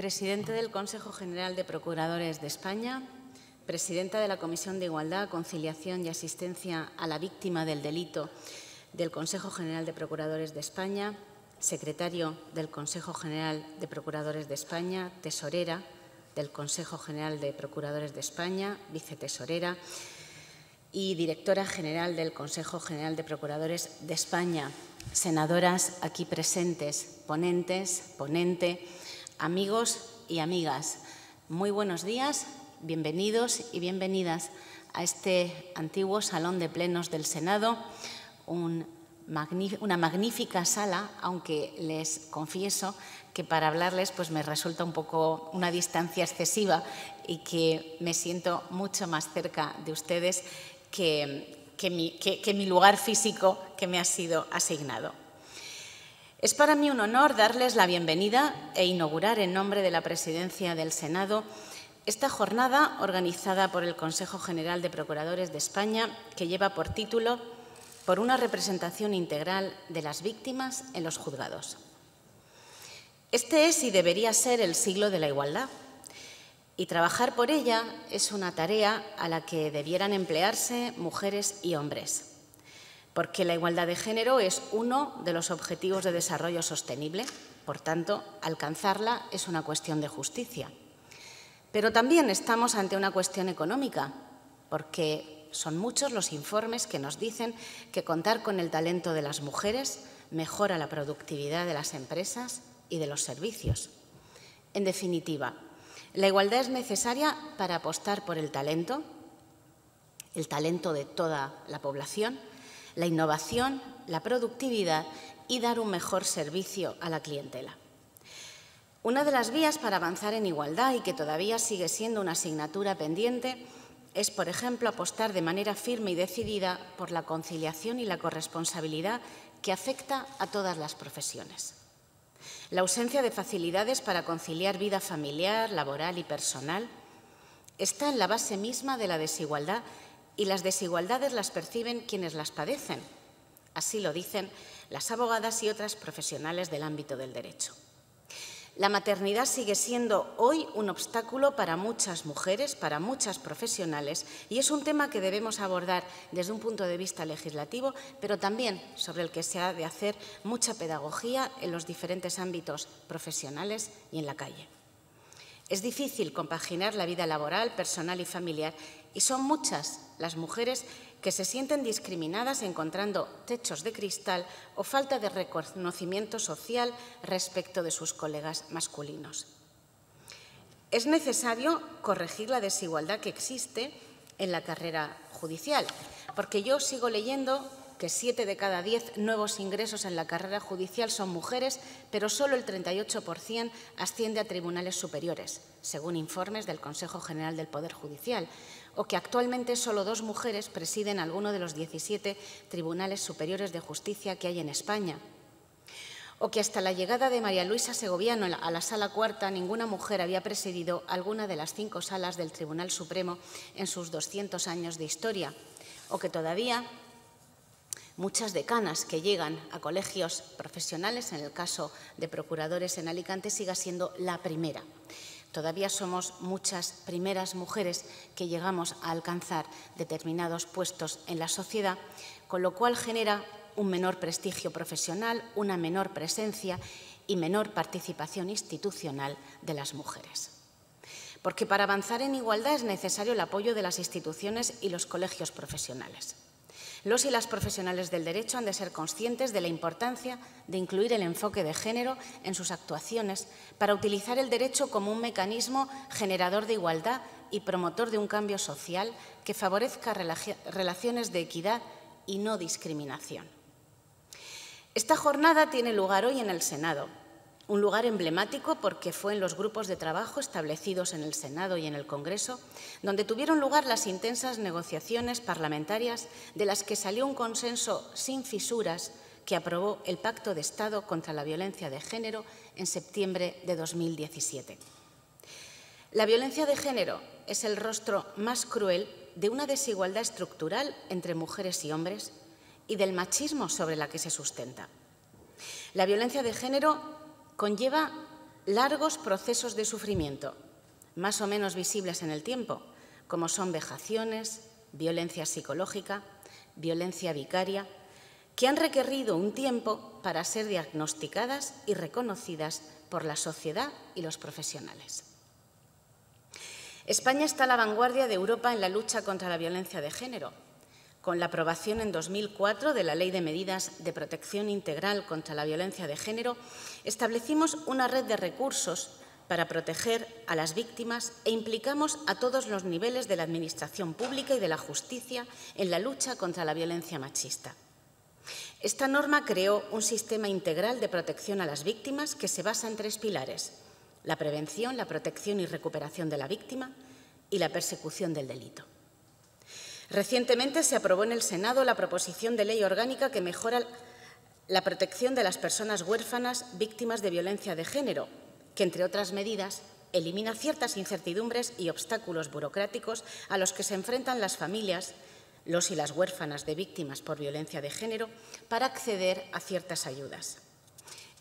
presidente del Consejo General de Procuradores de España, presidenta de la Comisión de Igualdad, Conciliación y Asistencia a la Víctima del Delito del Consejo General de Procuradores de España, secretario del Consejo General de Procuradores de España, tesorera del Consejo General de Procuradores de España, vicetesorera y directora general del Consejo General de Procuradores de España, senadoras aquí presentes, ponentes, ponente, amigos y amigas. Muy buenos días, bienvenidos y bienvenidas a este antiguo Salón de Plenos del Senado, un una magnífica sala, aunque les confieso que para hablarles pues me resulta un poco una distancia excesiva y que me siento mucho más cerca de ustedes que mi lugar físico que me ha sido asignado. Es para mí un honor darles la bienvenida e inaugurar en nombre de la Presidencia del Senado esta jornada organizada por el Consejo General de Procuradores de España que lleva por título por una representación integral de las víctimas en los juzgados. Este es y debería ser el siglo de la igualdad, y trabajar por ella es una tarea a la que debieran emplearse mujeres y hombres, porque la igualdad de género es uno de los objetivos de desarrollo sostenible, por tanto, alcanzarla es una cuestión de justicia. Pero también estamos ante una cuestión económica, porque son muchos los informes que nos dicen que contar con el talento de las mujeres mejora la productividad de las empresas y de los servicios. En definitiva, la igualdad es necesaria para apostar por el talento, el talento de toda la población, la innovación, la productividad y dar un mejor servicio a la clientela. Una de las vías para avanzar en igualdad y que todavía sigue siendo una asignatura pendiente es, por ejemplo, apostar de manera firme y decidida por la conciliación y la corresponsabilidad que afecta a todas las profesiones. La ausencia de facilidades para conciliar vida familiar, laboral y personal está en la base misma de la desigualdad y las desigualdades las perciben quienes las padecen. Así lo dicen las abogadas y otras profesionales del ámbito del derecho. La maternidad sigue siendo hoy un obstáculo para muchas mujeres, para muchas profesionales, y es un tema que debemos abordar desde un punto de vista legislativo, pero también sobre el que se ha de hacer mucha pedagogía en los diferentes ámbitos profesionales y en la calle. Es difícil compaginar la vida laboral, personal y familiar, y son muchas las mujeres que se sienten discriminadas encontrando techos de cristal o falta de reconocimiento social respecto de sus colegas masculinos. Es necesario corregir la desigualdad que existe en la carrera judicial, porque yo sigo leyendo que siete de cada diez nuevos ingresos en la carrera judicial son mujeres, pero solo el 38% asciende a tribunales superiores, según informes del Consejo General del Poder Judicial, o que actualmente solo dos mujeres presiden alguno de los 17 tribunales superiores de justicia que hay en España, o que hasta la llegada de María Luisa Segoviano a la Sala Cuarta ninguna mujer había presidido alguna de las cinco salas del Tribunal Supremo en sus 200 años de historia, o que todavía muchas decanas que llegan a colegios profesionales, en el caso de procuradores en Alicante, siga siendo la primera. Todavía somos muchas primeras mujeres que llegamos a alcanzar determinados puestos en la sociedad, con lo cual genera un menor prestigio profesional, una menor presencia y menor participación institucional de las mujeres. Porque para avanzar en igualdad es necesario el apoyo de las instituciones y los colegios profesionales. Los y las profesionales del derecho han de ser conscientes de la importancia de incluir el enfoque de género en sus actuaciones para utilizar el derecho como un mecanismo generador de igualdad y promotor de un cambio social que favorezca relaciones de equidad y no discriminación. Esta jornada tiene lugar hoy en el Senado un lugar emblemático porque fue en los grupos de trabajo establecidos en el Senado y en el Congreso donde tuvieron lugar las intensas negociaciones parlamentarias de las que salió un consenso sin fisuras que aprobó el Pacto de Estado contra la Violencia de Género en septiembre de 2017. La violencia de género es el rostro más cruel de una desigualdad estructural entre mujeres y hombres y del machismo sobre la que se sustenta. La violencia de género conlleva largos procesos de sufrimiento, más o menos visibles en el tiempo, como son vejaciones, violencia psicológica, violencia vicaria, que han requerido un tiempo para ser diagnosticadas y reconocidas por la sociedad y los profesionales. España está a la vanguardia de Europa en la lucha contra la violencia de género. Con la aprobación en 2004 de la Ley de Medidas de Protección Integral contra la Violencia de Género, establecimos una red de recursos para proteger a las víctimas e implicamos a todos los niveles de la Administración pública y de la justicia en la lucha contra la violencia machista. Esta norma creó un sistema integral de protección a las víctimas que se basa en tres pilares, la prevención, la protección y recuperación de la víctima y la persecución del delito. Recientemente se aprobó en el Senado la proposición de ley orgánica que mejora la protección de las personas huérfanas víctimas de violencia de género, que, entre otras medidas, elimina ciertas incertidumbres y obstáculos burocráticos a los que se enfrentan las familias, los y las huérfanas de víctimas por violencia de género, para acceder a ciertas ayudas.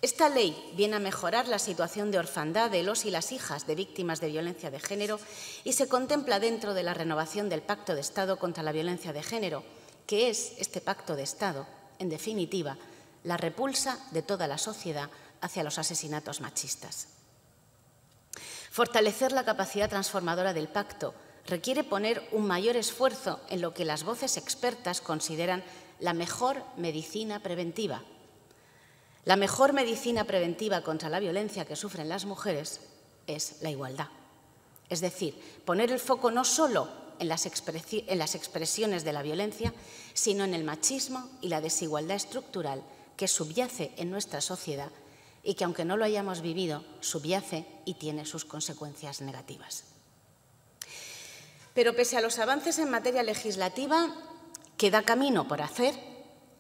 Esta ley viene a mejorar la situación de orfandad de los y las hijas de víctimas de violencia de género y se contempla dentro de la renovación del Pacto de Estado contra la Violencia de Género, que es este Pacto de Estado, en definitiva, la repulsa de toda la sociedad hacia los asesinatos machistas. Fortalecer la capacidad transformadora del pacto requiere poner un mayor esfuerzo en lo que las voces expertas consideran la mejor medicina preventiva, la mejor medicina preventiva contra la violencia que sufren las mujeres es la igualdad. Es decir, poner el foco no solo en las, expresiones de la violencia, sino en el machismo y la desigualdad estructural que subyace en nuestra sociedad y que, aunque no lo hayamos vivido, subyace y tiene sus consecuencias negativas. Pero pese a los avances en materia legislativa, queda camino por hacer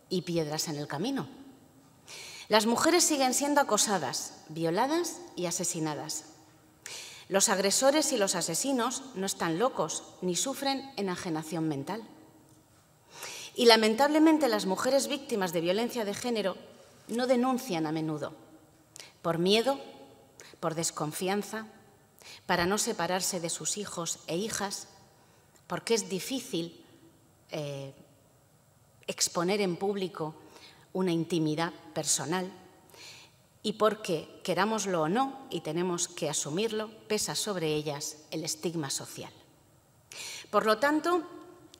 y piedras en el camino. Las mujeres siguen siendo acosadas, violadas y asesinadas. Los agresores y los asesinos no están locos ni sufren enajenación mental. Y lamentablemente las mujeres víctimas de violencia de género no denuncian a menudo por miedo, por desconfianza, para no separarse de sus hijos e hijas, porque es difícil eh, exponer en público una intimidad personal y porque, querámoslo o no, y tenemos que asumirlo, pesa sobre ellas el estigma social. Por lo tanto,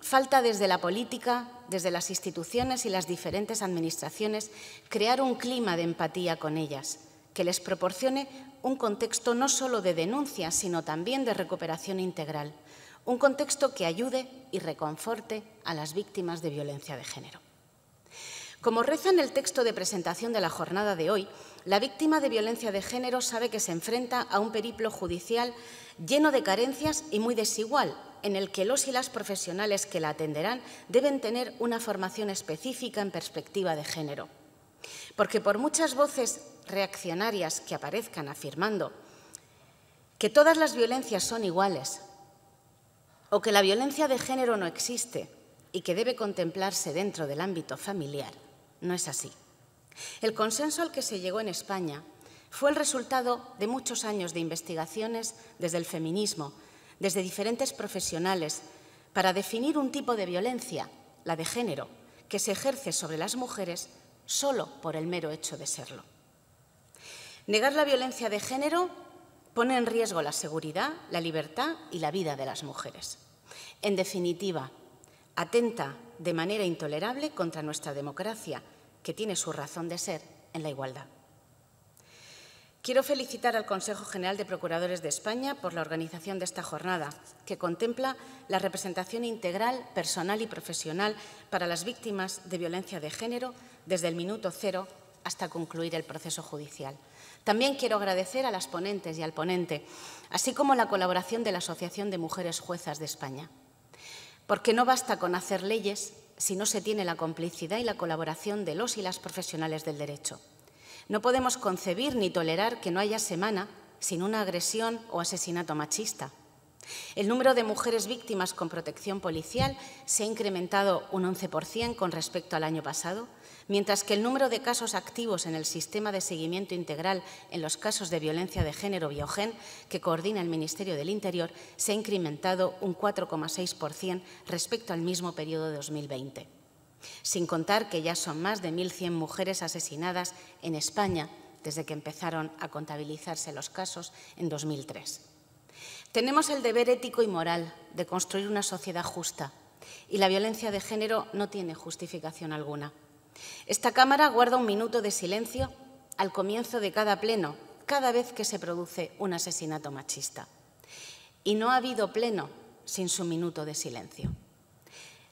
falta desde la política, desde las instituciones y las diferentes administraciones, crear un clima de empatía con ellas, que les proporcione un contexto no solo de denuncia, sino también de recuperación integral, un contexto que ayude y reconforte a las víctimas de violencia de género. Como reza en el texto de presentación de la jornada de hoy, la víctima de violencia de género sabe que se enfrenta a un periplo judicial lleno de carencias y muy desigual, en el que los y las profesionales que la atenderán deben tener una formación específica en perspectiva de género. Porque por muchas voces reaccionarias que aparezcan afirmando que todas las violencias son iguales o que la violencia de género no existe y que debe contemplarse dentro del ámbito familiar, no es así. El consenso al que se llegó en España fue el resultado de muchos años de investigaciones desde el feminismo, desde diferentes profesionales, para definir un tipo de violencia, la de género, que se ejerce sobre las mujeres solo por el mero hecho de serlo. Negar la violencia de género pone en riesgo la seguridad, la libertad y la vida de las mujeres. En definitiva, atenta de manera intolerable contra nuestra democracia, que tiene su razón de ser en la igualdad. Quiero felicitar al Consejo General de Procuradores de España por la organización de esta jornada, que contempla la representación integral, personal y profesional para las víctimas de violencia de género desde el minuto cero hasta concluir el proceso judicial. También quiero agradecer a las ponentes y al ponente, así como la colaboración de la Asociación de Mujeres Juezas de España porque no basta con hacer leyes si no se tiene la complicidad y la colaboración de los y las profesionales del derecho. No podemos concebir ni tolerar que no haya semana sin una agresión o asesinato machista. El número de mujeres víctimas con protección policial se ha incrementado un 11% con respecto al año pasado, mientras que el número de casos activos en el sistema de seguimiento integral en los casos de violencia de género Biogen, que coordina el Ministerio del Interior, se ha incrementado un 4,6% respecto al mismo periodo de 2020. Sin contar que ya son más de 1.100 mujeres asesinadas en España desde que empezaron a contabilizarse los casos en 2003. Tenemos el deber ético y moral de construir una sociedad justa y la violencia de género no tiene justificación alguna. Esta Cámara guarda un minuto de silencio al comienzo de cada pleno, cada vez que se produce un asesinato machista. Y no ha habido pleno sin su minuto de silencio.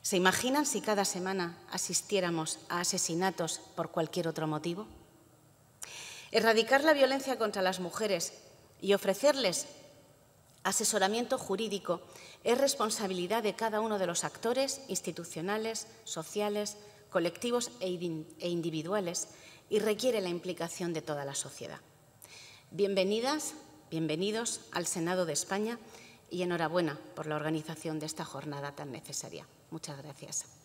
¿Se imaginan si cada semana asistiéramos a asesinatos por cualquier otro motivo? Erradicar la violencia contra las mujeres y ofrecerles asesoramiento jurídico es responsabilidad de cada uno de los actores institucionales, sociales, colectivos e, e individuales y requiere la implicación de toda la sociedad. Bienvenidas, bienvenidos al Senado de España y enhorabuena por la organización de esta jornada tan necesaria. Muchas gracias.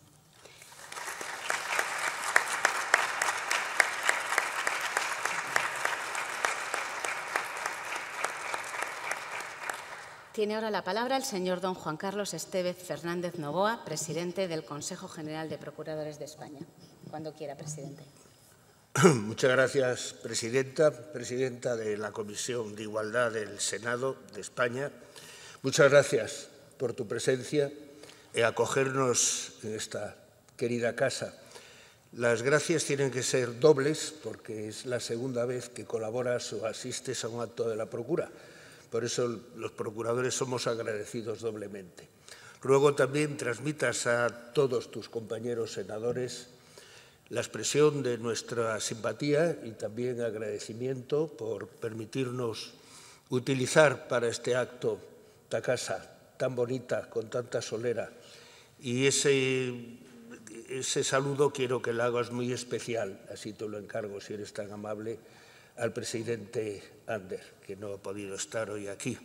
Tiene ahora la palabra el señor don Juan Carlos Estevez Fernández Novoa, presidente del Consejo General de Procuradores de España. Cuando quiera, presidente. Muchas gracias, presidenta, presidenta de la Comisión de Igualdad del Senado de España. Muchas gracias por tu presencia y acogernos en esta querida casa. Las gracias tienen que ser dobles porque es la segunda vez que colaboras o asistes a un acto de la Procura por eso los procuradores somos agradecidos doblemente. Luego también transmitas a todos tus compañeros senadores la expresión de nuestra simpatía y también agradecimiento por permitirnos utilizar para este acto esta casa tan bonita, con tanta solera. Y ese, ese saludo quiero que lo hagas muy especial, así te lo encargo si eres tan amable al presidente Ander, que no ha podido estar hoy aquí.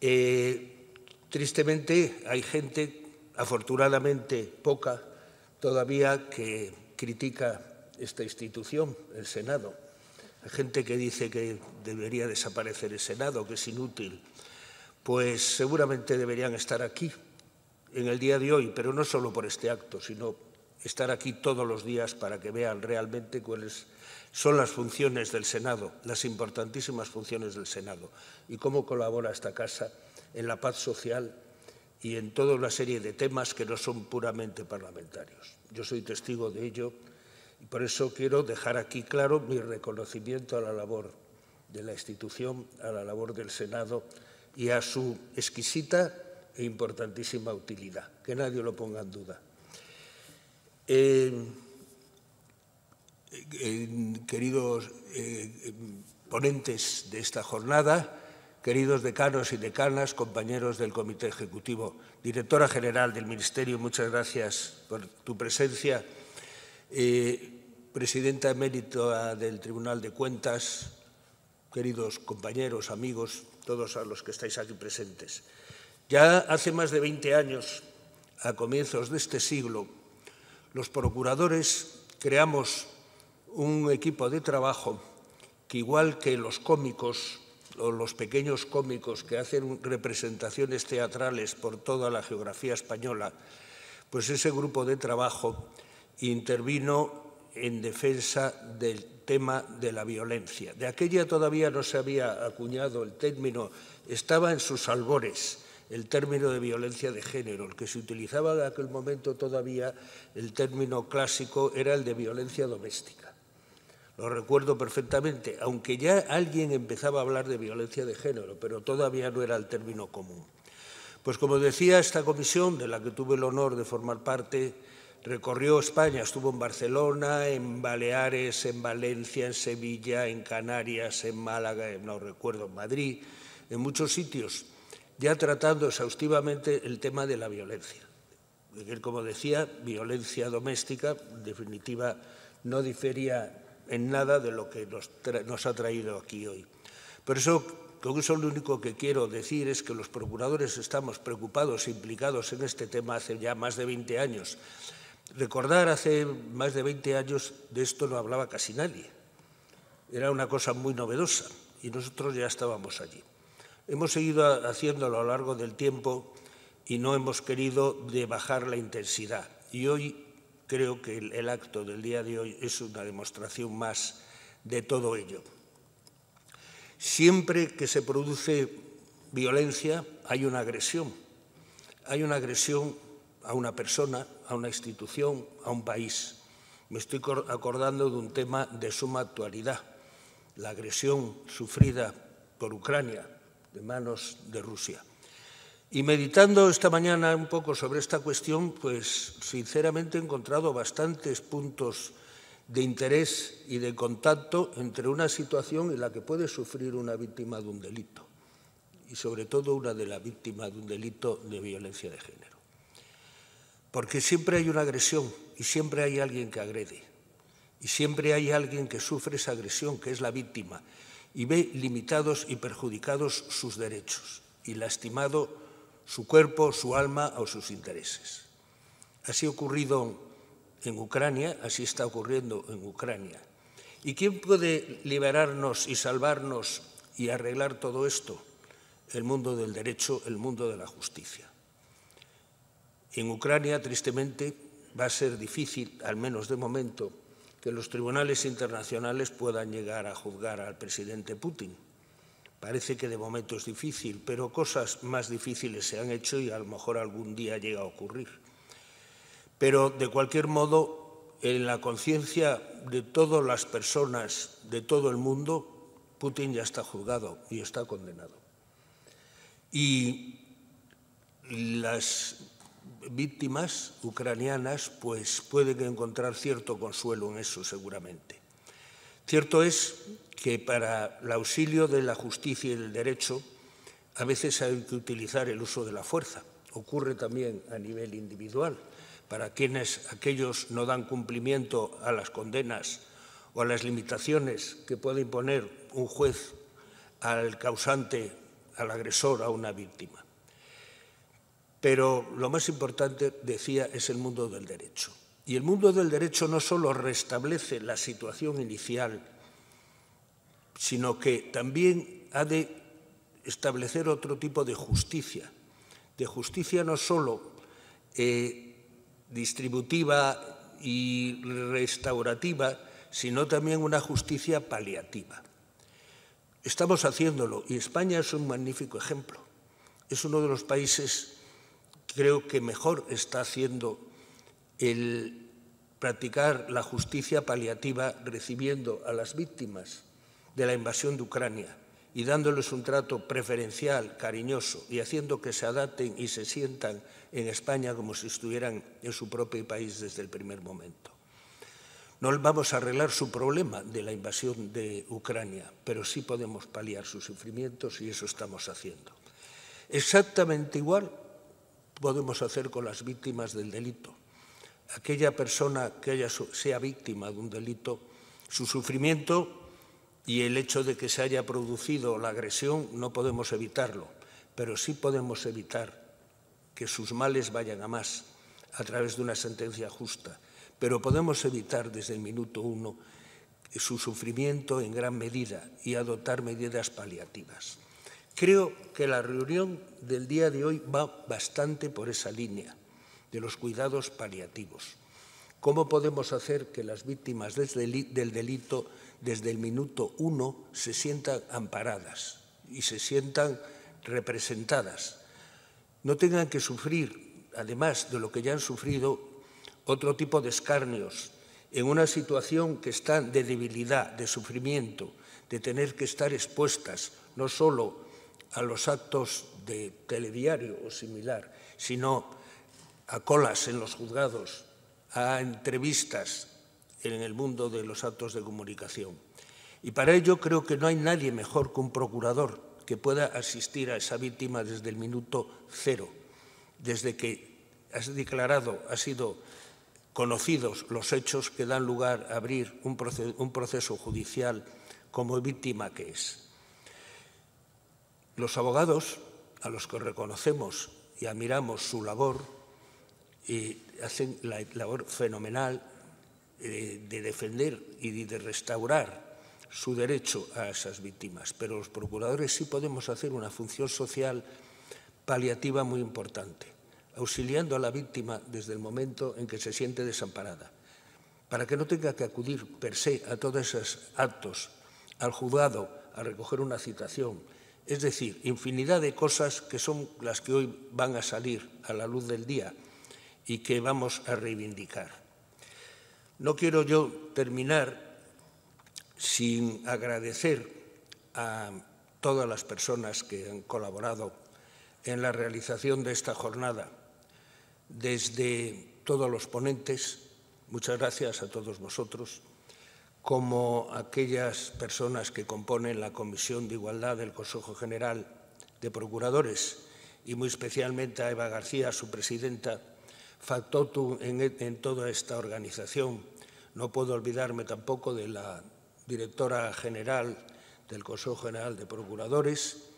Eh, tristemente hay gente, afortunadamente poca, todavía que critica esta institución, el Senado. Hay gente que dice que debería desaparecer el Senado, que es inútil. Pues seguramente deberían estar aquí en el día de hoy, pero no solo por este acto, sino estar aquí todos los días para que vean realmente cuáles son las funciones del Senado, las importantísimas funciones del Senado, y cómo colabora esta Casa en la paz social y en toda una serie de temas que no son puramente parlamentarios. Yo soy testigo de ello y por eso quiero dejar aquí claro mi reconocimiento a la labor de la institución, a la labor del Senado y a su exquisita e importantísima utilidad. Que nadie lo ponga en duda. Eh, queridos eh, ponentes de esta jornada, queridos decanos y decanas, compañeros del Comité Ejecutivo, directora general del Ministerio, muchas gracias por tu presencia, eh, presidenta emérita del Tribunal de Cuentas, queridos compañeros, amigos, todos a los que estáis aquí presentes. Ya hace más de 20 años, a comienzos de este siglo, los procuradores creamos un equipo de trabajo que igual que los cómicos o los pequeños cómicos que hacen representaciones teatrales por toda la geografía española, pues ese grupo de trabajo intervino en defensa del tema de la violencia. De aquella todavía no se había acuñado el término, estaba en sus albores el término de violencia de género. El que se utilizaba en aquel momento todavía, el término clásico, era el de violencia doméstica. Lo recuerdo perfectamente, aunque ya alguien empezaba a hablar de violencia de género, pero todavía no era el término común. Pues como decía, esta comisión, de la que tuve el honor de formar parte, recorrió España, estuvo en Barcelona, en Baleares, en Valencia, en Sevilla, en Canarias, en Málaga, no recuerdo, en Madrid, en muchos sitios, ya tratando exhaustivamente el tema de la violencia. Como decía, violencia doméstica, en definitiva, no difería en nada de lo que nos, ha traído aquí hoy. Por eso, con eso lo único que quiero decir es que los procuradores estamos preocupados e implicados en este tema hace ya más de 20 años. Recordar hace más de 20 años de esto no hablaba casi nadie. Era una cosa muy novedosa y nosotros ya estábamos allí. Hemos seguido haciéndolo a lo largo del tiempo y no hemos querido de bajar la intensidad. Y hoy creo que el, acto del día de hoy es una demostración más de todo ello. Siempre que se produce violencia hay una agresión. Hay una agresión a una persona, a una institución, a un país. Me estoy acordando de un tema de suma actualidad, la agresión sufrida por Ucrania de manos de Rusia. Y meditando esta mañana un poco sobre esta cuestión, pues sinceramente he encontrado bastantes puntos de interés y de contacto entre una situación en la que puede sufrir una víctima de un delito y sobre todo una de la víctima de un delito de violencia de género. Porque siempre hay una agresión y siempre hay alguien que agrede y siempre hay alguien que sufre esa agresión, que es la víctima, y ve limitados y perjudicados sus derechos y lastimado su cuerpo, su alma o sus intereses. Así ha ocurrido en Ucrania, así está ocurriendo en Ucrania. ¿Y quién puede liberarnos y salvarnos y arreglar todo esto? El mundo del derecho, el mundo de la justicia. En Ucrania, tristemente, va a ser difícil, al menos de momento, que los tribunales internacionales puedan llegar a juzgar al presidente Putin. Parece que de momento es difícil, pero cosas más difíciles se han hecho y a lo mejor algún día llega a ocurrir. Pero, de cualquier modo, en la conciencia de todas las personas de todo el mundo, Putin ya está juzgado y está condenado. Y las víctimas ucranianas pues pueden encontrar cierto consuelo en eso seguramente. Cierto es que para el auxilio de la justicia y del derecho a veces hay que utilizar el uso de la fuerza. Ocurre también a nivel individual. Para quienes aquellos no dan cumplimiento a las condenas o a las limitaciones que puede imponer un juez al causante, al agresor, a una víctima. Pero lo más importante, decía, es el mundo del derecho. Y el mundo del derecho no solo restablece la situación inicial, sino que también ha de establecer otro tipo de justicia, de justicia no solo eh, distributiva y restaurativa, sino también una justicia paliativa. Estamos haciéndolo y España es un magnífico ejemplo. Es uno de los países creo que mejor está haciendo el practicar la justicia paliativa recibiendo a las víctimas de la invasión de Ucrania y dándoles un trato preferencial, cariñoso y haciendo que se adapten y se sientan en España como si estuvieran en su propio país desde el primer momento. No vamos a arreglar su problema de la invasión de Ucrania, pero sí podemos paliar sus sufrimientos y eso estamos haciendo. Exactamente igual podemos hacer con las víctimas del delito. Aquella persona que haya, sea víctima de un delito, su sufrimiento y el hecho de que se haya producido la agresión no podemos evitarlo, pero sí podemos evitar que sus males vayan a más a través de una sentencia justa, pero podemos evitar desde el minuto uno su sufrimiento en gran medida y adoptar medidas paliativas. Creo que la reunión del día de hoy va bastante por esa línea de los cuidados paliativos. ¿Cómo podemos hacer que las víctimas del delito desde el minuto uno se sientan amparadas y se sientan representadas? No tengan que sufrir, además de lo que ya han sufrido, otro tipo de escarnios en una situación que está de debilidad, de sufrimiento, de tener que estar expuestas no solo a los actos de telediario o similar, sino a colas en los juzgados, a entrevistas en el mundo de los actos de comunicación. Y para ello creo que no hay nadie mejor que un procurador que pueda asistir a esa víctima desde el minuto cero, desde que has declarado, ha sido conocidos los hechos que dan lugar a abrir un proceso, un proceso judicial como víctima que es. Los abogados, a los que reconocemos y admiramos su labor eh, hacen la labor fenomenal eh, de defender y de restaurar su derecho a esas víctimas, pero los procuradores sí podemos hacer una función social paliativa muy importante, auxiliando a la víctima desde el momento en que se siente desamparada, para que no tenga que acudir per se a todos esos actos, al juzgado, a recoger una citación. Es decir, infinidad de cosas que son las que hoy van a salir a la luz del día y que vamos a reivindicar. No quiero yo terminar sin agradecer a todas las personas que han colaborado en la realización de esta jornada, desde todos los ponentes, muchas gracias a todos vosotros, como aquellas personas que componen la Comisión de Igualdad del Consejo General de Procuradores y muy especialmente a Eva García, su presidenta, factotum en, en toda esta organización. No puedo olvidarme tampoco de la directora general del Consejo General de Procuradores,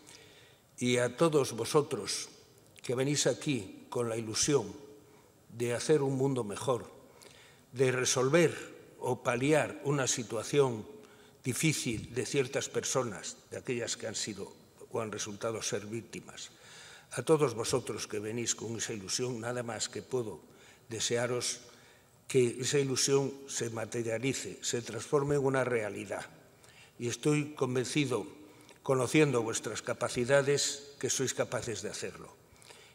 y a todos vosotros que venís aquí con la ilusión de hacer un mundo mejor, de resolver o paliar una situación difícil de ciertas personas, de aquellas que han sido o han resultado ser víctimas. A todos vosotros que venís con esa ilusión, nada más que puedo desearos que esa ilusión se materialice, se transforme en una realidad. Y estoy convencido, conociendo vuestras capacidades, que sois capaces de hacerlo.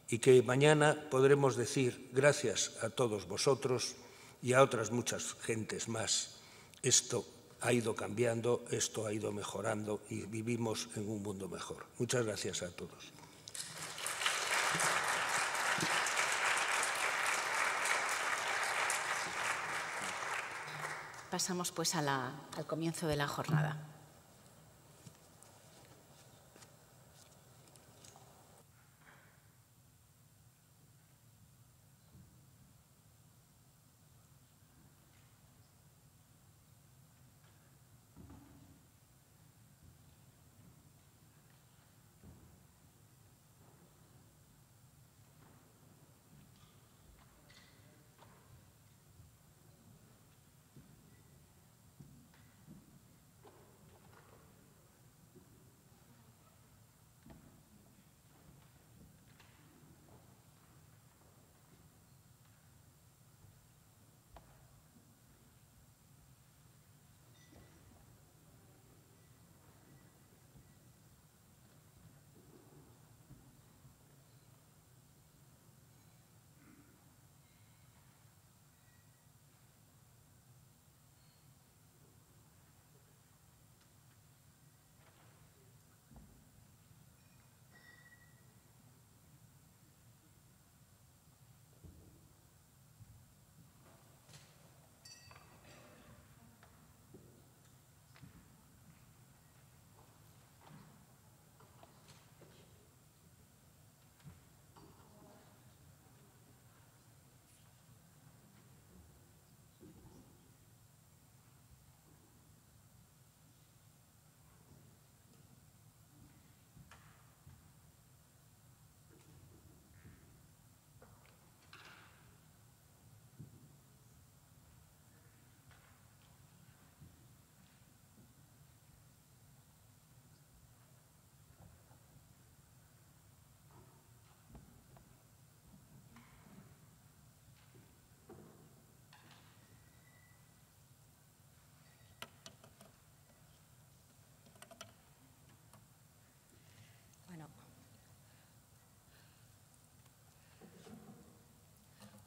Y que mañana podremos decir, gracias a todos vosotros y a otras muchas gentes más, esto ha ido cambiando, esto ha ido mejorando y vivimos en un mundo mejor. Muchas gracias a todos. Pasamos pues al comienzo de la jornada.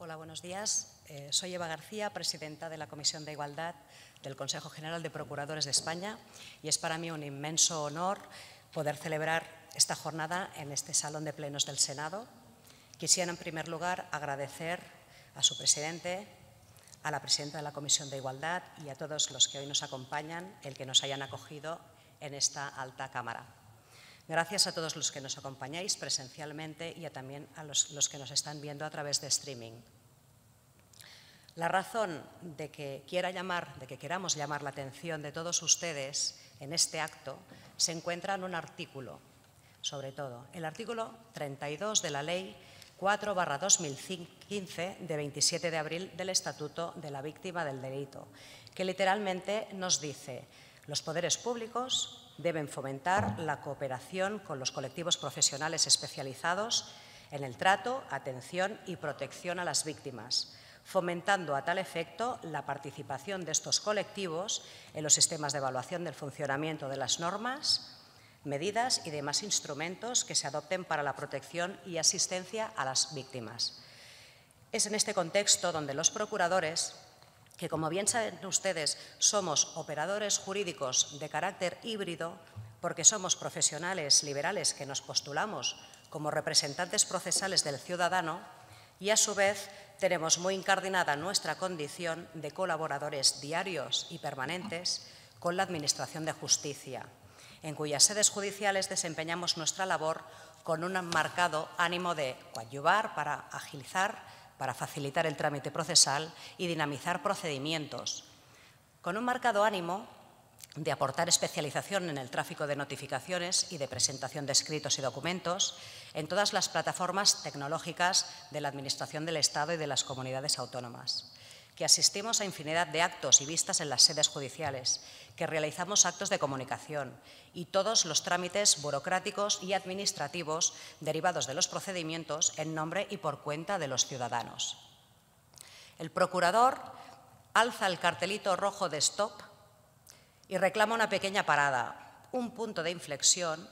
Hola, buenos días. Eh, soy Eva García, presidenta de la Comisión de Igualdad del Consejo General de Procuradores de España y es para mí un inmenso honor poder celebrar esta jornada en este Salón de Plenos del Senado. Quisiera, en primer lugar, agradecer a su presidente, a la presidenta de la Comisión de Igualdad y a todos los que hoy nos acompañan el que nos hayan acogido en esta alta Cámara. Gracias a todos los que nos acompañáis presencialmente y también a los, los, que nos están viendo a través de streaming. La razón de que, quiera llamar, de que queramos llamar la atención de todos ustedes en este acto se encuentra en un artículo, sobre todo, el artículo 32 de la Ley 4-2015 de 27 de abril del Estatuto de la Víctima del Delito, que literalmente nos dice los poderes públicos deben fomentar la cooperación con los colectivos profesionales especializados en el trato, atención y protección a las víctimas, fomentando a tal efecto la participación de estos colectivos en los sistemas de evaluación del funcionamiento de las normas, medidas y demás instrumentos que se adopten para la protección y asistencia a las víctimas. Es en este contexto donde los procuradores, que como bien saben ustedes somos operadores jurídicos de carácter híbrido, porque somos profesionales liberales que nos postulamos como representantes procesales del ciudadano y a su vez tenemos muy incardinada nuestra condición de colaboradores diarios y permanentes con la Administración de Justicia en cuyas sedes judiciales desempeñamos nuestra labor con un marcado ánimo de coadyuvar para agilizar, para facilitar el trámite procesal y dinamizar procedimientos, con un marcado ánimo de aportar especialización en el tráfico de notificaciones y de presentación de escritos y documentos en todas las plataformas tecnológicas de la Administración del Estado y de las comunidades autónomas que asistimos a infinidad de actos y vistas en las sedes judiciales, que realizamos actos de comunicación y todos los trámites burocráticos y administrativos derivados de los procedimientos en nombre y por cuenta de los ciudadanos. El procurador alza el cartelito rojo de stop y reclama una pequeña parada, un punto de inflexión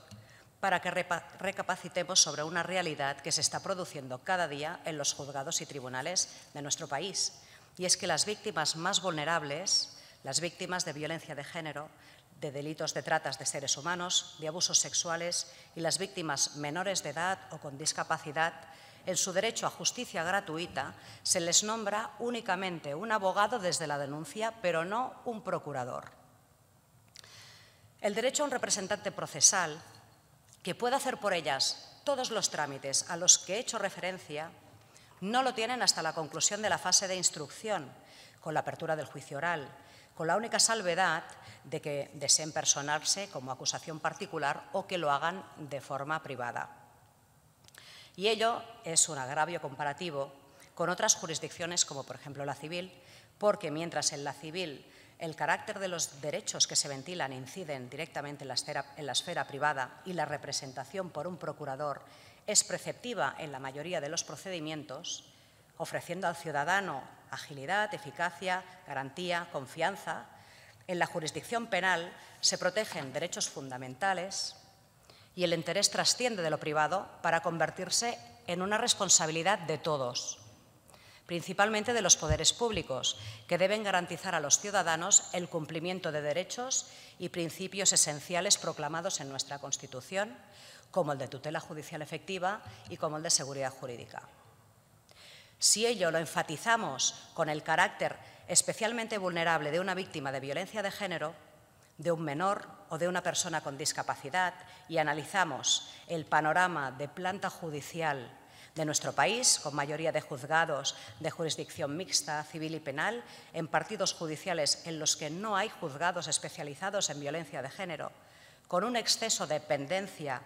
para que recapacitemos sobre una realidad que se está produciendo cada día en los juzgados y tribunales de nuestro país y es que las víctimas más vulnerables, las víctimas de violencia de género, de delitos de tratas de seres humanos, de abusos sexuales y las víctimas menores de edad o con discapacidad, en su derecho a justicia gratuita se les nombra únicamente un abogado desde la denuncia, pero no un procurador. El derecho a un representante procesal que pueda hacer por ellas todos los trámites a los que he hecho referencia no lo tienen hasta la conclusión de la fase de instrucción, con la apertura del juicio oral, con la única salvedad de que deseen personarse como acusación particular o que lo hagan de forma privada. Y ello es un agravio comparativo con otras jurisdicciones, como por ejemplo la civil, porque mientras en la civil el carácter de los derechos que se ventilan inciden directamente en la, esfera, privada y la representación por un procurador es preceptiva en la mayoría de los procedimientos, ofreciendo al ciudadano agilidad, eficacia, garantía, confianza. En la jurisdicción penal se protegen derechos fundamentales y el interés trasciende de lo privado para convertirse en una responsabilidad de todos, principalmente de los poderes públicos, que deben garantizar a los ciudadanos el cumplimiento de derechos y principios esenciales proclamados en nuestra Constitución, como el de tutela judicial efectiva y como el de seguridad jurídica. Si ello lo enfatizamos con el carácter especialmente vulnerable de una víctima de violencia de género, de un menor o de una persona con discapacidad y analizamos el panorama de planta judicial de nuestro país, con mayoría de juzgados de jurisdicción mixta, civil y penal, en partidos judiciales en los que no hay juzgados especializados en violencia de género, con un exceso de dependencia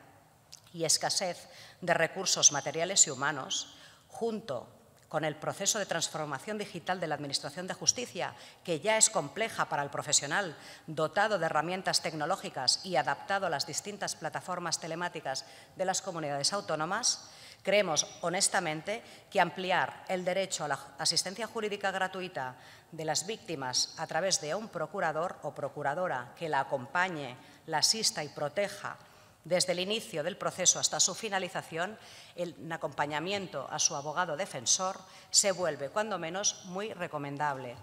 y escasez de recursos materiales y humanos, junto con el proceso de transformación digital de la Administración de Justicia, que ya es compleja para el profesional, dotado de herramientas tecnológicas y adaptado a las distintas plataformas telemáticas de las comunidades autónomas, creemos honestamente que ampliar el derecho a la asistencia jurídica gratuita de las víctimas a través de un procurador o procuradora que la acompañe, la asista y proteja desde el inicio del proceso hasta su finalización, en acompañamiento a su abogado defensor se vuelve, cuando menos, muy recomendable.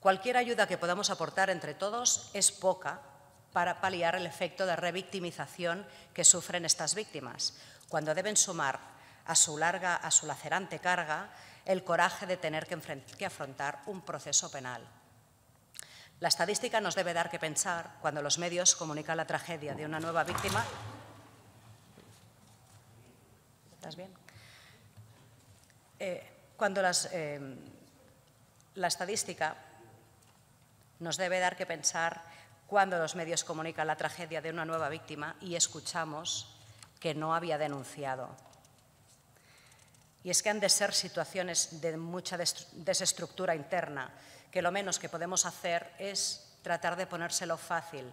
Cualquier ayuda que podamos aportar entre todos es poca para paliar el efecto de revictimización que sufren estas víctimas, cuando deben sumar a su larga, a su lacerante carga, el coraje de tener que afrontar un proceso penal. La estadística nos debe dar que pensar cuando los medios comunican la tragedia de una nueva víctima. ¿Estás bien? Eh, cuando eh, la estadística nos debe dar que pensar cuando los medios comunican la tragedia de una nueva víctima y escuchamos que no había denunciado. Y es que han de ser situaciones de mucha desestructura interna, que lo menos que podemos hacer es tratar de ponérselo fácil,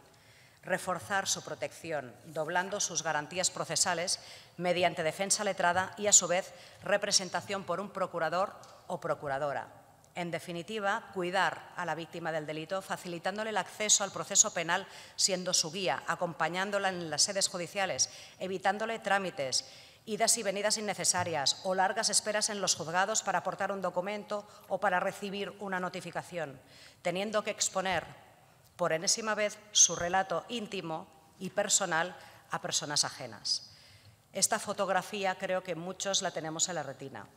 reforzar su protección, doblando sus garantías procesales mediante defensa letrada y, a su vez, representación por un procurador o procuradora. En definitiva, cuidar a la víctima del delito, facilitándole el acceso al proceso penal siendo su guía, acompañándola en las sedes judiciales, evitándole trámites, idas y venidas innecesarias o largas esperas en los juzgados para aportar un documento o para recibir una notificación, teniendo que exponer por enésima vez su relato íntimo y personal a personas ajenas. Esta fotografía creo que muchos la tenemos en la retina.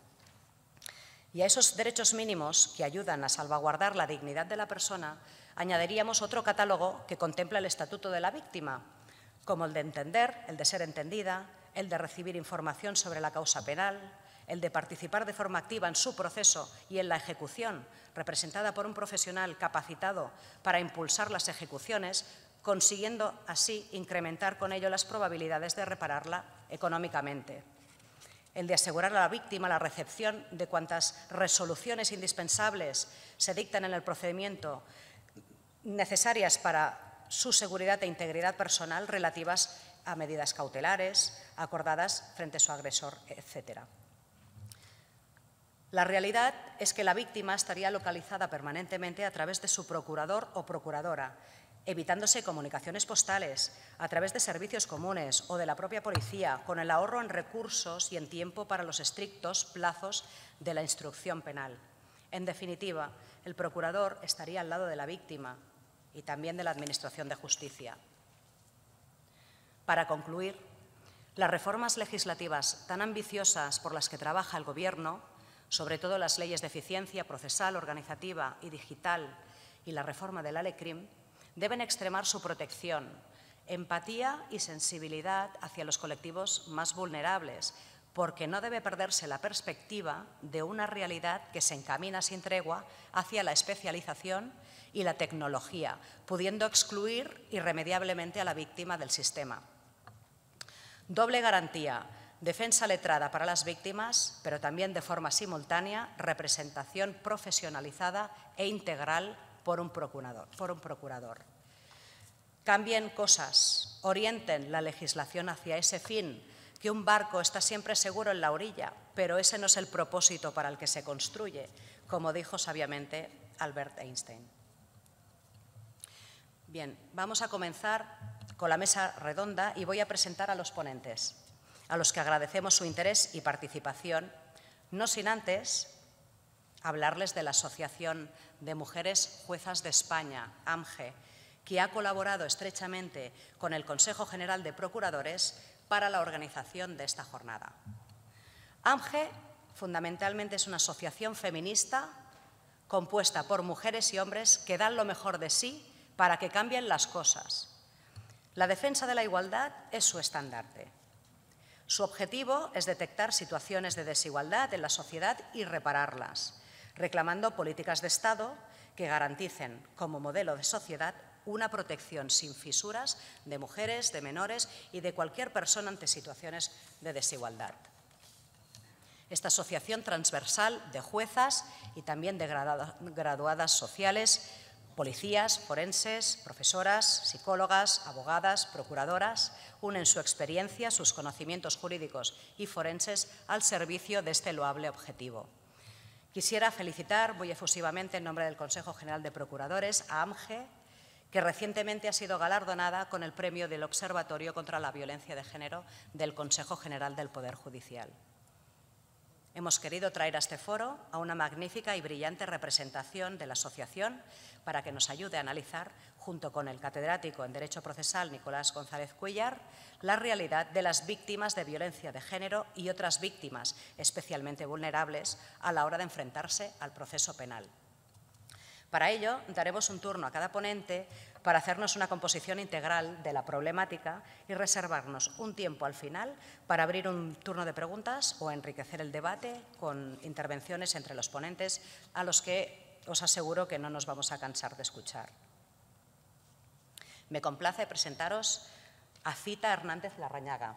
Y a esos derechos mínimos que ayudan a salvaguardar la dignidad de la persona, añadiríamos otro catálogo que contempla el estatuto de la víctima, como el de entender, el de ser entendida, el de recibir información sobre la causa penal, el de participar de forma activa en su proceso y en la ejecución, representada por un profesional capacitado para impulsar las ejecuciones, consiguiendo así incrementar con ello las probabilidades de repararla económicamente. El de asegurar a la víctima la recepción de cuantas resoluciones indispensables se dictan en el procedimiento necesarias para su seguridad e integridad personal relativas a medidas cautelares acordadas frente a su agresor, etc. La realidad es que la víctima estaría localizada permanentemente a través de su procurador o procuradora, evitándose comunicaciones postales a través de servicios comunes o de la propia policía, con el ahorro en recursos y en tiempo para los estrictos plazos de la instrucción penal. En definitiva, el procurador estaría al lado de la víctima y también de la Administración de Justicia. Para concluir, las reformas legislativas tan ambiciosas por las que trabaja el Gobierno, sobre todo las leyes de eficiencia procesal, organizativa y digital y la reforma del ALECRIM, deben extremar su protección, empatía y sensibilidad hacia los colectivos más vulnerables, porque no debe perderse la perspectiva de una realidad que se encamina sin tregua hacia la especialización y la tecnología, pudiendo excluir irremediablemente a la víctima del sistema. Doble garantía, defensa letrada para las víctimas, pero también de forma simultánea representación profesionalizada e integral por un procurador. Cambien cosas, orienten la legislación hacia ese fin, que un barco está siempre seguro en la orilla, pero ese no es el propósito para el que se construye, como dijo sabiamente Albert Einstein. Bien, vamos a comenzar con la mesa redonda y voy a presentar a los ponentes, a los que agradecemos su interés y participación, no sin antes hablarles de la Asociación de Mujeres Juezas de España, AMGE, que ha colaborado estrechamente con el Consejo General de Procuradores para la organización de esta jornada. AMGE fundamentalmente es una asociación feminista compuesta por mujeres y hombres que dan lo mejor de sí para que cambien las cosas. La defensa de la igualdad es su estandarte. Su objetivo es detectar situaciones de desigualdad en la sociedad y repararlas reclamando políticas de Estado que garanticen como modelo de sociedad una protección sin fisuras de mujeres, de menores y de cualquier persona ante situaciones de desigualdad. Esta asociación transversal de juezas y también de graduadas sociales, policías, forenses, profesoras, psicólogas, abogadas, procuradoras, unen su experiencia, sus conocimientos jurídicos y forenses al servicio de este loable objetivo. Quisiera felicitar muy efusivamente en nombre del Consejo General de Procuradores a AMGE, que recientemente ha sido galardonada con el premio del Observatorio contra la Violencia de Género del Consejo General del Poder Judicial. Hemos querido traer a este foro a una magnífica y brillante representación de la asociación para que nos ayude a analizar, junto con el catedrático en Derecho Procesal Nicolás González Cuellar, la realidad de las víctimas de violencia de género y otras víctimas especialmente vulnerables a la hora de enfrentarse al proceso penal. Para ello, daremos un turno a cada ponente para hacernos una composición integral de la problemática y reservarnos un tiempo al final para abrir un turno de preguntas o enriquecer el debate con intervenciones entre los ponentes a los que os aseguro que no nos vamos a cansar de escuchar. Me complace presentaros a Cita Hernández Larrañaga.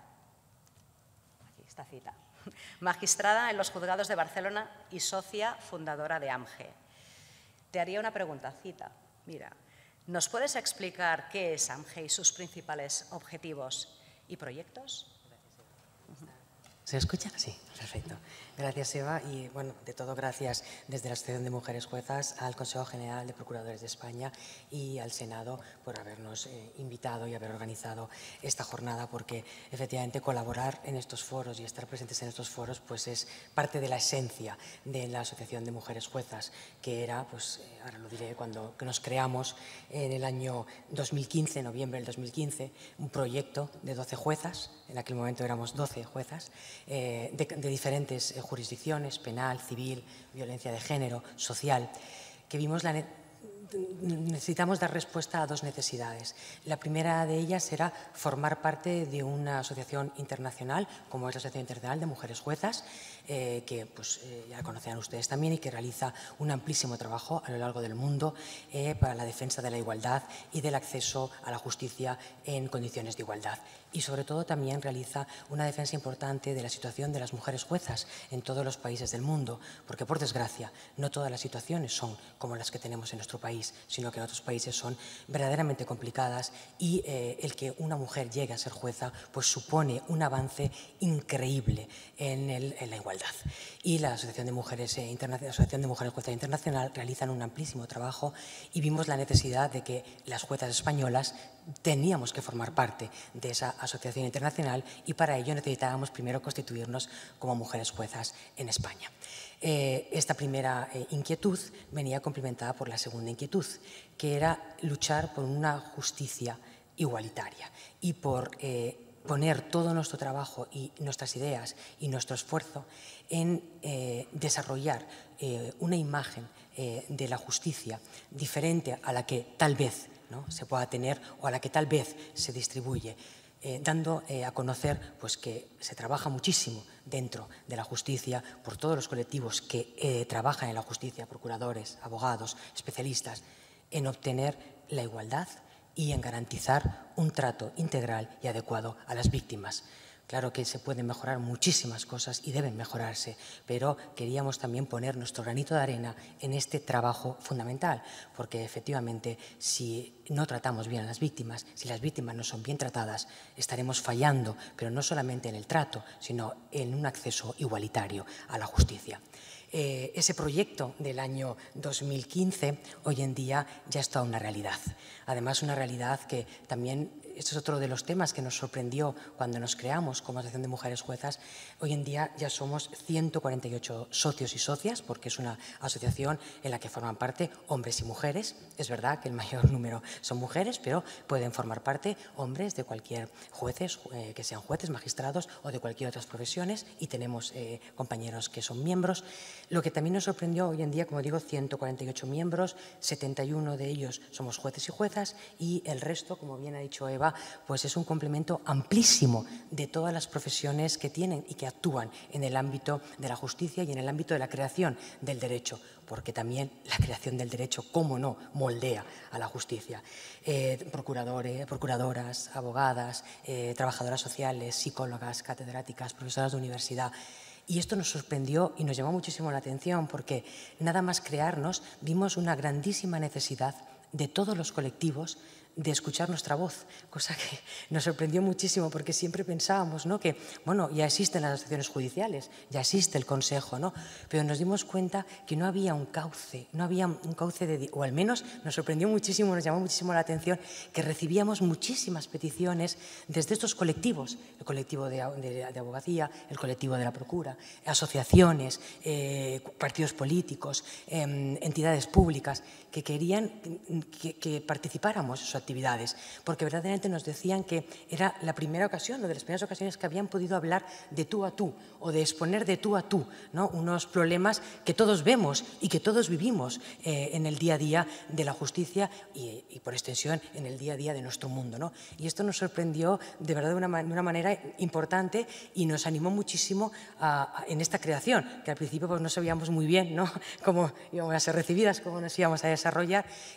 Cita. magistrada en los juzgados de Barcelona y socia fundadora de AMGE. Te haría una preguntacita. Mira, ¿nos puedes explicar qué es AMGE y sus principales objetivos y proyectos? ¿Se escucha? Sí, perfecto. Gracias, Eva. Y, bueno, de todo, gracias desde la Asociación de Mujeres Juezas al Consejo General de Procuradores de España y al Senado por habernos eh, invitado y haber organizado esta jornada, porque efectivamente colaborar en estos foros y estar presentes en estos foros pues es parte de la esencia de la Asociación de Mujeres Juezas, que era, pues eh, ahora lo diré, cuando nos creamos en el año 2015, noviembre del 2015, un proyecto de 12 juezas, en aquel momento éramos 12 juezas, eh, de, de diferentes jurisdicciones, penal, civil, violencia de género, social, que vimos la necesitamos dar respuesta a dos necesidades. La primera de ellas era formar parte de una asociación internacional, como es la Asociación Internacional de Mujeres Juezas, eh, que pues, eh, ya conocían ustedes también y que realiza un amplísimo trabajo a lo largo del mundo eh, para la defensa de la igualdad y del acceso a la justicia en condiciones de igualdad. Y sobre todo también realiza una defensa importante de la situación de las mujeres juezas en todos los países del mundo, porque por desgracia no todas las situaciones son como las que tenemos en nuestro país, sino que en otros países son verdaderamente complicadas y el que una mujer llegue a ser jueza pues supone un avance increíble en la igualdad y la Asociación de Mujeres, eh, Mujeres Juezas Internacional realizan un amplísimo trabajo y vimos la necesidad de que las juezas españolas teníamos que formar parte de esa asociación internacional y para ello necesitábamos primero constituirnos como mujeres juezas en España. Eh, esta primera eh, inquietud venía complementada por la segunda inquietud, que era luchar por una justicia igualitaria y por poner todo nuestro trabajo y nuestras ideas y nuestro esfuerzo en eh, desarrollar eh, una imagen eh, de la justicia diferente a la que tal vez ¿no? se pueda tener o a la que tal vez se distribuye, dando a conocer pues, que se trabaja muchísimo dentro de la justicia por todos los colectivos que trabajan en la justicia, procuradores, abogados, especialistas, en obtener la igualdad y en garantizar un trato integral y adecuado a las víctimas. Claro que se pueden mejorar muchísimas cosas y deben mejorarse, pero queríamos también poner nuestro granito de arena en este trabajo fundamental, porque efectivamente si no tratamos bien a las víctimas, si las víctimas no son bien tratadas, estaremos fallando, pero no solamente en el trato, sino en un acceso igualitario a la justicia. Eh, ese proyecto del año 2015 hoy en día ya está una realidad. Además, una realidad que también este es otro de los temas que nos sorprendió cuando nos creamos como Asociación de Mujeres Juezas. Hoy en día ya somos 148 socios y socias, porque es una asociación en la que forman parte hombres y mujeres. Es verdad que el mayor número son mujeres, pero pueden formar parte hombres de cualquier jueces, eh, que sean jueces, magistrados o de cualquier otras profesiones, y tenemos eh, compañeros que son miembros. Lo que también nos sorprendió hoy en día, como digo, 148 miembros, 71 de ellos somos jueces y juezas, y el resto, como bien ha dicho Eva, pues es un complemento amplísimo de todas las profesiones que tienen y que actúan en el ámbito de la justicia y en el ámbito de la creación del derecho, porque también la creación del derecho, cómo no, moldea a la justicia. Eh, procuradores, procuradoras, abogadas, eh, trabajadoras sociales, psicólogas, catedráticas, profesoras de universidad. Y esto nos sorprendió y nos llamó muchísimo la atención porque nada más crearnos vimos una grandísima necesidad de todos los colectivos de escuchar nuestra voz, cosa que nos sorprendió muchísimo porque siempre pensábamos ¿no? que, bueno, ya existen las asociaciones judiciales, ya existe el Consejo, ¿no? pero nos dimos cuenta que no había un cauce, no había un cauce de, o al menos nos sorprendió muchísimo, nos llamó muchísimo la atención que recibíamos muchísimas peticiones desde estos colectivos, el colectivo de, abogacía, el colectivo de la procura, asociaciones, eh, partidos políticos, em, entidades públicas que querían que, que participáramos actividades, porque verdaderamente nos decían que era la primera ocasión, o de las primeras ocasiones que habían podido hablar de tú a tú, o de exponer de tú a tú ¿no? unos problemas que todos vemos y que todos vivimos eh, en el día a día de la justicia y, por extensión en el día a día de nuestro mundo. ¿no? Y esto nos sorprendió de verdad de una, una manera importante y nos animó muchísimo en esta creación, que al principio pues, no sabíamos muy bien ¿no? cómo íbamos a ser recibidas, cómo nos íbamos a desarrollar,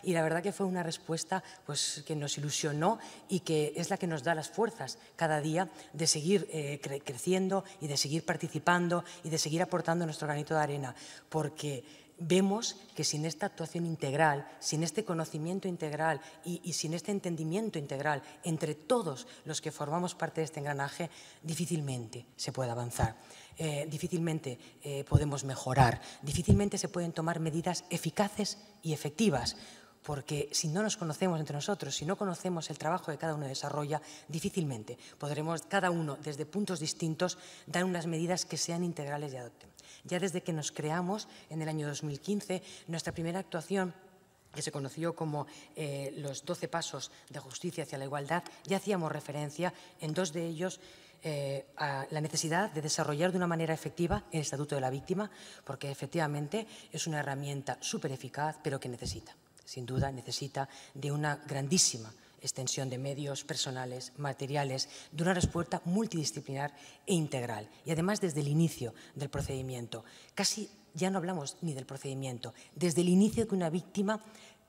y la verdad que fue una respuesta pues, que nos ilusionó y que es la que nos da las fuerzas cada día de seguir eh, creciendo y de seguir participando y de seguir aportando nuestro granito de arena, porque vemos que sin esta actuación integral, sin este conocimiento integral y, sin este entendimiento integral entre todos los que formamos parte de este engranaje, difícilmente se puede avanzar, eh, difícilmente eh, podemos mejorar, difícilmente se pueden tomar medidas eficaces y efectivas porque si no nos conocemos entre nosotros, si no conocemos el trabajo que cada uno desarrolla, difícilmente podremos cada uno desde puntos distintos dar unas medidas que sean integrales y adopten. Ya desde que nos creamos en el año 2015, nuestra primera actuación que se conoció como eh, los 12 pasos de justicia hacia la igualdad, ya hacíamos referencia en dos de ellos eh, a la necesidad de desarrollar de una manera efectiva el Estatuto de la Víctima, porque efectivamente es una herramienta súper eficaz, pero que necesita, sin duda, necesita de una grandísima extensión de medios personales, materiales, de una respuesta multidisciplinar e integral. Y además desde el inicio del procedimiento. Casi ya no hablamos ni del procedimiento, desde el inicio que una víctima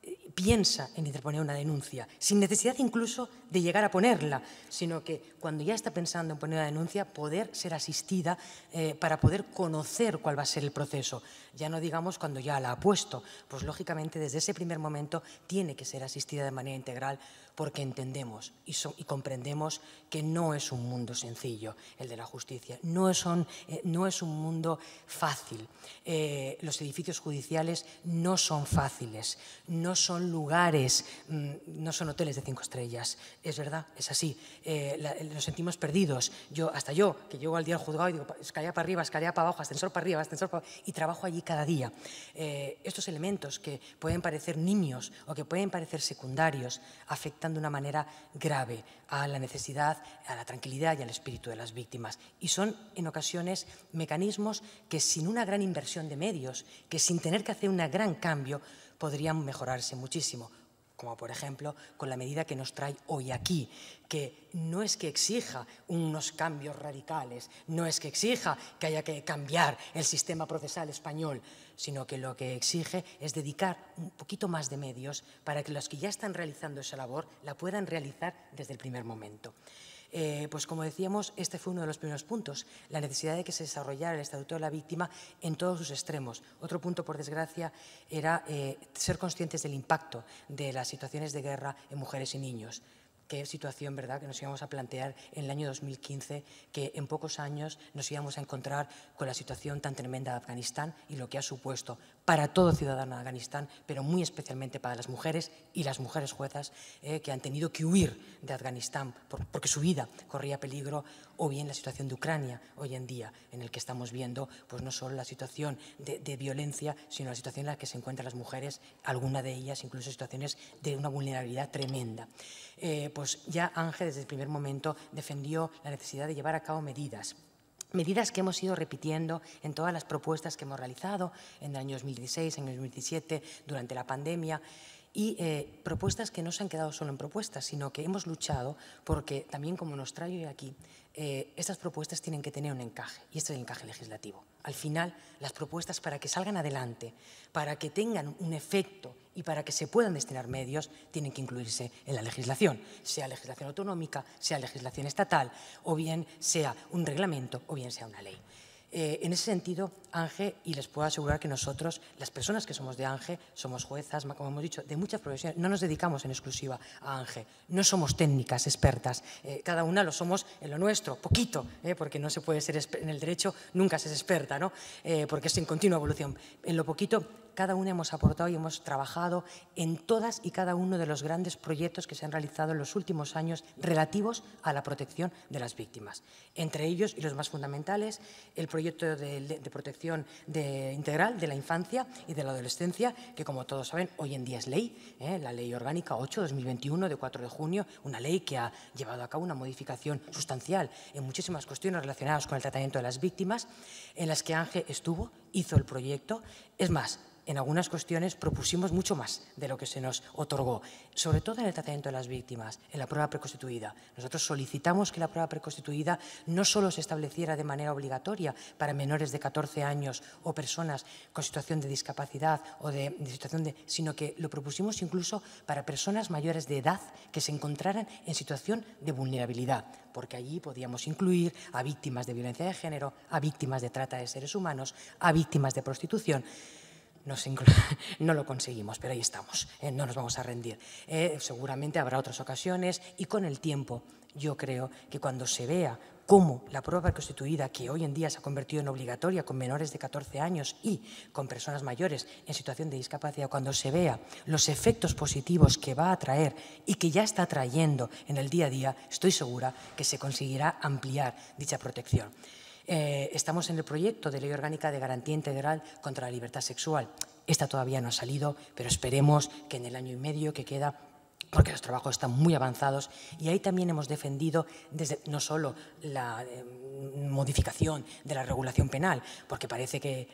eh, piensa en interponer una denuncia, sin necesidad incluso de llegar a ponerla, sino que cuando ya está pensando en poner una denuncia, poder ser asistida eh, para poder conocer cuál va a ser el proceso. Ya no digamos cuando ya la ha puesto, pues lógicamente desde ese primer momento tiene que ser asistida de manera integral porque entendemos y, comprendemos que no es un mundo sencillo el de la justicia, no es, eh, no es un mundo fácil. Eh, los edificios judiciales no son fáciles, no son lugares, mm, no son hoteles de cinco estrellas, es verdad, es así. Eh, nos sentimos perdidos. Yo, hasta yo, que llego al día al juzgado y digo, escalera para arriba, escalera para abajo, ascensor para arriba, ascensor para abajo, y trabajo allí cada día. estos elementos que pueden parecer niños o que pueden parecer secundarios afectan de una manera grave a la necesidad, a la tranquilidad y al espíritu de las víctimas. Y son, en ocasiones, mecanismos que sin una gran inversión de medios, que sin tener que hacer un gran cambio, podrían mejorarse muchísimo como por ejemplo con la medida que nos trae hoy aquí, que no es que exija unos cambios radicales, no es que exija que haya que cambiar el sistema procesal español, sino que lo que exige es dedicar un poquito más de medios para que los que ya están realizando esa labor la puedan realizar desde el primer momento. Eh, pues como decíamos, este fue uno de los primeros puntos, la necesidad de que se desarrollara el Estatuto de la Víctima en todos sus extremos. Otro punto, por desgracia, era eh, ser conscientes del impacto de las situaciones de guerra en mujeres y niños qué situación ¿verdad? que nos íbamos a plantear en el año 2015, que en pocos años nos íbamos a encontrar con la situación tan tremenda de Afganistán y lo que ha supuesto para todo ciudadano de Afganistán, pero muy especialmente para las mujeres y las mujeres juezas eh, que han tenido que huir de Afganistán porque su vida corría peligro, o bien la situación de Ucrania hoy en día, en el que estamos viendo pues no solo la situación de, violencia, sino la situación en la que se encuentran las mujeres, alguna de ellas incluso situaciones de una vulnerabilidad tremenda. Eh, pues ya Ángel desde el primer momento defendió la necesidad de llevar a cabo medidas medidas que hemos ido repitiendo en todas las propuestas que hemos realizado en el año 2016, en el 2017, durante la pandemia, y eh, propuestas que no se han quedado solo en propuestas, sino que hemos luchado porque también como nos traigo aquí, eh, estas propuestas tienen que tener un encaje, y este es el encaje legislativo. Al final, las propuestas para que salgan adelante, para que tengan un efecto y para que se puedan destinar medios, tienen que incluirse en la legislación, sea legislación autonómica, sea legislación estatal, o bien sea un reglamento, o bien sea una ley. Eh, en ese sentido, ANGE, y les puedo asegurar que nosotros, las personas que somos de ANGE, somos juezas, como hemos dicho, de muchas profesiones, no nos dedicamos en exclusiva a ANGE, no somos técnicas, expertas, eh, cada una lo somos en lo nuestro, poquito, eh, porque no se puede ser en el derecho, nunca se es experta, ¿no? porque es en continua evolución. En lo poquito cada una hemos aportado y hemos trabajado en todas y cada uno de los grandes proyectos que se han realizado en los últimos años relativos a la protección de las víctimas. Entre ellos, y los más fundamentales, el proyecto de, protección integral de la infancia y de la adolescencia, que como todos saben, hoy en día es ley, ¿eh? la Ley Orgánica 8-2021 de 4 de junio, una ley que ha llevado a cabo una modificación sustancial en muchísimas cuestiones relacionadas con el tratamiento de las víctimas, en las que Ángel estuvo, hizo el proyecto. Es más, en algunas cuestiones propusimos mucho más de lo que se nos otorgó, sobre todo en el tratamiento de las víctimas, en la prueba preconstituida. Nosotros solicitamos que la prueba preconstituida no solo se estableciera de manera obligatoria para menores de 14 años o personas con situación de discapacidad o de, situación de, sino que lo propusimos incluso para personas mayores de edad que se encontraran en situación de vulnerabilidad, porque allí podíamos incluir a víctimas de violencia de género, a víctimas de trata de seres humanos, a víctimas de prostitución. no lo conseguimos, pero ahí estamos, eh, no nos vamos a rendir. Eh, seguramente habrá otras ocasiones y con el tiempo yo creo que cuando se vea cómo la prueba constituida, que hoy en día se ha convertido en obligatoria con menores de 14 años y con personas mayores en situación de discapacidad, cuando se vea los efectos positivos que va a traer y que ya está trayendo en el día a día, estoy segura que se conseguirá ampliar dicha protección. Eh, estamos en el proyecto de Ley Orgánica de Garantía Integral contra la Libertad Sexual. Esta todavía no ha salido, pero esperemos que en el año y medio que queda porque los trabajos están muy avanzados y ahí también hemos defendido desde, no solo la eh, modificación de la regulación penal, porque parece que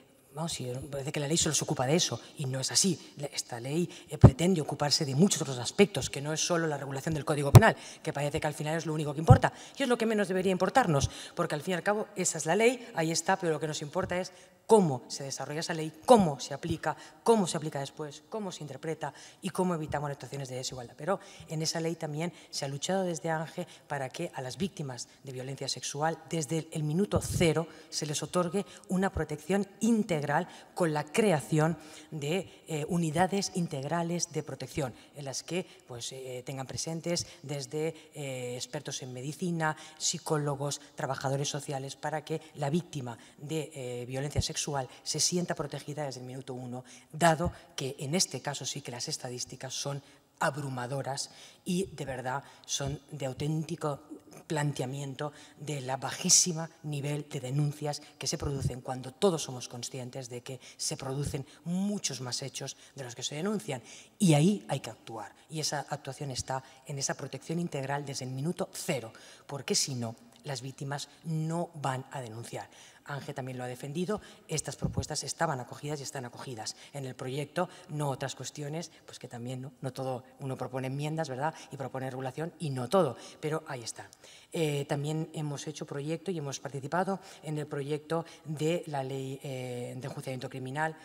parece que la ley solo se ocupa de eso y no es así. Esta ley eh, pretende ocuparse de muchos otros aspectos, que no es solo la regulación del Código Penal, que parece que al final es lo único que importa. Y es lo que menos debería importarnos, porque al fin y al cabo esa es la ley, ahí está, pero lo que nos importa es cómo se desarrolla esa ley, cómo se aplica, cómo se aplica después, cómo se interpreta y cómo evitamos situaciones de desigualdad. Pero en esa ley también se ha luchado desde ANGE para que a las víctimas de violencia sexual, desde el minuto cero, se les otorgue una protección integral con la creación de eh, unidades integrales de protección, en las que pues, eh, tengan presentes desde eh, expertos en medicina, psicólogos, trabajadores sociales, para que la víctima de violencia sexual se sienta protegida desde el minuto uno, dado que en este caso sí que las estadísticas son abrumadoras y de verdad son de auténtico planteamiento de la bajísima nivel de denuncias que se producen cuando todos somos conscientes de que se producen muchos más hechos de los que se denuncian. Y ahí hay que actuar. Y esa actuación está en esa protección integral desde el minuto cero, porque si no, las víctimas no van a denunciar. Ángel también lo ha defendido, estas propuestas estaban acogidas y están acogidas en el proyecto, no otras cuestiones, pues que también no, todo, uno propone enmiendas, ¿verdad? Y propone regulación y no todo, pero ahí está. Eh, también hemos hecho proyecto y hemos participado en el proyecto de la ley eh, de enjuiciamiento criminal,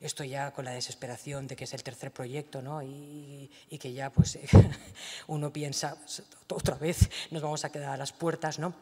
esto ya con la desesperación de que es el tercer proyecto ¿no? y, y que ya pues uno piensa otra vez nos vamos a quedar a las puertas ¿no?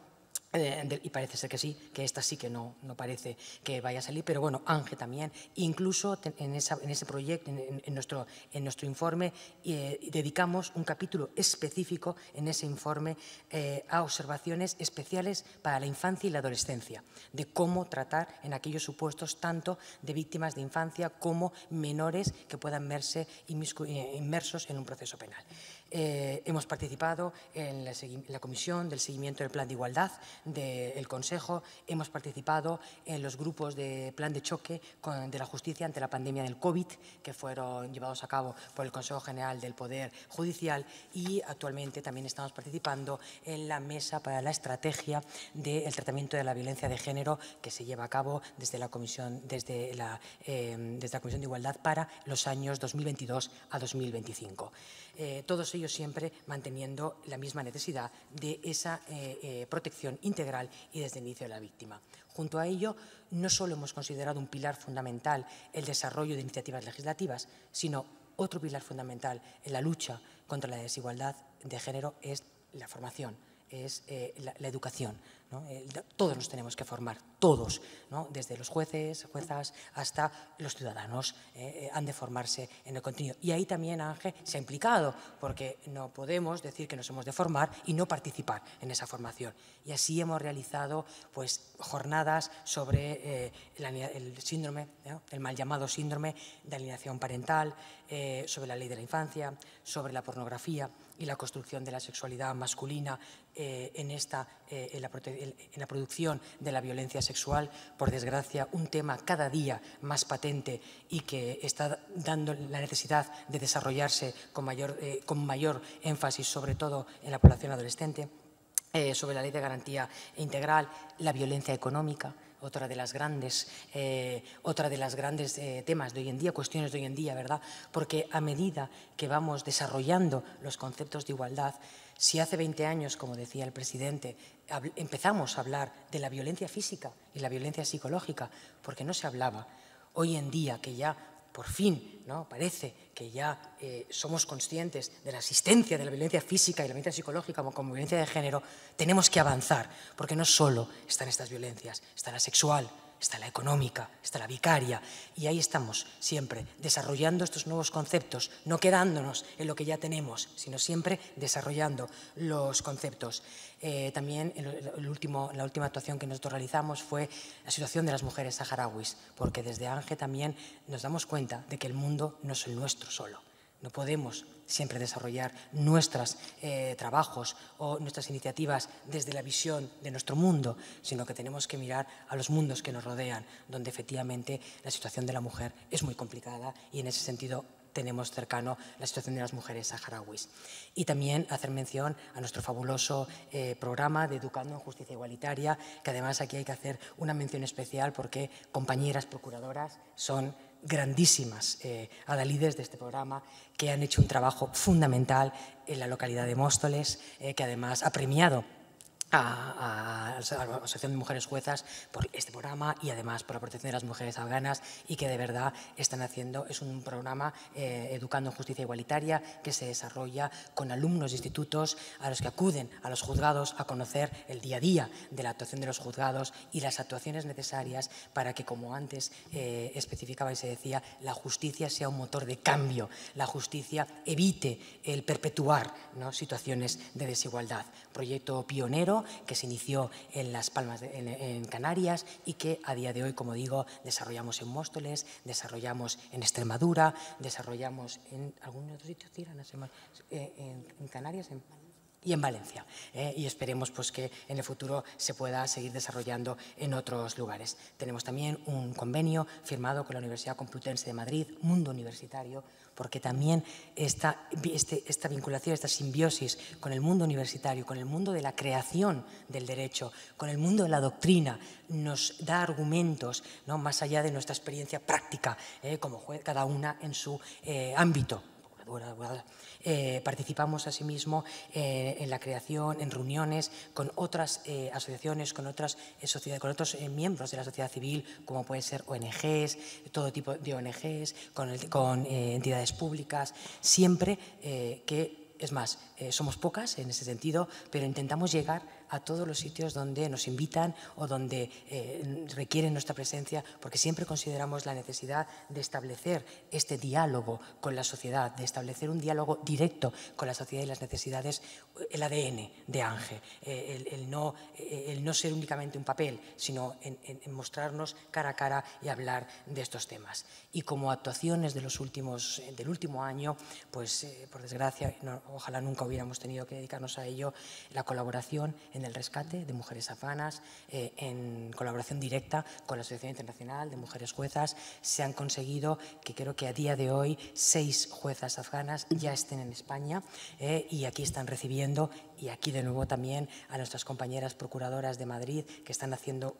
Eh, y parece ser que sí, que esta sí que no, no parece que vaya a salir, pero bueno, Ángel también. Incluso en, ese proyecto, en, nuestro, en nuestro informe, eh, dedicamos un capítulo específico en ese informe eh, a observaciones especiales para la infancia y la adolescencia, de cómo tratar en aquellos supuestos tanto de víctimas de infancia como menores que puedan verse inmersos en un proceso penal. Eh, hemos participado en la, comisión del seguimiento del plan de igualdad del Consejo, hemos participado en los grupos de plan de choque de la justicia ante la pandemia del COVID, que fueron llevados a cabo por el Consejo General del Poder Judicial y actualmente también estamos participando en la mesa para la estrategia del tratamiento de la violencia de género que se lleva a cabo desde la Comisión, desde la, eh, desde la comisión de Igualdad para los años 2022 a 2025. Eh, todos ellos siempre manteniendo la misma necesidad de esa eh, eh, protección integral y desde el inicio de la víctima. Junto a ello, no solo hemos considerado un pilar fundamental el desarrollo de iniciativas legislativas, sino otro pilar fundamental en la lucha contra la desigualdad de género es la formación, es la educación. Eh, todos nos tenemos que formar, todos, desde los jueces, juezas, hasta los ciudadanos, eh, eh, han de formarse en el contenido. Y ahí también Ángel se ha implicado, porque no podemos decir que nos hemos de formar y no participar en esa formación. Y así hemos realizado pues, jornadas sobre el, síndrome, el mal llamado síndrome de alienación parental, sobre la ley de la infancia, sobre la pornografía y la construcción de la sexualidad masculina en, esta, en la, en la producción de la violencia sexual, por desgracia, un tema cada día más patente y que está dando la necesidad de desarrollarse con mayor, eh, con mayor énfasis, sobre todo en la población adolescente eh, sobre la ley de garantía integral, la violencia económica, otra de las grandes, eh, otra de las grandes eh, temas de hoy en día, cuestiones de hoy en día, ¿verdad? Porque a medida que vamos desarrollando los conceptos de igualdad, si hace 20 años, como decía el presidente, empezamos a hablar de la violencia física y la violencia psicológica, porque no se hablaba, hoy en día que ya por fin ¿no? parece que ya eh, somos conscientes de la existencia de la violencia física y la violencia psicológica como, como, violencia de género, tenemos que avanzar, porque no solo están estas violencias, está la sexual, está la económica, está la vicaria, y ahí estamos siempre desarrollando estos nuevos conceptos, no quedándonos en lo que ya tenemos, sino siempre desarrollando los conceptos. Eh, también la última actuación que nosotros realizamos fue la situación de las mujeres saharauis, porque desde ANGE también nos damos cuenta de que el mundo no es el nuestro solo. No podemos siempre desarrollar nuestros eh, trabajos o nuestras iniciativas desde la visión de nuestro mundo, sino que tenemos que mirar a los mundos que nos rodean, donde efectivamente la situación de la mujer es muy complicada y en ese sentido tenemos cercano la situación de las mujeres saharauis. Y también hacer mención a nuestro fabuloso eh, programa de Educando en Justicia Igualitaria, que además aquí hay que hacer una mención especial porque compañeras procuradoras son grandísimas eh, adalides de este programa que han hecho un trabajo fundamental en la localidad de Móstoles, eh, que además ha premiado a, la Asociación de Mujeres Juezas por este programa y además por la protección de las mujeres afganas y que de verdad están haciendo, es un programa eh, Educando en Justicia Igualitaria que se desarrolla con alumnos de institutos a los que acuden a los juzgados a conocer el día a día de la actuación de los juzgados y las actuaciones necesarias para que, como antes eh, especificaba y se decía, la justicia sea un motor de cambio, la justicia evite el perpetuar situaciones de desigualdad. Proyecto pionero que se inició en Las Palmas, en, Canarias, y que a día de hoy, como digo, desarrollamos en Móstoles, desarrollamos en Extremadura, desarrollamos en algún otro sitio, eh, en, en Canarias, y en Valencia. ¿eh? y esperemos pues, que en el futuro se pueda seguir desarrollando en otros lugares. Tenemos también un convenio firmado con la Universidad Complutense de Madrid, Mundo Universitario, porque también esta, este, esta vinculación, esta simbiosis con el mundo universitario, con el mundo de la creación del derecho, con el mundo de la doctrina, nos da argumentos ¿no? más allá de nuestra experiencia práctica, ¿eh? como cada una en su eh, ámbito. Eh, participamos asimismo eh, en la creación, en reuniones con otras eh, asociaciones, con otras sociedades, con otros miembros de la sociedad civil, como pueden ser ONGs, todo tipo de ONGs, con, con entidades públicas, siempre que, es más, somos pocas en ese sentido, pero intentamos llegar a todos los sitios donde nos invitan o donde eh, requieren nuestra presencia, porque siempre consideramos la necesidad de establecer este diálogo con la sociedad, de establecer un diálogo directo con la sociedad y las necesidades, el ADN de Ángel, eh, el, no, eh, el, no, ser únicamente un papel, sino en, mostrarnos cara a cara y hablar de estos temas. Y como actuaciones de los últimos, del último año, pues por desgracia, ojalá nunca hubiéramos tenido que dedicarnos a ello, la colaboración en el rescate de mujeres afganas, eh, en colaboración directa con la Asociación Internacional de Mujeres Juezas, se han conseguido que creo que a día de hoy seis juezas afganas ya estén en España eh, y aquí están recibiendo, y aquí de nuevo también a nuestras compañeras procuradoras de Madrid, que están haciendo,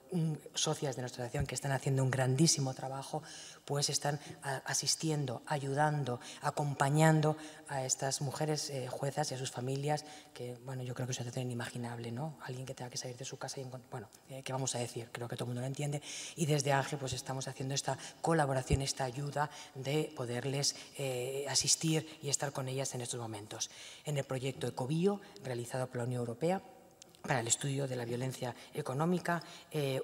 socias de nuestra asociación, que están haciendo un grandísimo trabajo, pues están asistiendo, ayudando, acompañando a estas mujeres eh, juezas y a sus familias, que bueno, yo creo que es una situación inimaginable, ¿no? Alguien que tenga que salir de su casa y, bueno, eh, ¿qué vamos a decir? Creo que todo el mundo lo entiende. Y desde Ángel pues estamos haciendo esta colaboración, esta ayuda de poderles eh, asistir y estar con ellas en estos momentos. En el proyecto Ecobio, realizado por la Unión Europea, para el estudio de la violencia económica, eh,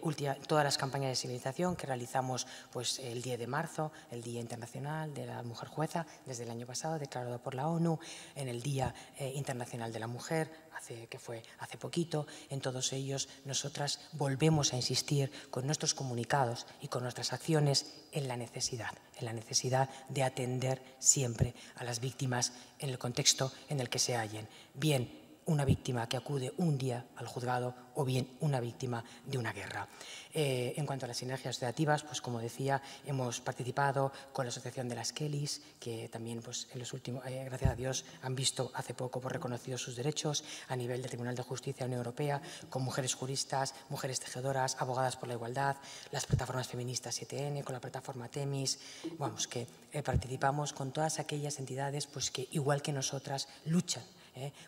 todas las campañas de sensibilización que realizamos pues, el 10 de marzo, el Día Internacional de la Mujer Jueza, desde el año pasado, declarado por la ONU, en el Día eh, Internacional de la Mujer, hace, que fue hace poquito, en todos ellos nosotras volvemos a insistir con nuestros comunicados y con nuestras acciones en la necesidad, en la necesidad de atender siempre a las víctimas en el contexto en el que se hallen. Bien, una víctima que acude un día al juzgado o bien una víctima de una guerra. Eh, en cuanto a las sinergias asociativas, pues como decía, hemos participado con la Asociación de las Kellys, que también pues, en los últimos, eh, gracias a Dios, han visto hace poco por reconocidos sus derechos a nivel del Tribunal de Justicia de la Unión Europea, con mujeres juristas, mujeres tejedoras, abogadas por la igualdad, las plataformas feministas 7N, con la plataforma Temis, vamos, que eh, participamos con todas aquellas entidades pues, que, igual que nosotras, luchan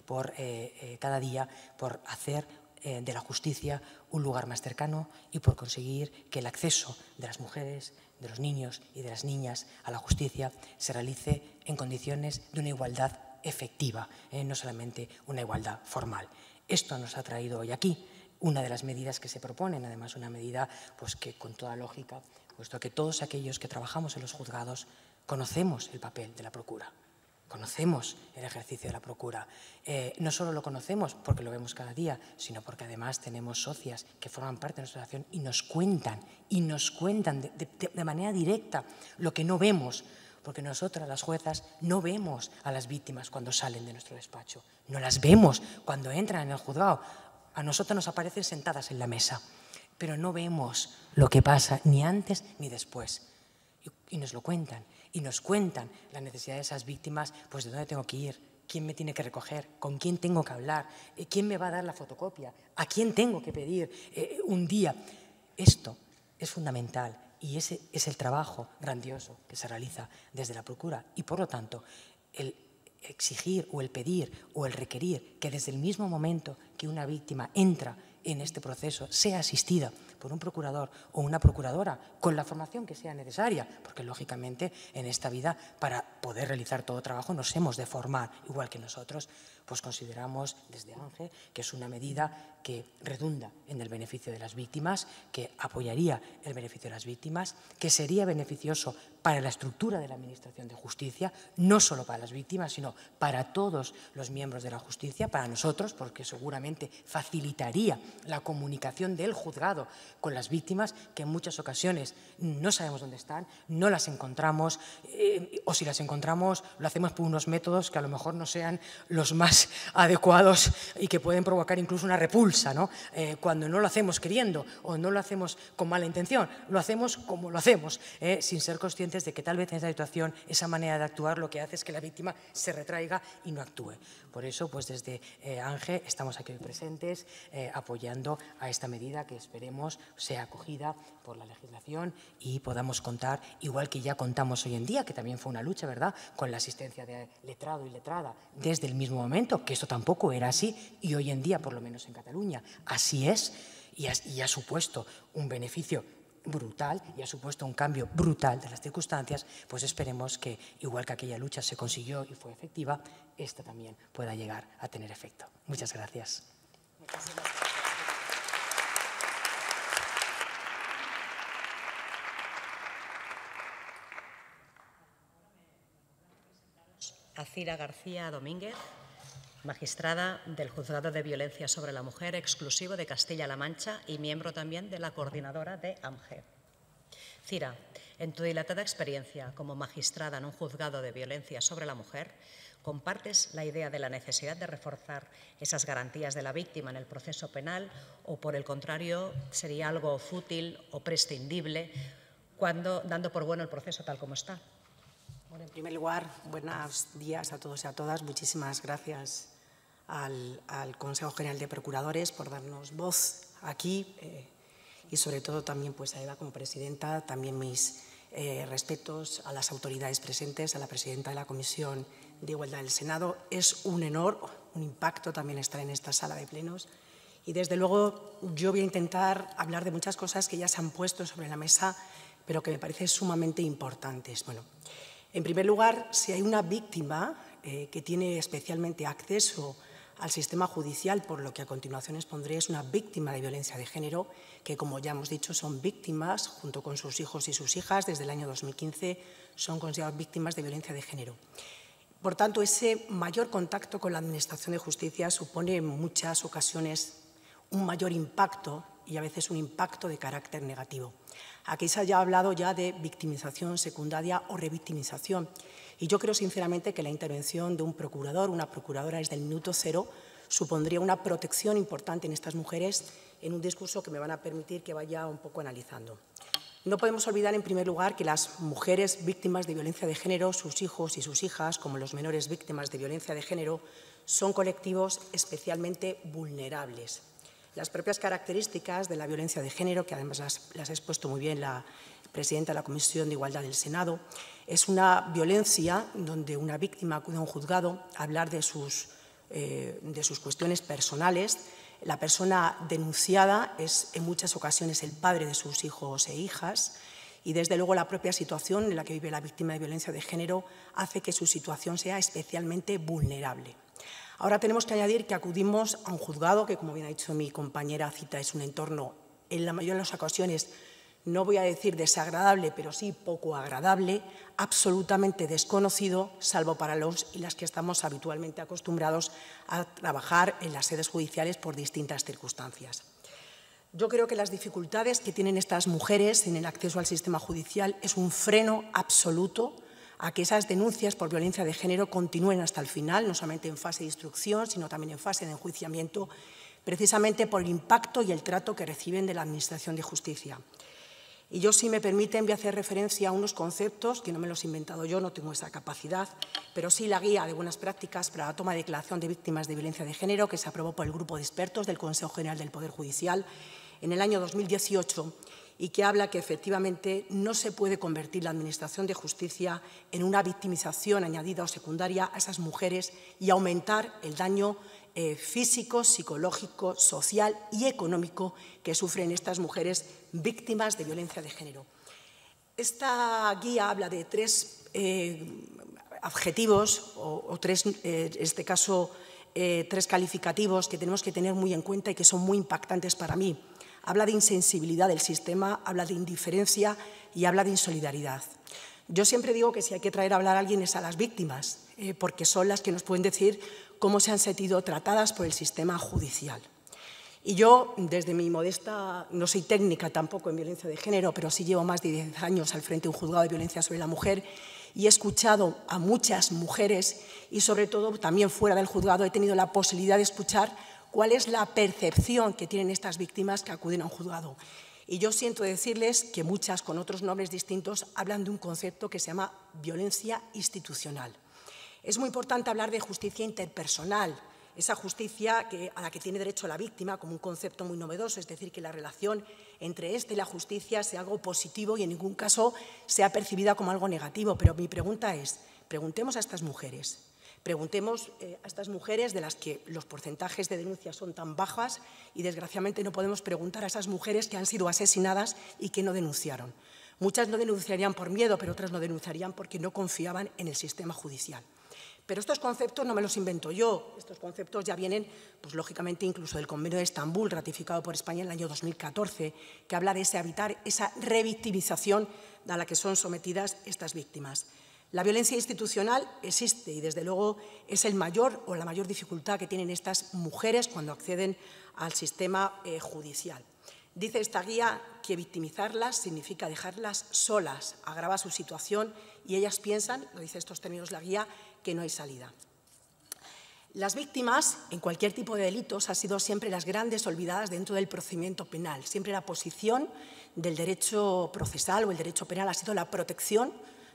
por cada día por hacer eh, de la justicia un lugar más cercano y por conseguir que el acceso de las mujeres, de los niños y de las niñas a la justicia se realice en condiciones de una igualdad efectiva, eh, no solamente una igualdad formal. Esto nos ha traído hoy aquí una de las medidas que se proponen, además una medida pues, que con toda lógica, puesto que todos aquellos que trabajamos en los juzgados conocemos el papel de la procura conocemos el ejercicio de la procura. Eh, no solo lo conocemos porque lo vemos cada día, sino porque además tenemos socias que forman parte de nuestra relación y nos cuentan, y nos cuentan de, manera directa lo que no vemos, porque nosotras, las juezas, no vemos a las víctimas cuando salen de nuestro despacho, no las vemos cuando entran en el juzgado. A nosotras nos aparecen sentadas en la mesa, pero no vemos lo que pasa ni antes ni después. y nos lo cuentan y nos cuentan la necesidad de esas víctimas, pues de dónde tengo que ir, quién me tiene que recoger, con quién tengo que hablar, eh, quién me va a dar la fotocopia, a quién tengo que pedir eh, un día. Esto es fundamental y ese es el trabajo grandioso que se realiza desde la Procura y por lo tanto el exigir o el pedir o el requerir que desde el mismo momento que una víctima entra en este proceso sea asistida por un procurador o una procuradora con la formación que sea necesaria, porque lógicamente en esta vida para poder realizar todo trabajo nos hemos de formar igual que nosotros, pues consideramos desde ANGE que es una medida que redunda en el beneficio de las víctimas, que apoyaría el beneficio de las víctimas, que sería beneficioso para la estructura de la Administración de Justicia, no solo para las víctimas, sino para todos los miembros de la justicia, para nosotros, porque seguramente facilitaría la comunicación del juzgado con las víctimas, que en muchas ocasiones no sabemos dónde están, no las encontramos, eh, o si las encontramos lo hacemos por unos métodos que a lo mejor no sean los más adecuados y que pueden provocar incluso una repulsa, ¿no? Eh, cuando no lo hacemos queriendo o no lo hacemos con mala intención, lo hacemos como lo hacemos, eh, sin ser conscientes de que tal vez en esa situación esa manera de actuar lo que hace es que la víctima se retraiga y no actúe. Por eso, pues desde ANGE estamos aquí presentes apoyando a esta medida que esperemos sea acogida por la legislación y podamos contar, igual que ya contamos hoy en día, que también fue una lucha, ¿verdad?, con la asistencia de letrado y letrada desde el mismo momento, que esto tampoco era así, y hoy en día, por lo menos en Cataluña, así es, y ha, supuesto un beneficio brutal y ha supuesto un cambio brutal de las circunstancias, pues esperemos que, igual que aquella lucha se consiguió y fue efectiva, esta también pueda llegar a tener efecto. Muchas gracias. Cira García Domínguez, magistrada del Juzgado de Violencia sobre la Mujer exclusivo de Castilla-La Mancha y miembro también de la coordinadora de AMGE. Cira, en tu dilatada experiencia como magistrada en un juzgado de violencia sobre la mujer, ¿compartes la idea de la necesidad de reforzar esas garantías de la víctima en el proceso penal o, por el contrario, sería algo fútil o prescindible cuando, dando por bueno el proceso tal como está? Bueno, en primer lugar, buenos días a todos y a todas. Muchísimas gracias al, Consejo General de Procuradores por darnos voz aquí eh, y sobre todo también pues, a Eva como presidenta, también mis eh, respetos a las autoridades presentes, a la presidenta de la Comisión de Igualdad del Senado. Es un honor, un impacto también estar en esta sala de plenos y desde luego yo voy a intentar hablar de muchas cosas que ya se han puesto sobre la mesa pero que me parecen sumamente importantes. Bueno, en primer lugar, si hay una víctima eh, que tiene especialmente acceso al sistema judicial, por lo que a continuación expondré, es una víctima de violencia de género, que como ya hemos dicho son víctimas, junto con sus hijos y sus hijas, desde el año 2015 son consideradas víctimas de violencia de género. Por tanto, ese mayor contacto con la Administración de Justicia supone en muchas ocasiones un mayor impacto y a veces un impacto de carácter negativo. Aquí se haya hablado ya de victimización secundaria o revictimización. Y yo creo sinceramente que la intervención de un procurador, una procuradora desde el minuto cero, supondría una protección importante en estas mujeres en un discurso que me van a permitir que vaya un poco analizando. No podemos olvidar, en primer lugar, que las mujeres víctimas de violencia de género, sus hijos y sus hijas, como los menores víctimas de violencia de género, son colectivos especialmente vulnerables. Las propias características de la violencia de género, que además las, ha expuesto muy bien la presidenta de la Comisión de Igualdad del Senado, es una violencia donde una víctima acude a un juzgado a hablar de sus, eh, de sus cuestiones personales. La persona denunciada es en muchas ocasiones el padre de sus hijos e hijas y desde luego la propia situación en la que vive la víctima de violencia de género hace que su situación sea especialmente vulnerable. Ahora tenemos que añadir que acudimos a un juzgado que, como bien ha dicho mi compañera Cita, es un entorno en la mayoría de las ocasiones no voy a decir desagradable, pero sí poco agradable, absolutamente desconocido, salvo para los y las que estamos habitualmente acostumbrados a trabajar en las sedes judiciales por distintas circunstancias. Yo creo que las dificultades que tienen estas mujeres en el acceso al sistema judicial es un freno absoluto a que esas denuncias por violencia de género continúen hasta el final, no solamente en fase de instrucción, sino también en fase de enjuiciamiento, precisamente por el impacto y el trato que reciben de la Administración de Justicia. Y yo, si me permiten, voy a hacer referencia a unos conceptos que no me los he inventado yo, no tengo esa capacidad, pero sí la guía de buenas prácticas para la toma de declaración de víctimas de violencia de género que se aprobó por el Grupo de Expertos del Consejo General del Poder Judicial en el año 2018 y que habla que efectivamente no se puede convertir la Administración de Justicia en una victimización añadida o secundaria a esas mujeres y aumentar el daño eh, físico, psicológico, social y económico que sufren estas mujeres víctimas de violencia de género. Esta guía habla de tres eh, adjetivos o, tres, eh, en este caso, tres calificativos que tenemos que tener muy en cuenta y que son muy impactantes para mí. Habla de insensibilidad del sistema, habla de indiferencia y habla de insolidaridad. Yo siempre digo que si hay que traer a hablar a alguien es a las víctimas, porque son las que nos pueden decir cómo se han sentido tratadas por el sistema judicial. Y yo, desde mi modesta, no soy técnica tampoco en violencia de género, pero sí llevo más de 10 años al frente de un juzgado de violencia sobre la mujer y he escuchado a muchas mujeres y sobre todo también fuera del juzgado he tenido la posibilidad de escuchar cuál es la percepción que tienen estas víctimas que acuden a un juzgado. Y yo siento decirles que muchas con otros nombres distintos hablan de un concepto que se llama violencia institucional. Es muy importante hablar de justicia interpersonal, esa justicia a la que tiene derecho la víctima como un concepto muy novedoso, es decir, que la relación entre éste y la justicia sea algo positivo y en ningún caso sea percibida como algo negativo. Pero mi pregunta es, preguntemos a estas mujeres, preguntemos eh, a estas mujeres de las que los porcentajes de denuncias son tan bajas y desgraciadamente no podemos preguntar a esas mujeres que han sido asesinadas y que no denunciaron. Muchas no denunciarían por miedo, pero otras no denunciarían porque no confiaban en el sistema judicial. Pero estos conceptos no me los invento yo, estos conceptos ya vienen, pues lógicamente, incluso del Convenio de Estambul, ratificado por España en el año 2014, que habla de ese evitar esa revictimización a la que son sometidas estas víctimas. La violencia institucional existe y, desde luego, es el mayor o la mayor dificultad que tienen estas mujeres cuando acceden al sistema eh, judicial. Dice esta guía que victimizarlas significa dejarlas solas, agrava su situación y ellas piensan, lo dice estos términos la guía, que no hay salida. Las víctimas, en cualquier tipo de delitos, han sido siempre las grandes olvidadas dentro del procedimiento penal. Siempre la posición del derecho procesal o el derecho penal ha sido la protección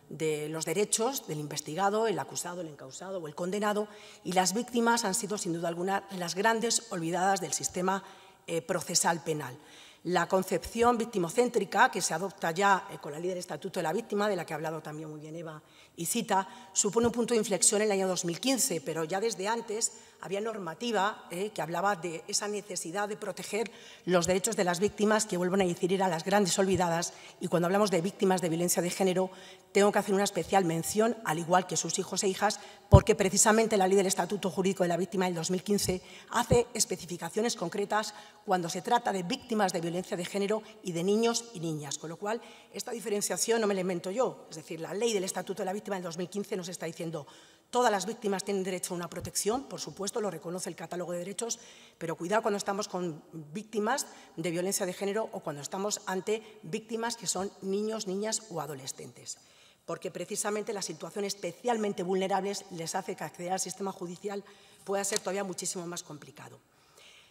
de los derechos del investigado, el acusado, el encausado o el condenado, y las víctimas han sido, sin duda alguna, las grandes olvidadas del sistema eh, procesal penal. La concepción victimocéntrica, que se adopta ya eh, con la ley del Estatuto de la Víctima, de la que ha hablado también muy bien Eva y cita, supone un punto de inflexión en el año 2015, pero ya desde antes había normativa eh, que hablaba de esa necesidad de proteger los derechos de las víctimas, que vuelven a decir a las grandes olvidadas. Y cuando hablamos de víctimas de violencia de género, tengo que hacer una especial mención, al igual que sus hijos e hijas, porque precisamente la ley del Estatuto Jurídico de la Víctima del 2015 hace especificaciones concretas cuando se trata de víctimas de violencia de género y de niños y niñas. Con lo cual, esta diferenciación no me la invento yo. Es decir, la ley del Estatuto de la Víctima del 2015 nos está diciendo Todas las víctimas tienen derecho a una protección, por supuesto, lo reconoce el catálogo de derechos, pero cuidado cuando estamos con víctimas de violencia de género o cuando estamos ante víctimas que son niños, niñas o adolescentes, porque precisamente la situación especialmente vulnerables les hace que acceder al sistema judicial pueda ser todavía muchísimo más complicado.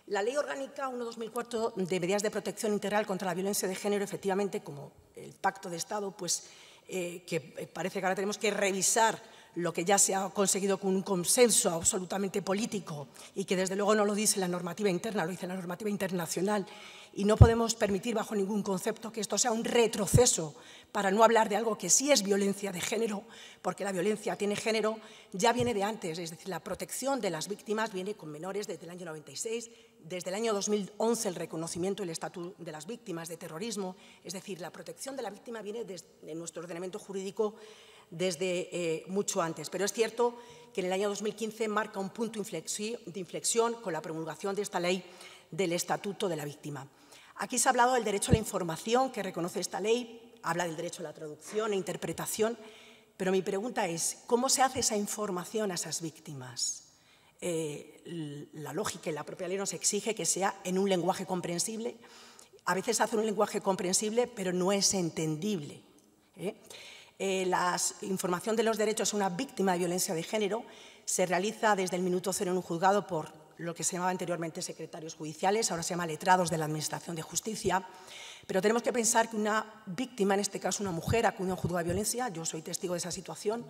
La Ley Orgánica 1-2004 de Medidas de Protección Integral contra la Violencia de Género, efectivamente, como el Pacto de Estado, pues eh, que parece que ahora tenemos que revisar lo que ya se ha conseguido con un consenso absolutamente político y que desde luego no lo dice la normativa interna, lo dice la normativa internacional. Y no podemos permitir bajo ningún concepto que esto sea un retroceso para no hablar de algo que sí es violencia de género, porque la violencia tiene género, ya viene de antes, es decir, la protección de las víctimas viene con menores desde el año 96, desde el año 2011 el reconocimiento y el estatus de las víctimas de terrorismo, es decir, la protección de la víctima viene de nuestro ordenamiento jurídico desde eh, mucho antes. Pero es cierto que en el año 2015 marca un punto de inflexión con la promulgación de esta ley del Estatuto de la Víctima. Aquí se ha hablado del derecho a la información que reconoce esta ley, habla del derecho a la traducción e interpretación, pero mi pregunta es, ¿cómo se hace esa información a esas víctimas? Eh, la lógica y la propia ley nos exige que sea en un lenguaje comprensible. A veces hace un lenguaje comprensible, pero no es entendible. ¿eh? Eh, la información de los derechos a una víctima de violencia de género se realiza desde el minuto cero en un juzgado por lo que se llamaba anteriormente secretarios judiciales, ahora se llama letrados de la Administración de Justicia. Pero tenemos que pensar que una víctima, en este caso una mujer, acude a un juzgado de violencia, yo soy testigo de esa situación,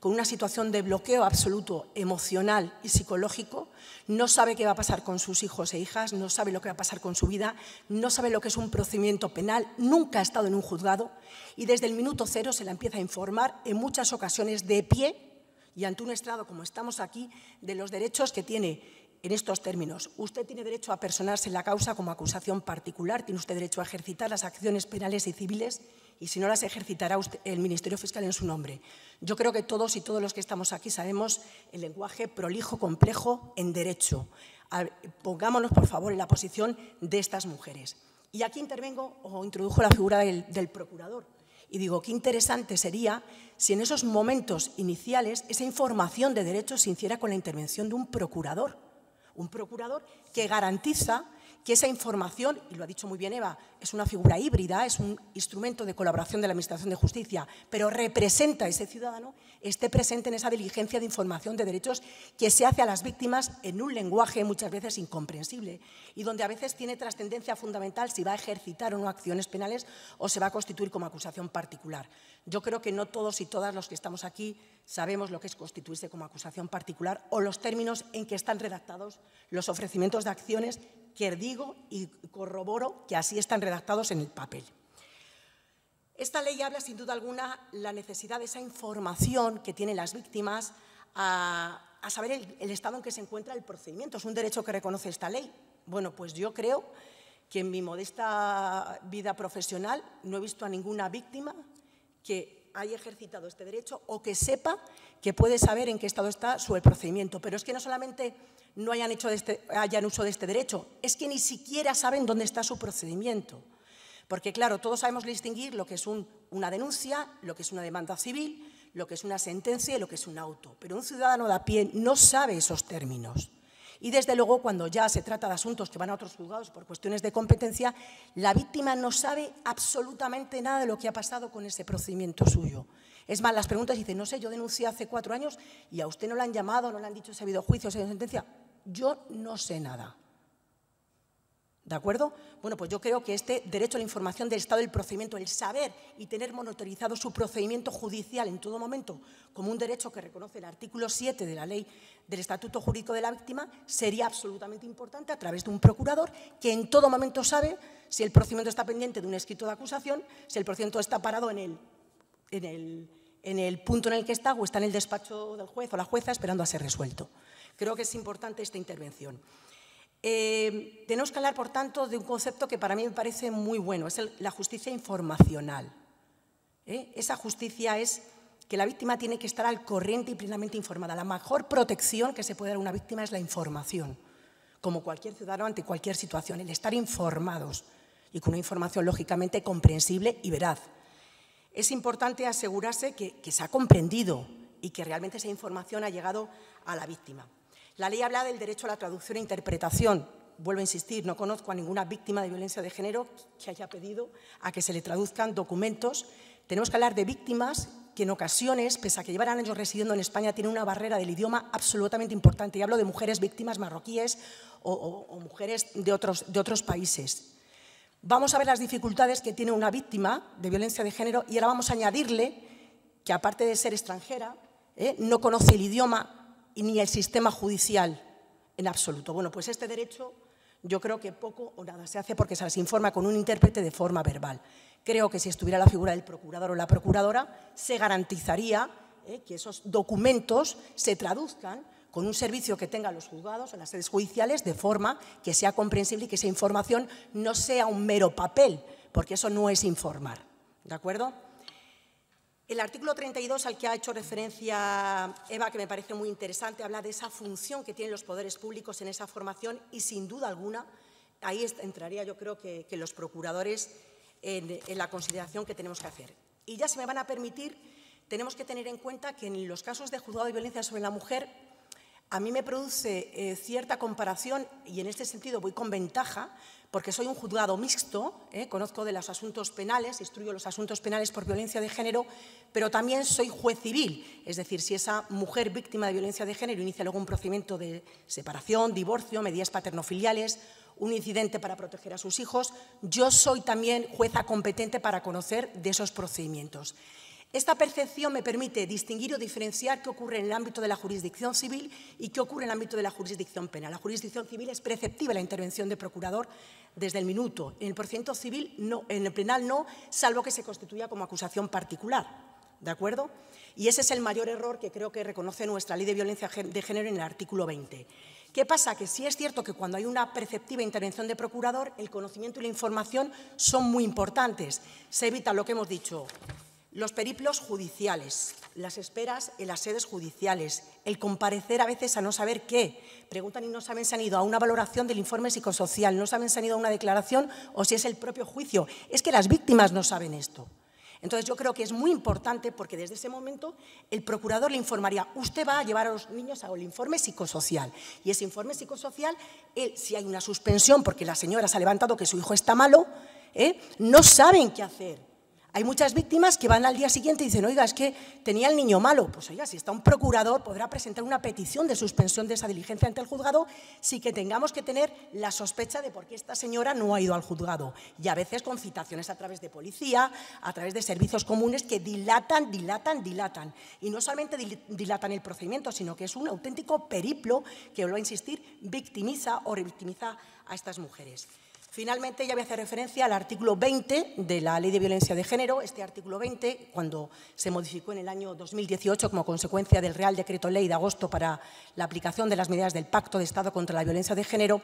con una situación de bloqueo absoluto emocional y psicológico, no sabe qué va a pasar con sus hijos e hijas, no sabe lo que va a pasar con su vida, no sabe lo que es un procedimiento penal, nunca ha estado en un juzgado y desde el minuto cero se la empieza a informar en muchas ocasiones de pie y ante un estrado como estamos aquí de los derechos que tiene en estos términos. Usted tiene derecho a personarse en la causa como acusación particular, tiene usted derecho a ejercitar las acciones penales y civiles y si no las ejercitará el Ministerio Fiscal en su nombre. Yo creo que todos y todos los que estamos aquí sabemos el lenguaje prolijo, complejo en derecho. Pongámonos, por favor, en la posición de estas mujeres. Y aquí intervengo o introdujo la figura del, del procurador. Y digo, qué interesante sería si en esos momentos iniciales esa información de derechos se hiciera con la intervención de un procurador. Un procurador que garantiza que esa información, y lo ha dicho muy bien Eva, es una figura híbrida, es un instrumento de colaboración de la Administración de Justicia, pero representa a ese ciudadano, esté presente en esa diligencia de información de derechos que se hace a las víctimas en un lenguaje muchas veces incomprensible y donde a veces tiene trascendencia fundamental si va a ejercitar o no acciones penales o se va a constituir como acusación particular. Yo creo que no todos y todas los que estamos aquí sabemos lo que es constituirse como acusación particular o los términos en que están redactados los ofrecimientos de acciones que digo y corroboro que así están redactados en el papel. Esta ley habla sin duda alguna la necesidad de esa información que tienen las víctimas a, saber el, el, estado en que se encuentra el procedimiento. Es un derecho que reconoce esta ley. Bueno, pues yo creo que en mi modesta vida profesional no he visto a ninguna víctima que haya ejercitado este derecho o que sepa que puede saber en qué estado está su procedimiento. Pero es que no solamente no hayan, hecho este, hayan uso de este derecho, es que ni siquiera saben dónde está su procedimiento. Porque, claro, todos sabemos distinguir lo que es una denuncia, lo que es una demanda civil, lo que es una sentencia y lo que es un auto. Pero un ciudadano de a pie no sabe esos términos. Y desde luego, cuando ya se trata de asuntos que van a otros juzgados por cuestiones de competencia, la víctima no sabe absolutamente nada de lo que ha pasado con ese procedimiento suyo. Es más, las preguntas dicen, no sé, yo denuncié hace cuatro años y a usted no le han llamado, no le han dicho si ha habido juicio, si ha habido sentencia. Yo no sé nada. ¿De acuerdo? Bueno, pues yo creo que este derecho a la información del estado del procedimiento, el saber y tener monitorizado su procedimiento judicial en todo momento como un derecho que reconoce el artículo 7 de la ley del Estatuto Jurídico de la Víctima, sería absolutamente importante a través de un procurador que en todo momento sabe si el procedimiento está pendiente de un escrito de acusación, si el procedimiento está parado en el, en el, en el punto en el que está o está en el despacho del juez o la jueza esperando a ser resuelto. Creo que es importante esta intervención. Eh, tenemos que hablar, por tanto, de un concepto que para mí me parece muy bueno, es la justicia informacional. ¿eh? Esa justicia es que la víctima tiene que estar al corriente y plenamente informada. La mejor protección que se puede dar a una víctima es la información, como cualquier ciudadano ante cualquier situación, el estar informados y con una información lógicamente comprensible y veraz. Es importante asegurarse que se ha comprendido y que realmente esa información ha llegado a la víctima. La ley habla del derecho a la traducción e interpretación. Vuelvo a insistir, no conozco a ninguna víctima de violencia de género que haya pedido a que se le traduzcan documentos tenemos que hablar de víctimas que en ocasiones, pese a que llevan años residiendo en España, tienen una barrera del idioma absolutamente importante. Y hablo de mujeres víctimas marroquíes o, mujeres de otros, de otros países. Vamos a ver las dificultades que tiene una víctima de violencia de género y ahora vamos a añadirle que, aparte de ser extranjera, ¿eh? no conoce el idioma ni el sistema judicial en absoluto. Bueno, pues este derecho yo creo que poco o nada se hace porque se les informa con un intérprete de forma verbal. Creo que si estuviera la figura del procurador o la procuradora, se garantizaría eh, que esos documentos se traduzcan con un servicio que tengan los juzgados o las sedes judiciales de forma que sea comprensible y que esa información no sea un mero papel, porque eso no es informar. ¿De acuerdo? El artículo 32 al que ha hecho referencia Eva, que me parece muy interesante, habla de esa función que tienen los poderes públicos en esa formación y, sin duda alguna, ahí entraría yo creo que, los procuradores en, la consideración que tenemos que hacer. Y ya se me van a permitir, tenemos que tener en cuenta que en los casos de juzgado de violencia sobre la mujer, a mí me produce eh, cierta comparación, y en este sentido voy con ventaja, porque soy un juzgado mixto, ¿eh? conozco de los asuntos penales, instruyo los asuntos penales por violencia de género, pero también soy juez civil, es decir, si esa mujer víctima de violencia de género inicia luego un procedimiento de separación, divorcio, medidas paternofiliales, un incidente para proteger a sus hijos, yo soy también jueza competente para conocer de esos procedimientos. Esta percepción me permite distinguir o diferenciar qué ocurre en el ámbito de la jurisdicción civil y qué ocurre en el ámbito de la jurisdicción penal. La jurisdicción civil es preceptiva la intervención de procurador desde el minuto. En el procedimiento civil, no, en el penal no, salvo que se constituya como acusación particular. ¿De acuerdo? Y ese es el mayor error que creo que reconoce nuestra ley de violencia de género en el artículo 20. ¿Qué pasa? Que sí es cierto que cuando hay una perceptiva intervención de procurador, el conocimiento y la información son muy importantes. Se evita lo que hemos dicho, los periplos judiciales, las esperas en las sedes judiciales, el comparecer a veces a no saber qué. Preguntan y no saben si han ido a una valoración del informe psicosocial, no saben si han ido a una declaración o si es el propio juicio. Es que las víctimas no saben esto. Entonces yo creo que es muy importante porque desde ese momento el procurador le informaría, usted va a llevar a los niños al informe psicosocial. Y ese informe psicosocial, si hay una suspensión porque la señora se ha levantado que su hijo está malo, ¿eh? no saben qué hacer. Hay muchas víctimas que van al día siguiente y dicen, oiga, es que tenía el niño malo. Pues oiga, si está un procurador, podrá presentar una petición de suspensión de esa diligencia ante el juzgado sin que tengamos que tener la sospecha de por qué esta señora no ha ido al juzgado. Y a veces con citaciones a través de policía, a través de servicios comunes que dilatan, dilatan, dilatan. Y no solamente dilatan el procedimiento, sino que es un auténtico periplo que, vuelvo a insistir, victimiza o revictimiza a estas mujeres. Finalmente, ya voy a hacer referencia al artículo 20 de la Ley de Violencia de Género. Este artículo 20, cuando se modificó en el año 2018 como consecuencia del Real Decreto Ley de agosto para la aplicación de las medidas del Pacto de Estado contra la Violencia de Género,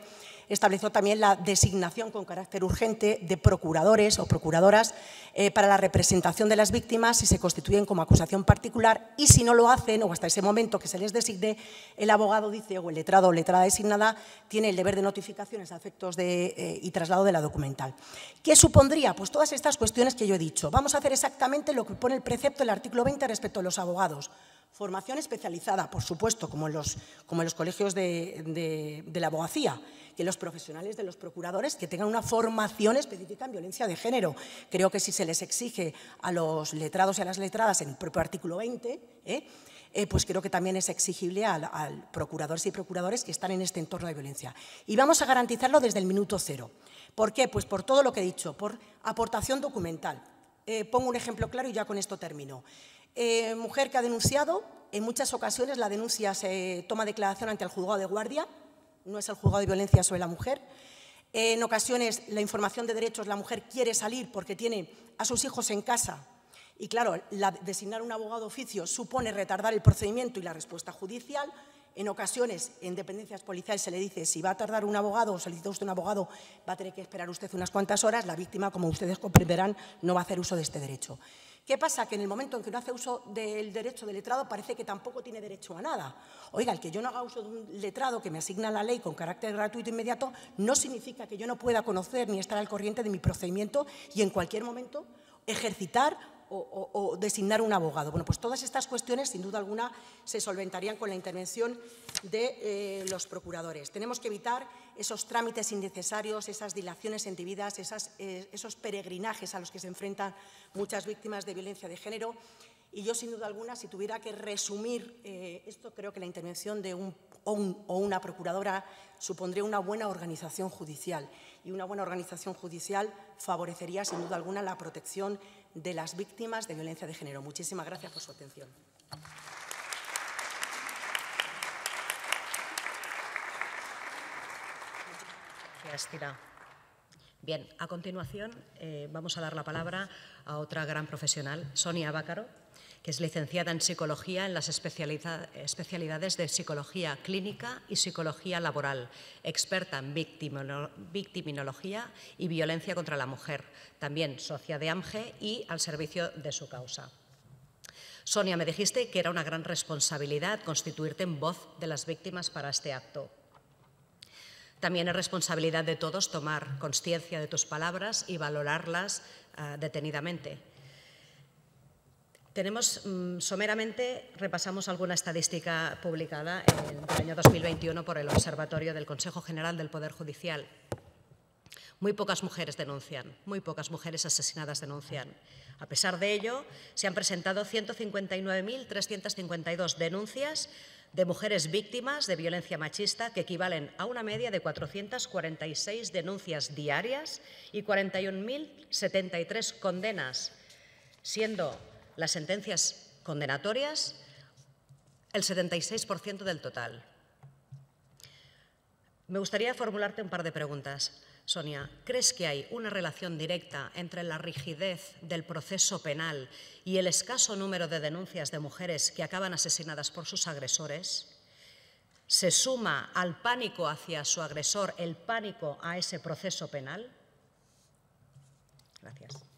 estableció también la designación con carácter urgente de procuradores o procuradoras eh, para la representación de las víctimas si se constituyen como acusación particular y si no lo hacen o hasta ese momento que se les designe, el abogado dice o el letrado o letrada designada tiene el deber de notificaciones a efectos de, eh, traslado de la documental. ¿Qué supondría? Pues todas estas cuestiones que yo he dicho. Vamos a hacer exactamente lo que pone el precepto del artículo 20 respecto a los abogados. Formación especializada, por supuesto, como en los, como en los colegios de, de la abogacía que los profesionales de los procuradores que tengan una formación específica en violencia de género. Creo que si se les exige a los letrados y a las letradas en el propio artículo 20, ¿eh? Eh, pues creo que también es exigible al, procuradores y procuradores que están en este entorno de violencia. Y vamos a garantizarlo desde el minuto cero. ¿Por qué? Pues por todo lo que he dicho, por aportación documental. Eh, pongo un ejemplo claro y ya con esto termino. mujer que ha denunciado, en muchas ocasiones la denuncia se toma declaración ante el juzgado de guardia, no es el juzgado de violencia sobre la mujer. En ocasiones, la información de derechos, la mujer quiere salir porque tiene a sus hijos en casa y, claro, designar un abogado oficio supone retardar el procedimiento y la respuesta judicial. En ocasiones, en dependencias policiales se le dice si va a tardar un abogado o solicita usted un abogado, va a tener que esperar usted unas cuantas horas. La víctima, como ustedes comprenderán, no va a hacer uso de este derecho. ¿Qué pasa? Que en el momento en que no hace uso del derecho de letrado parece que tampoco tiene derecho a nada. Oiga, el que yo no haga uso de un letrado que me asigna la ley con carácter gratuito e inmediato no significa que yo no pueda conocer ni estar al corriente de mi procedimiento y en cualquier momento ejercitar o, designar un abogado. Bueno, pues todas estas cuestiones, sin duda alguna, se solventarían con la intervención de eh, los procuradores. Tenemos que evitar esos trámites innecesarios, esas dilaciones indebidas, esas, eh, esos peregrinajes a los que se enfrentan muchas víctimas de violencia de género. Y yo, sin duda alguna, si tuviera que resumir eh, esto, creo que la intervención de un o, una procuradora supondría una buena organización judicial. Y una buena organización judicial favorecería, sin duda alguna, la protección de las víctimas de violencia de género. Muchísimas gracias por su atención. Gracias, Bien, a continuación eh, vamos a dar la palabra a otra gran profesional, Sonia Bácaro, que es licenciada en Psicología en las especialidades de Psicología Clínica y Psicología Laboral, experta en victiminología y violencia contra la mujer, también socia de AMGE y al servicio de su causa. Sonia, me dijiste que era una gran responsabilidad constituirte en voz de las víctimas para este acto. También es responsabilidad de todos tomar conciencia de tus palabras y valorarlas ah, detenidamente. Tenemos, mm, someramente, repasamos alguna estadística publicada en el año 2021 por el Observatorio del Consejo General del Poder Judicial. Muy pocas mujeres denuncian, muy pocas mujeres asesinadas denuncian. A pesar de ello, se han presentado 159.352 denuncias de mujeres víctimas de violencia machista, que equivalen a una media de 446 denuncias diarias y 41.073 condenas, siendo las sentencias condenatorias el 76% del total. Me gustaría formularte un par de preguntas. Sonia, ¿crees que hay una relación directa entre la rigidez del proceso penal y el escaso número de denuncias de mujeres que acaban asesinadas por sus agresores? ¿Se suma al pánico hacia su agresor el pánico a ese proceso penal? Gracias.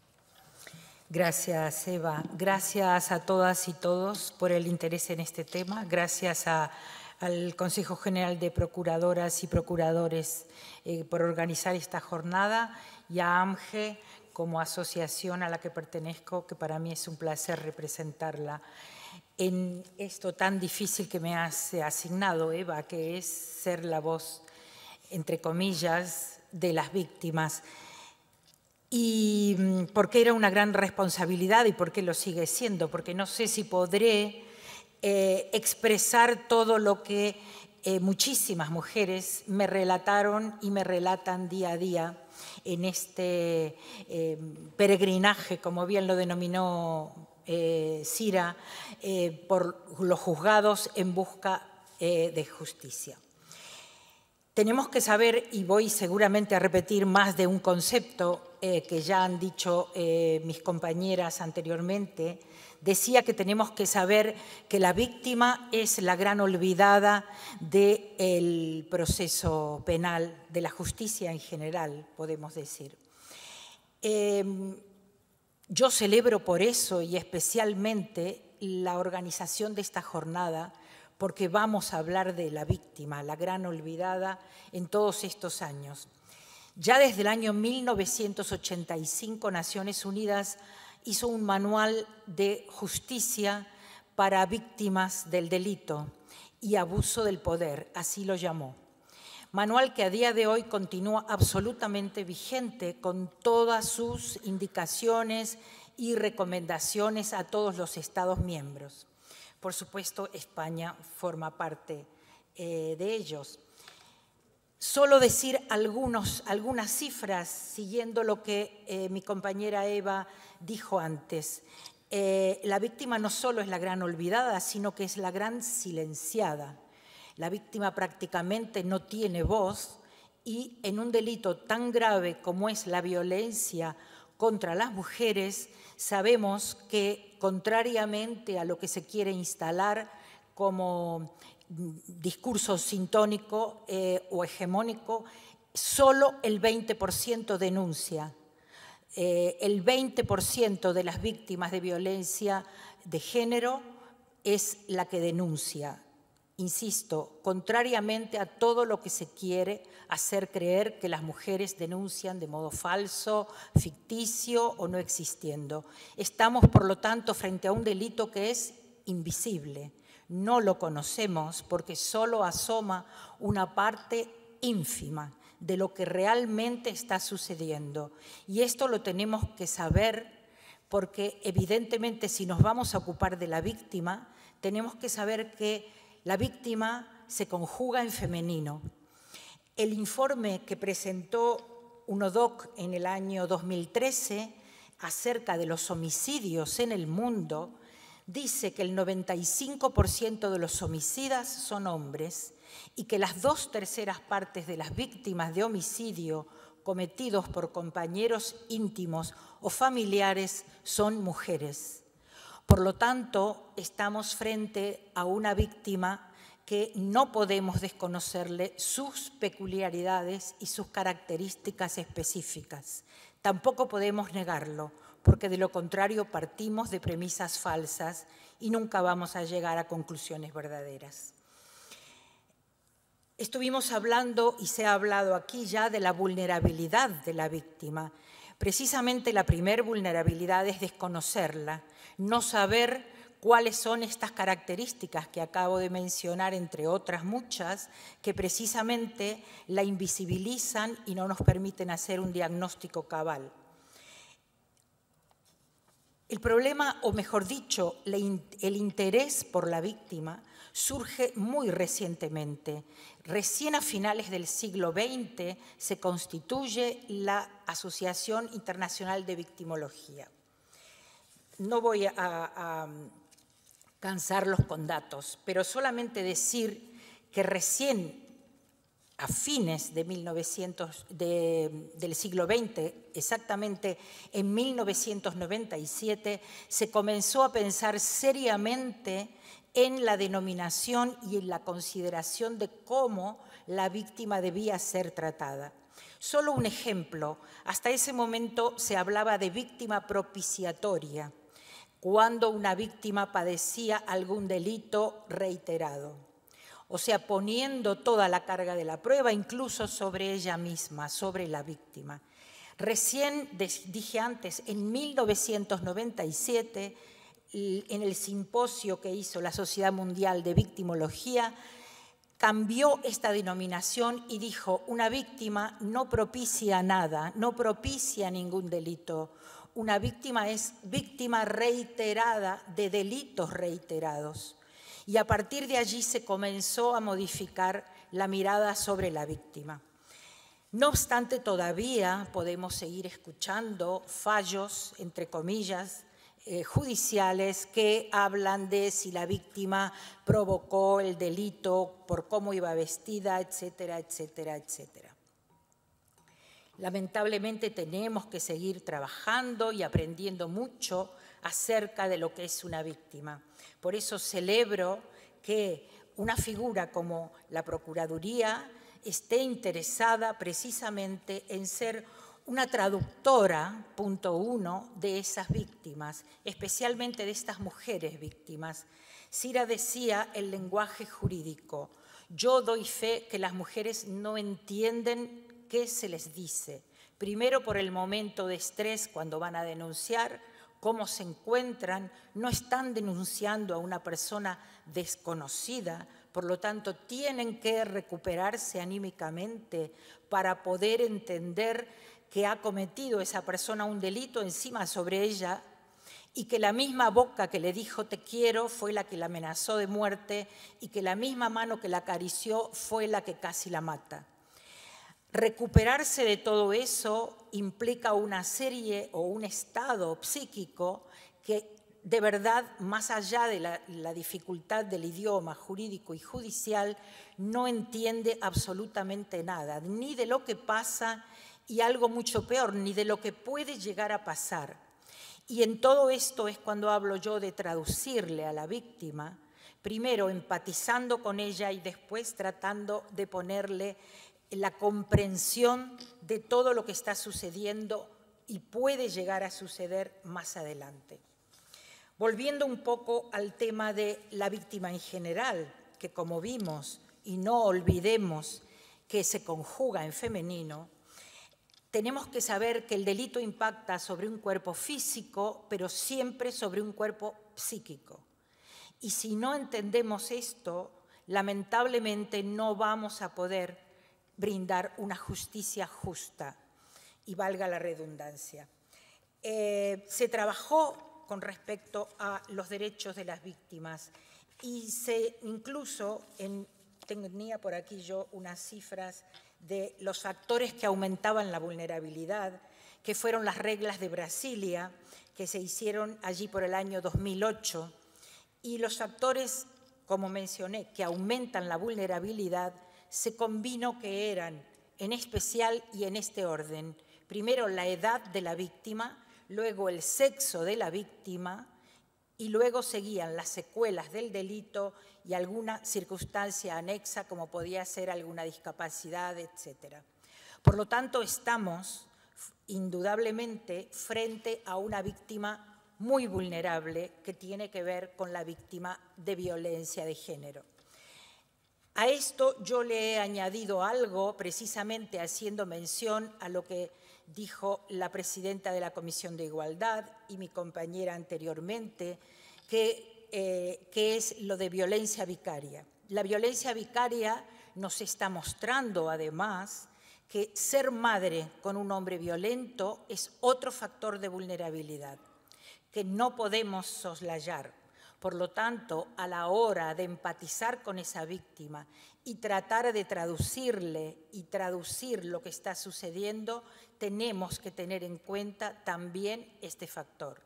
Gracias, Eva. Gracias a todas y todos por el interés en este tema. Gracias al Consejo General de Procuradoras y Procuradores eh, por organizar esta jornada y a AMGE como asociación a la que pertenezco, que para mí es un placer representarla en esto tan difícil que me has asignado, Eva, que es ser la voz, entre comillas, de las víctimas y mm, porque era una gran responsabilidad y porque lo sigue siendo, porque no sé si podré eh, expresar todo lo que eh, muchísimas mujeres me relataron y me relatan día a día en este eh, peregrinaje, como bien lo denominó Cira, por los juzgados en busca de justicia. Tenemos que saber, y voy seguramente a repetir más de un concepto eh, que ya han dicho eh, mis compañeras anteriormente, decía que tenemos que saber que la víctima es la gran olvidada del proceso penal, de la justicia en general, podemos decir. Em, yo celebro por eso y especialmente la organización de esta jornada porque vamos a hablar de la víctima, la gran olvidada en todos estos años. Ya desde el año 1985 Naciones Unidas hizo un manual de justicia para víctimas del delito y abuso del poder, así lo llamó. Manual que a día de hoy continúa absolutamente vigente con todas sus indicaciones y recomendaciones a todos los Estados miembros. Por supuesto, España forma parte eh, de ellos. Solo decir algunas cifras, siguiendo lo que eh, mi compañera Eva dijo antes. Eh, la víctima no solo es la gran olvidada, sino que es la gran silenciada. La víctima prácticamente no tiene voz y en un delito tan grave como es la violencia contra las mujeres, sabemos que, contrariamente a lo que se quiere instalar como discurso sintónico eh, o hegemónico, solo el 20% denuncia. Eh, el 20% de las víctimas de violencia de género es la que denuncia. Insisto, contrariamente a todo lo que se quiere hacer creer que las mujeres denuncian de modo falso, ficticio o no existiendo. Estamos, por lo tanto, frente a un delito que es invisible. No lo conocemos porque solo asoma una parte ínfima de lo que realmente está sucediendo. Y esto lo tenemos que saber porque evidentemente si nos vamos a ocupar de la víctima, tenemos que saber que la víctima se conjuga en femenino. El informe que presentó UNODOC en el año 2013 acerca de los homicidios en el mundo dice que el 95% de los homicidas son hombres y que las dos terceras partes de las víctimas de homicidio cometidos por compañeros íntimos o familiares son mujeres. Por lo tanto, estamos frente a una víctima que no podemos desconocerle sus peculiaridades y sus características específicas. Tampoco podemos negarlo, porque de lo contrario partimos de premisas falsas y nunca vamos a llegar a conclusiones verdaderas. Estuvimos hablando, y se ha hablado aquí ya, de la vulnerabilidad de la víctima. Precisamente la primer vulnerabilidad es desconocerla, no saber cuáles son estas características que acabo de mencionar, entre otras muchas, que precisamente la invisibilizan y no nos permiten hacer un diagnóstico cabal. El problema, o mejor dicho, el interés por la víctima surge muy recientemente. Recién a finales del siglo XX se constituye la Asociación Internacional de Victimología. No voy a, cansarlos con datos, pero solamente decir que recién a fines de 1900, del siglo XX, exactamente en 1997, se comenzó a pensar seriamente en la denominación y en la consideración de cómo la víctima debía ser tratada. Solo un ejemplo, hasta ese momento se hablaba de víctima propiciatoria, cuando una víctima padecía algún delito reiterado, o sea, poniendo toda la carga de la prueba incluso sobre ella misma, sobre la víctima. Recién dije antes, en 1997, en el simposio que hizo la Sociedad Mundial de Victimología, cambió esta denominación y dijo, una víctima no propicia nada, no propicia ningún delito. Una víctima es víctima reiterada de delitos reiterados. Y a partir de allí se comenzó a modificar la mirada sobre la víctima. No obstante, todavía podemos seguir escuchando fallos, entre comillas, eh, judiciales que hablan de si la víctima provocó el delito por cómo iba vestida, etcétera, etcétera, etcétera. Lamentablemente tenemos que seguir trabajando y aprendiendo mucho acerca de lo que es una víctima. Por eso celebro que una figura como la Procuraduría esté interesada precisamente en ser una traductora, punto uno, de esas víctimas, especialmente de estas mujeres víctimas. Sira decía el lenguaje jurídico, yo doy fe que las mujeres no entienden qué se les dice, primero por el momento de estrés cuando van a denunciar, cómo se encuentran, no están denunciando a una persona desconocida, por lo tanto tienen que recuperarse anímicamente para poder entender que ha cometido esa persona un delito encima sobre ella y que la misma boca que le dijo te quiero fue la que la amenazó de muerte y que la misma mano que la acarició fue la que casi la mata. Recuperarse de todo eso implica una serie o un estado psíquico que de verdad, más allá de la, dificultad del idioma jurídico y judicial, no entiende absolutamente nada, ni de lo que pasa, y algo mucho peor, ni de lo que puede llegar a pasar. Y en todo esto es cuando hablo yo de traducirle a la víctima, primero empatizando con ella y después tratando de ponerle la comprensión de todo lo que está sucediendo y puede llegar a suceder más adelante. Volviendo un poco al tema de la víctima en general, que como vimos, y no olvidemos que se conjuga en femenino, tenemos que saber que el delito impacta sobre un cuerpo físico, pero siempre sobre un cuerpo psíquico. Y si no entendemos esto, lamentablemente no vamos a poder brindar una justicia justa y valga la redundancia. Eh, se trabajó con respecto a los derechos de las víctimas y se incluso en, tenía por aquí yo unas cifras de los factores que aumentaban la vulnerabilidad, que fueron las reglas de Brasilia, que se hicieron allí por el año 2008, y los factores, como mencioné, que aumentan la vulnerabilidad, se combinó que eran, en especial y en este orden, primero la edad de la víctima, luego el sexo de la víctima, y luego seguían las secuelas del delito y alguna circunstancia anexa como podía ser alguna discapacidad, etc. Por lo tanto, estamos indudablemente frente a una víctima muy vulnerable que tiene que ver con la víctima de violencia de género. A esto yo le he añadido algo precisamente haciendo mención a lo que dijo la presidenta de la Comisión de Igualdad y mi compañera anteriormente, que, eh, que es lo de violencia vicaria. La violencia vicaria nos está mostrando, además, que ser madre con un hombre violento es otro factor de vulnerabilidad que no podemos soslayar. Por lo tanto, a la hora de empatizar con esa víctima y tratar de traducirle y traducir lo que está sucediendo, tenemos que tener en cuenta también este factor.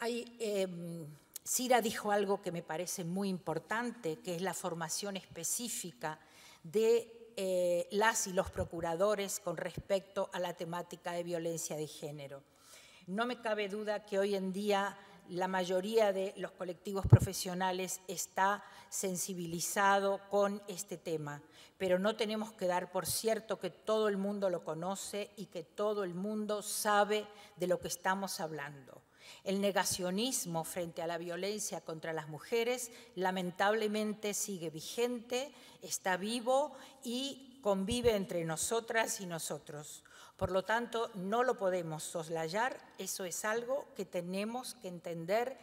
Hay, em, Cira dijo algo que me parece muy importante, que es la formación específica de eh, las y los procuradores con respecto a la temática de violencia de género. No me cabe duda que hoy en día la mayoría de los colectivos profesionales está sensibilizado con este tema, pero no tenemos que dar por cierto que todo el mundo lo conoce y que todo el mundo sabe de lo que estamos hablando. El negacionismo frente a la violencia contra las mujeres lamentablemente sigue vigente, está vivo y convive entre nosotras y nosotros. Por lo tanto, no lo podemos soslayar, eso es algo que tenemos que entender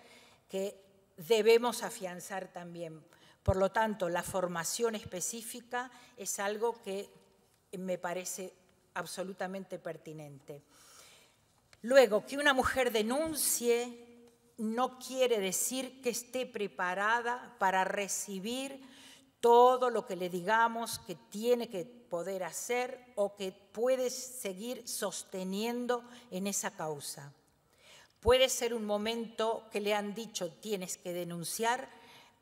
que debemos afianzar también. Por lo tanto, la formación específica es algo que me parece absolutamente pertinente. Luego, que una mujer denuncie no quiere decir que esté preparada para recibir todo lo que le digamos que tiene que poder hacer o que puede seguir sosteniendo en esa causa. Puede ser un momento que le han dicho tienes que denunciar,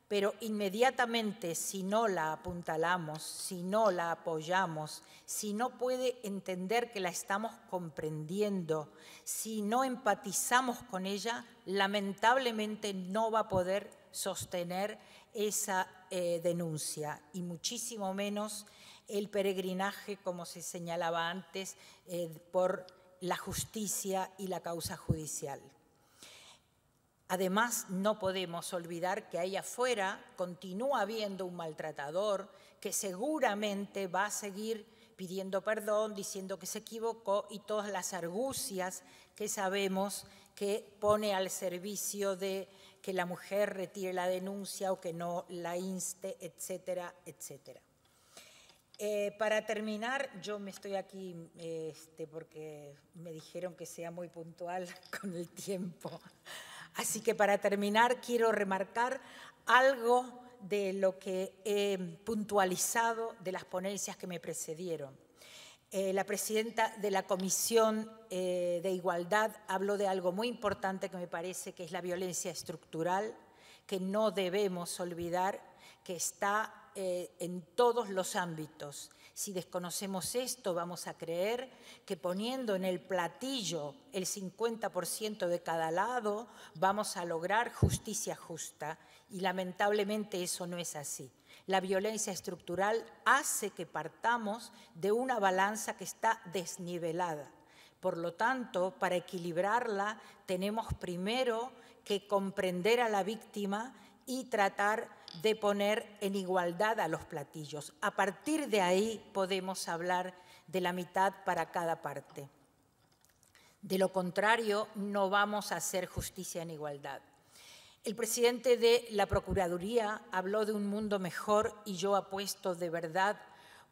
pero inmediatamente si no la apuntalamos, si no la apoyamos, si no puede entender que la estamos comprendiendo, si no empatizamos con ella, lamentablemente no va a poder sostener esa eh, denuncia y muchísimo menos el peregrinaje, como se señalaba antes, eh, por la justicia y la causa judicial. Además, no podemos olvidar que ahí afuera continúa habiendo un maltratador que seguramente va a seguir pidiendo perdón, diciendo que se equivocó y todas las argucias que sabemos que pone al servicio de que la mujer retire la denuncia o que no la inste, etcétera, etcétera. Eh, para terminar, yo me estoy aquí este, porque me dijeron que sea muy puntual con el tiempo. Así que para terminar, quiero remarcar algo de lo que he puntualizado de las ponencias que me precedieron. Eh, la presidenta de la Comisión eh, de Igualdad habló de algo muy importante que me parece que es la violencia estructural, que no debemos olvidar que está eh, en todos los ámbitos. Si desconocemos esto, vamos a creer que poniendo en el platillo el 50% de cada lado, vamos a lograr justicia justa. Y lamentablemente eso no es así. La violencia estructural hace que partamos de una balanza que está desnivelada. Por lo tanto, para equilibrarla, tenemos primero que comprender a la víctima y tratar de poner en igualdad a los platillos. A partir de ahí podemos hablar de la mitad para cada parte. De lo contrario, no vamos a hacer justicia en igualdad. El presidente de la Procuraduría habló de un mundo mejor y yo apuesto de verdad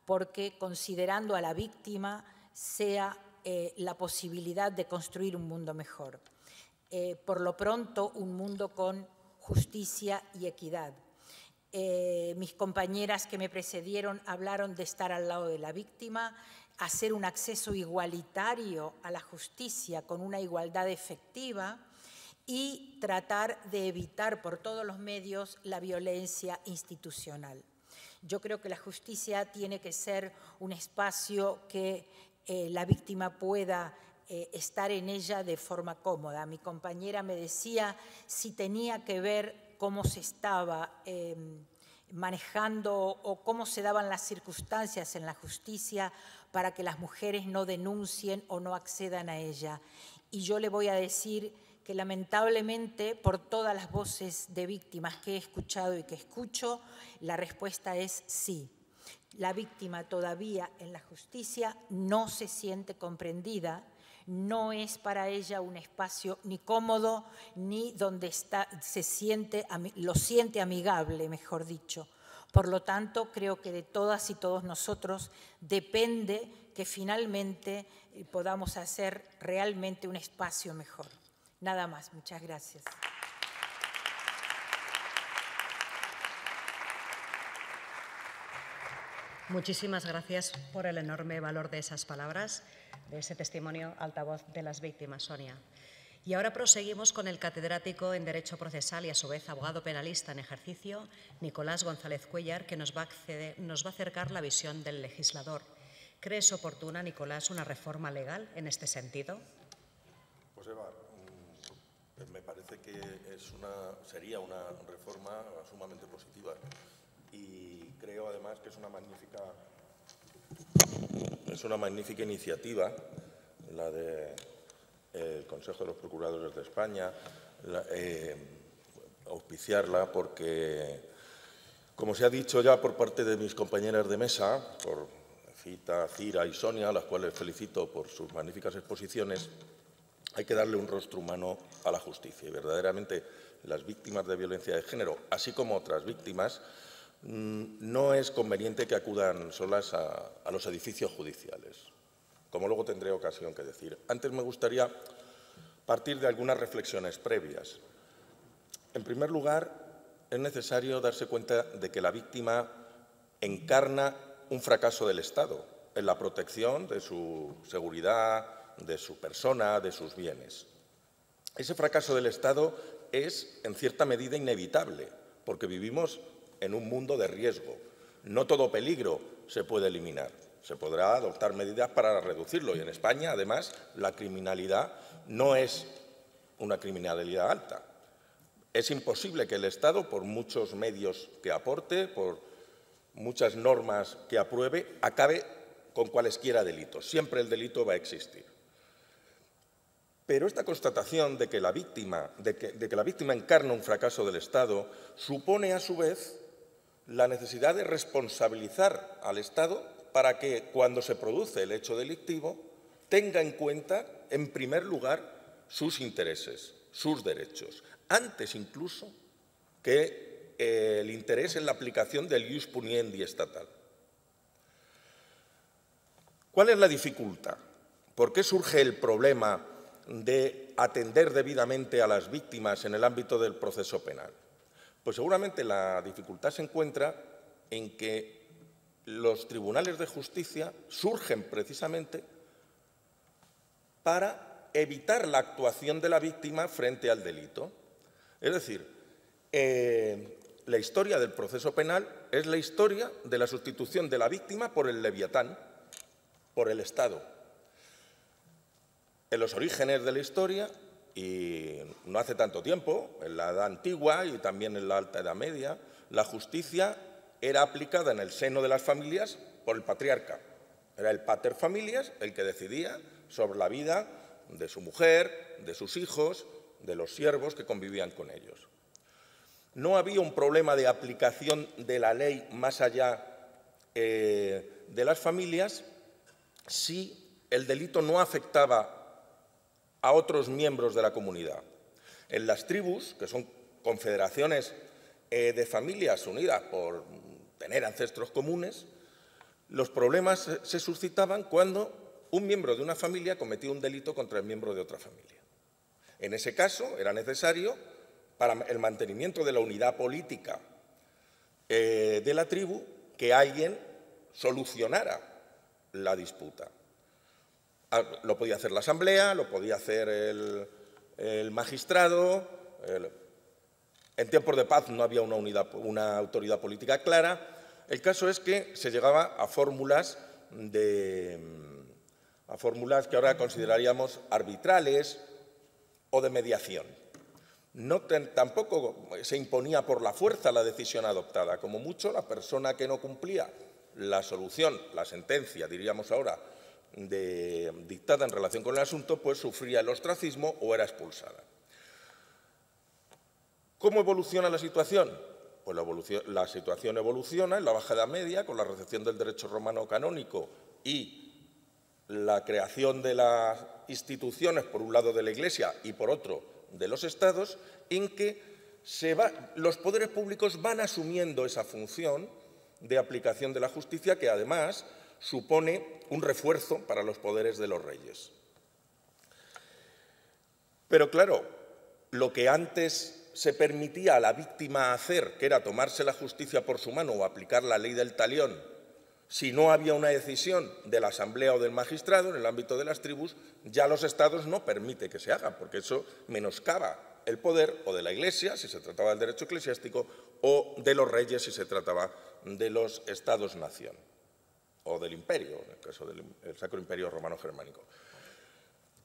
porque considerando a la víctima sea eh, la posibilidad de construir un mundo mejor. Eh, por lo pronto, un mundo con justicia y equidad. Eh, mis compañeras que me precedieron hablaron de estar al lado de la víctima, hacer un acceso igualitario a la justicia con una igualdad efectiva y tratar de evitar por todos los medios la violencia institucional. Yo creo que la justicia tiene que ser un espacio que eh, la víctima pueda eh, estar en ella de forma cómoda. Mi compañera me decía si tenía que ver cómo se estaba em, manejando o cómo se daban las circunstancias en la justicia para que las mujeres no denuncien o no accedan a ella. Y yo le voy a decir que lamentablemente por todas las voces de víctimas que he escuchado y que escucho, la respuesta es sí. La víctima todavía en la justicia no se siente comprendida, no es para ella un espacio ni cómodo ni donde está, se siente, lo siente amigable, mejor dicho. Por lo tanto, creo que de todas y todos nosotros depende que finalmente eh, podamos hacer realmente un espacio mejor. Nada más, muchas gracias. Muchísimas gracias por el enorme valor de esas palabras, de ese testimonio altavoz de las víctimas, Sonia. Y ahora proseguimos con el catedrático en Derecho Procesal y a su vez abogado penalista en ejercicio, Nicolás González Cuellar, que nos va a, nos va a acercar la visión del legislador. ¿Crees oportuna, Nicolás, una reforma legal en este sentido? Pues Eva, me parece que es una, sería una reforma sumamente positiva y creo además que es una magnífica, es una magnífica iniciativa la del de, Consejo de los Procuradores de España, eh, auspiciarla porque, como se ha dicho ya por parte de mis compañeras de mesa, por Cita, Cira y Sonia, a las cuales felicito por sus magníficas exposiciones, hay que darle un rostro humano a la justicia y verdaderamente las víctimas de violencia de género, así como otras víctimas, no es conveniente que acudan solas a, los edificios judiciales, como luego tendré ocasión que decir. Antes me gustaría partir de algunas reflexiones previas. En primer lugar, es necesario darse cuenta de que la víctima encarna un fracaso del Estado en la protección de su seguridad, de su persona, de sus bienes. Ese fracaso del Estado es, en cierta medida, inevitable, porque vivimos en un mundo de riesgo. No todo peligro se puede eliminar. Se podrá adoptar medidas para reducirlo. Y en España, además, la criminalidad no es una criminalidad alta. Es imposible que el Estado, por muchos medios que aporte, por muchas normas que apruebe, acabe con cualesquiera delitos. Siempre el delito va a existir. Pero esta constatación de que, la víctima, de que, la víctima encarna un fracaso del Estado supone, a su vez, la necesidad de responsabilizar al Estado para que, cuando se produce el hecho delictivo, tenga en cuenta, en primer lugar, sus intereses, sus derechos, antes incluso que eh, el interés en la aplicación del ius puniendi estatal. ¿Cuál es la dificultad? ¿Por qué surge el problema de atender debidamente a las víctimas en el ámbito del proceso penal? Pues seguramente la dificultad se encuentra en que los tribunales de justicia surgen precisamente para evitar la actuación de la víctima frente al delito. Es decir, eh, la historia del proceso penal es la historia de la sustitución de la víctima por el leviatán, por el Estado. En los orígenes de la historia, y no hace tanto tiempo, en la Edad Antigua y también en la Alta Edad Media, la justicia era aplicada en el seno de las familias por el patriarca. Era el pater familias el que decidía sobre la vida de su mujer, de sus hijos, de los siervos que convivían con ellos. No había un problema de aplicación de la ley más allá eh, de las familias si el delito no afectaba a otros miembros de la comunidad. En las tribus, que son confederaciones eh, de familias unidas por tener ancestros comunes, los problemas se suscitaban cuando un miembro de una familia cometía un delito contra el miembro de otra familia. En ese caso era necesario, para el mantenimiento de la unidad política eh, de la tribu, que alguien solucionara la disputa. Ah, lo podía hacer la asamblea, lo podía hacer el, magistrado. en tiempos de paz no había una, unidad, una autoridad política clara. El caso es que se llegaba a fórmulas a fórmulas que ahora consideraríamos arbitrales o de mediación. No tampoco se imponía por la fuerza la decisión adoptada. Como mucho, la persona que no cumplía la solución, la sentencia, diríamos ahora, de, dictada en relación con el asunto, pues sufría el ostracismo o era expulsada. ¿Cómo evoluciona la situación? Pues la, la situación evoluciona en la Baja Edad Media con la recepción del derecho romano canónico y la creación de las instituciones, por un lado de la Iglesia y por otro de los Estados, en que los poderes públicos van asumiendo esa función de aplicación de la justicia que además supone un refuerzo para los poderes de los reyes. Pero claro, lo que antes se permitía a la víctima hacer, que era tomarse la justicia por su mano o aplicar la ley del talión, si no había una decisión de la asamblea o del magistrado en el ámbito de las tribus, ya los estados no permite que se haga, porque eso menoscaba el poder o de la Iglesia, si se trataba del derecho eclesiástico, o de los reyes, si se trataba de los estados-nación, o del imperio, en el caso del Sacro Imperio Romano Germánico.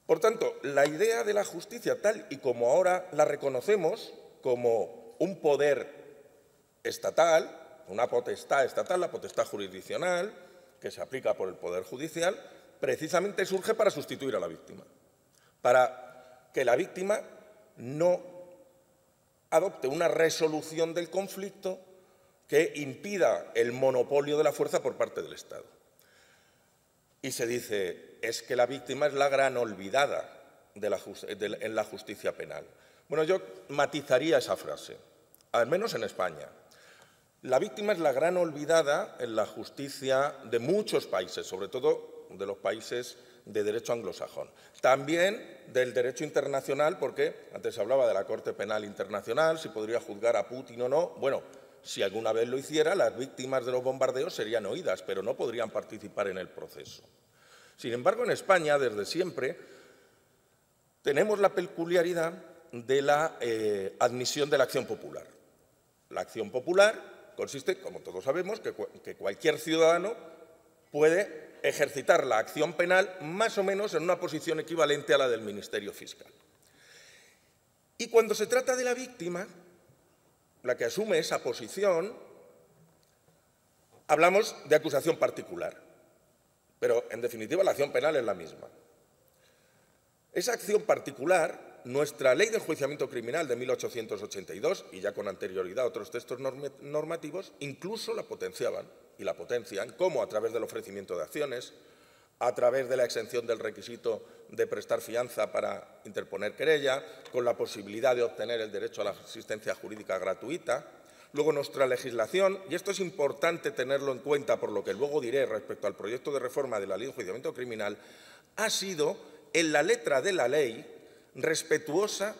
Por tanto, la idea de la justicia, tal y como ahora la reconocemos como un poder estatal, una potestad estatal, la potestad jurisdiccional, que se aplica por el Poder Judicial, precisamente surge para sustituir a la víctima, para que la víctima no adopte una resolución del conflicto que impida el monopolio de la fuerza por parte del Estado. Y se dice, es que la víctima es la gran olvidada en la justicia penal. Bueno, yo matizaría esa frase, al menos en España. La víctima es la gran olvidada en la justicia de muchos países, sobre todo de los países de derecho anglosajón. También del derecho internacional, porque antes se hablaba de la Corte Penal Internacional, si podría juzgar a Putin o no. Bueno, si alguna vez lo hiciera, las víctimas de los bombardeos serían oídas, pero no podrían participar en el proceso. Sin embargo, en España, desde siempre, tenemos la peculiaridad de la eh, admisión de la acción popular. La acción popular consiste, como todos sabemos, que, que cualquier ciudadano puede ejercitar la acción penal más o menos en una posición equivalente a la del Ministerio Fiscal. Y cuando se trata de la víctima, la que asume esa posición, hablamos de acusación particular, pero en definitiva la acción penal es la misma. Esa acción particular nuestra ley de enjuiciamiento criminal de 1882, y ya con anterioridad otros textos normativos, incluso la potenciaban y la potencian, como a través del ofrecimiento de acciones, a través de la exención del requisito de prestar fianza para interponer querella, con la posibilidad de obtener el derecho a la asistencia jurídica gratuita. Luego nuestra legislación, y esto es importante tenerlo en cuenta por lo que luego diré respecto al proyecto de reforma de la ley de enjuiciamiento criminal, ha sido en la letra de la ley respetuosa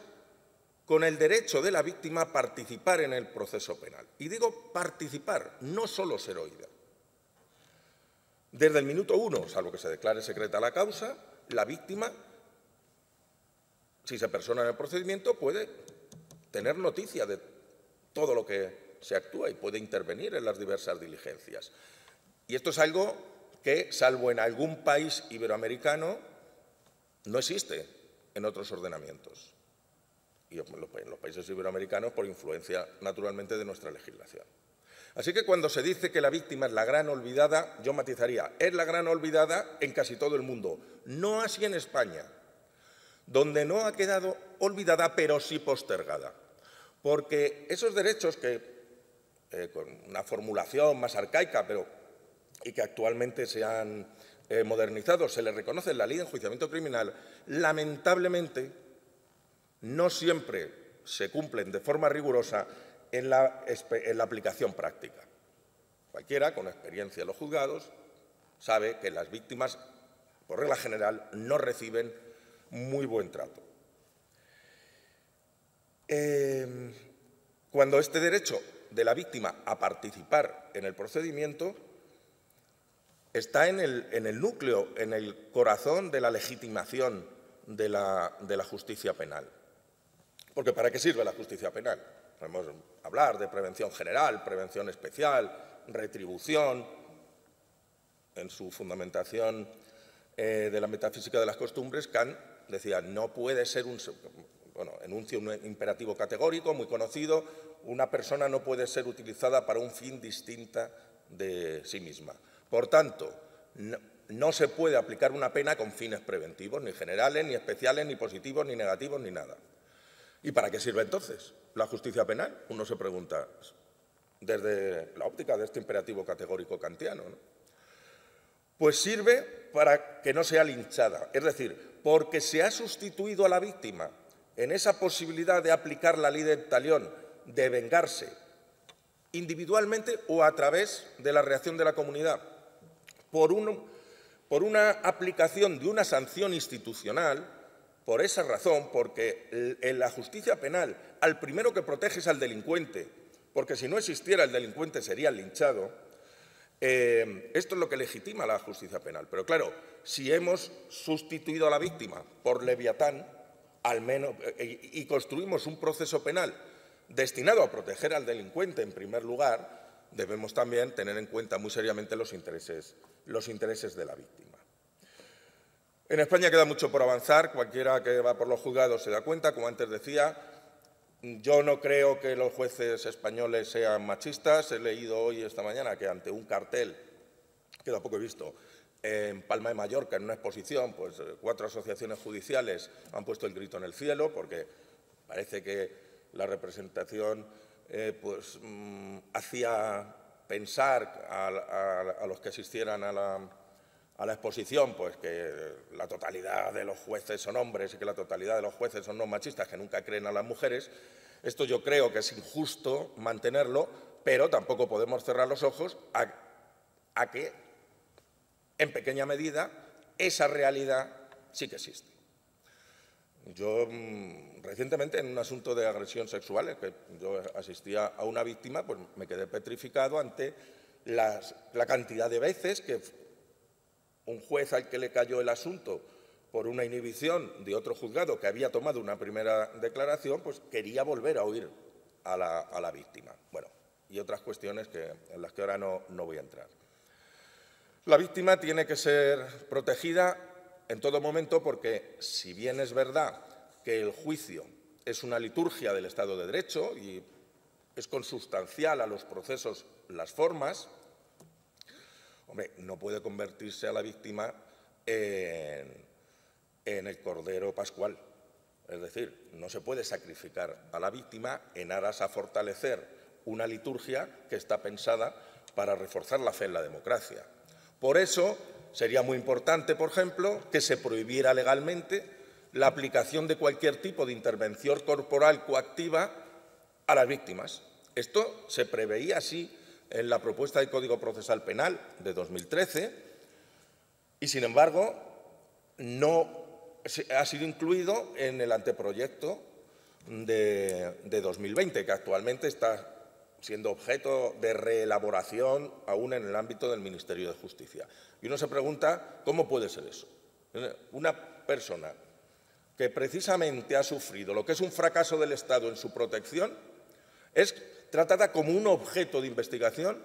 con el derecho de la víctima a participar en el proceso penal. Y digo participar, no solo ser oída. Desde el minuto uno, salvo que se declare secreta la causa, la víctima, si se persona en el procedimiento, puede tener noticia de todo lo que se actúa y puede intervenir en las diversas diligencias. Y esto es algo que, salvo en algún país iberoamericano, no existe en otros ordenamientos y en los países iberoamericanos por influencia naturalmente de nuestra legislación. Así que cuando se dice que la víctima es la gran olvidada, yo matizaría, es la gran olvidada en casi todo el mundo, no así en España, donde no ha quedado olvidada, pero sí postergada. Porque esos derechos que, eh, con una formulación más arcaica, pero y que actualmente se han eh, modernizado, se le reconoce en la ley de enjuiciamiento criminal, lamentablemente no siempre se cumplen de forma rigurosa en la, en aplicación práctica. Cualquiera con experiencia en los juzgados sabe que las víctimas, por regla general, no reciben muy buen trato. Eh, cuando este derecho de la víctima a participar en el procedimiento está en el, núcleo, en el corazón de la legitimación de la, de la, justicia penal. Porque ¿para qué sirve la justicia penal? Podemos hablar de prevención general, prevención especial, retribución, en su fundamentación eh, de la metafísica de las costumbres, Kant decía, no puede ser un, bueno, enuncia un imperativo categórico muy conocido, una persona no puede ser utilizada para un fin distinta de sí misma. Por tanto, no, se puede aplicar una pena con fines preventivos, ni generales, ni especiales, ni positivos, ni negativos, ni nada. ¿Y para qué sirve entonces la justicia penal? Uno se pregunta desde la óptica de este imperativo categórico kantiano. Pues sirve para que no sea linchada, es decir, porque se ha sustituido a la víctima en esa posibilidad de aplicar la ley de talión, de vengarse, individualmente o a través de la reacción de la comunidad, por, por una aplicación de una sanción institucional, por esa razón, porque en la justicia penal al primero que protege es al delincuente, porque si no existiera el delincuente sería linchado, eh, esto es lo que legitima la justicia penal. Pero claro, si hemos sustituido a la víctima por Leviatán, al menos, eh, y construimos un proceso penal destinado a proteger al delincuente en primer lugar, debemos también tener en cuenta muy seriamente los intereses, los intereses de la víctima. En España queda mucho por avanzar, cualquiera que va por los juzgados se da cuenta, como antes decía, yo no creo que los jueces españoles sean machistas, he leído hoy, esta mañana, que ante un cartel, que tampoco he visto, en Palma de Mallorca, en una exposición, pues eh, cuatro asociaciones judiciales han puesto el grito en el cielo porque parece que la representación eh, pues, mm, hacía pensar a, los que asistieran a la, a la, exposición pues, que la totalidad de los jueces son hombres y que la totalidad de los jueces son no machistas, que nunca creen a las mujeres. Esto yo creo que es injusto mantenerlo, pero tampoco podemos cerrar los ojos a que en pequeña medida, esa realidad sí que existe. Yo mm, recientemente en un asunto de agresión sexual, que yo asistía a una víctima, pues me quedé petrificado ante la cantidad de veces que un juez al que le cayó el asunto por una inhibición de otro juzgado que había tomado una primera declaración, pues quería volver a oír a la, víctima. Bueno, y otras cuestiones que, en las que ahora no voy a entrar. La víctima tiene que ser protegida en todo momento porque, si bien es verdad que el juicio es una liturgia del Estado de Derecho y es consustancial a los procesos las formas, hombre, no puede convertirse a la víctima en, en el Cordero Pascual. Es decir, no se puede sacrificar a la víctima en aras a fortalecer una liturgia que está pensada para reforzar la fe en la democracia. Por eso sería muy importante, por ejemplo, que se prohibiera legalmente la aplicación de cualquier tipo de intervención corporal coactiva a las víctimas. Esto se preveía así en la propuesta de Código Procesal Penal de 2013 y, sin embargo, no ha sido incluido en el anteproyecto de, de 2020, que actualmente está siendo objeto de reelaboración aún en el ámbito del Ministerio de Justicia. Y uno se pregunta, ¿cómo puede ser eso? Una persona que precisamente ha sufrido lo que es un fracaso del Estado en su protección es tratada como un objeto de investigación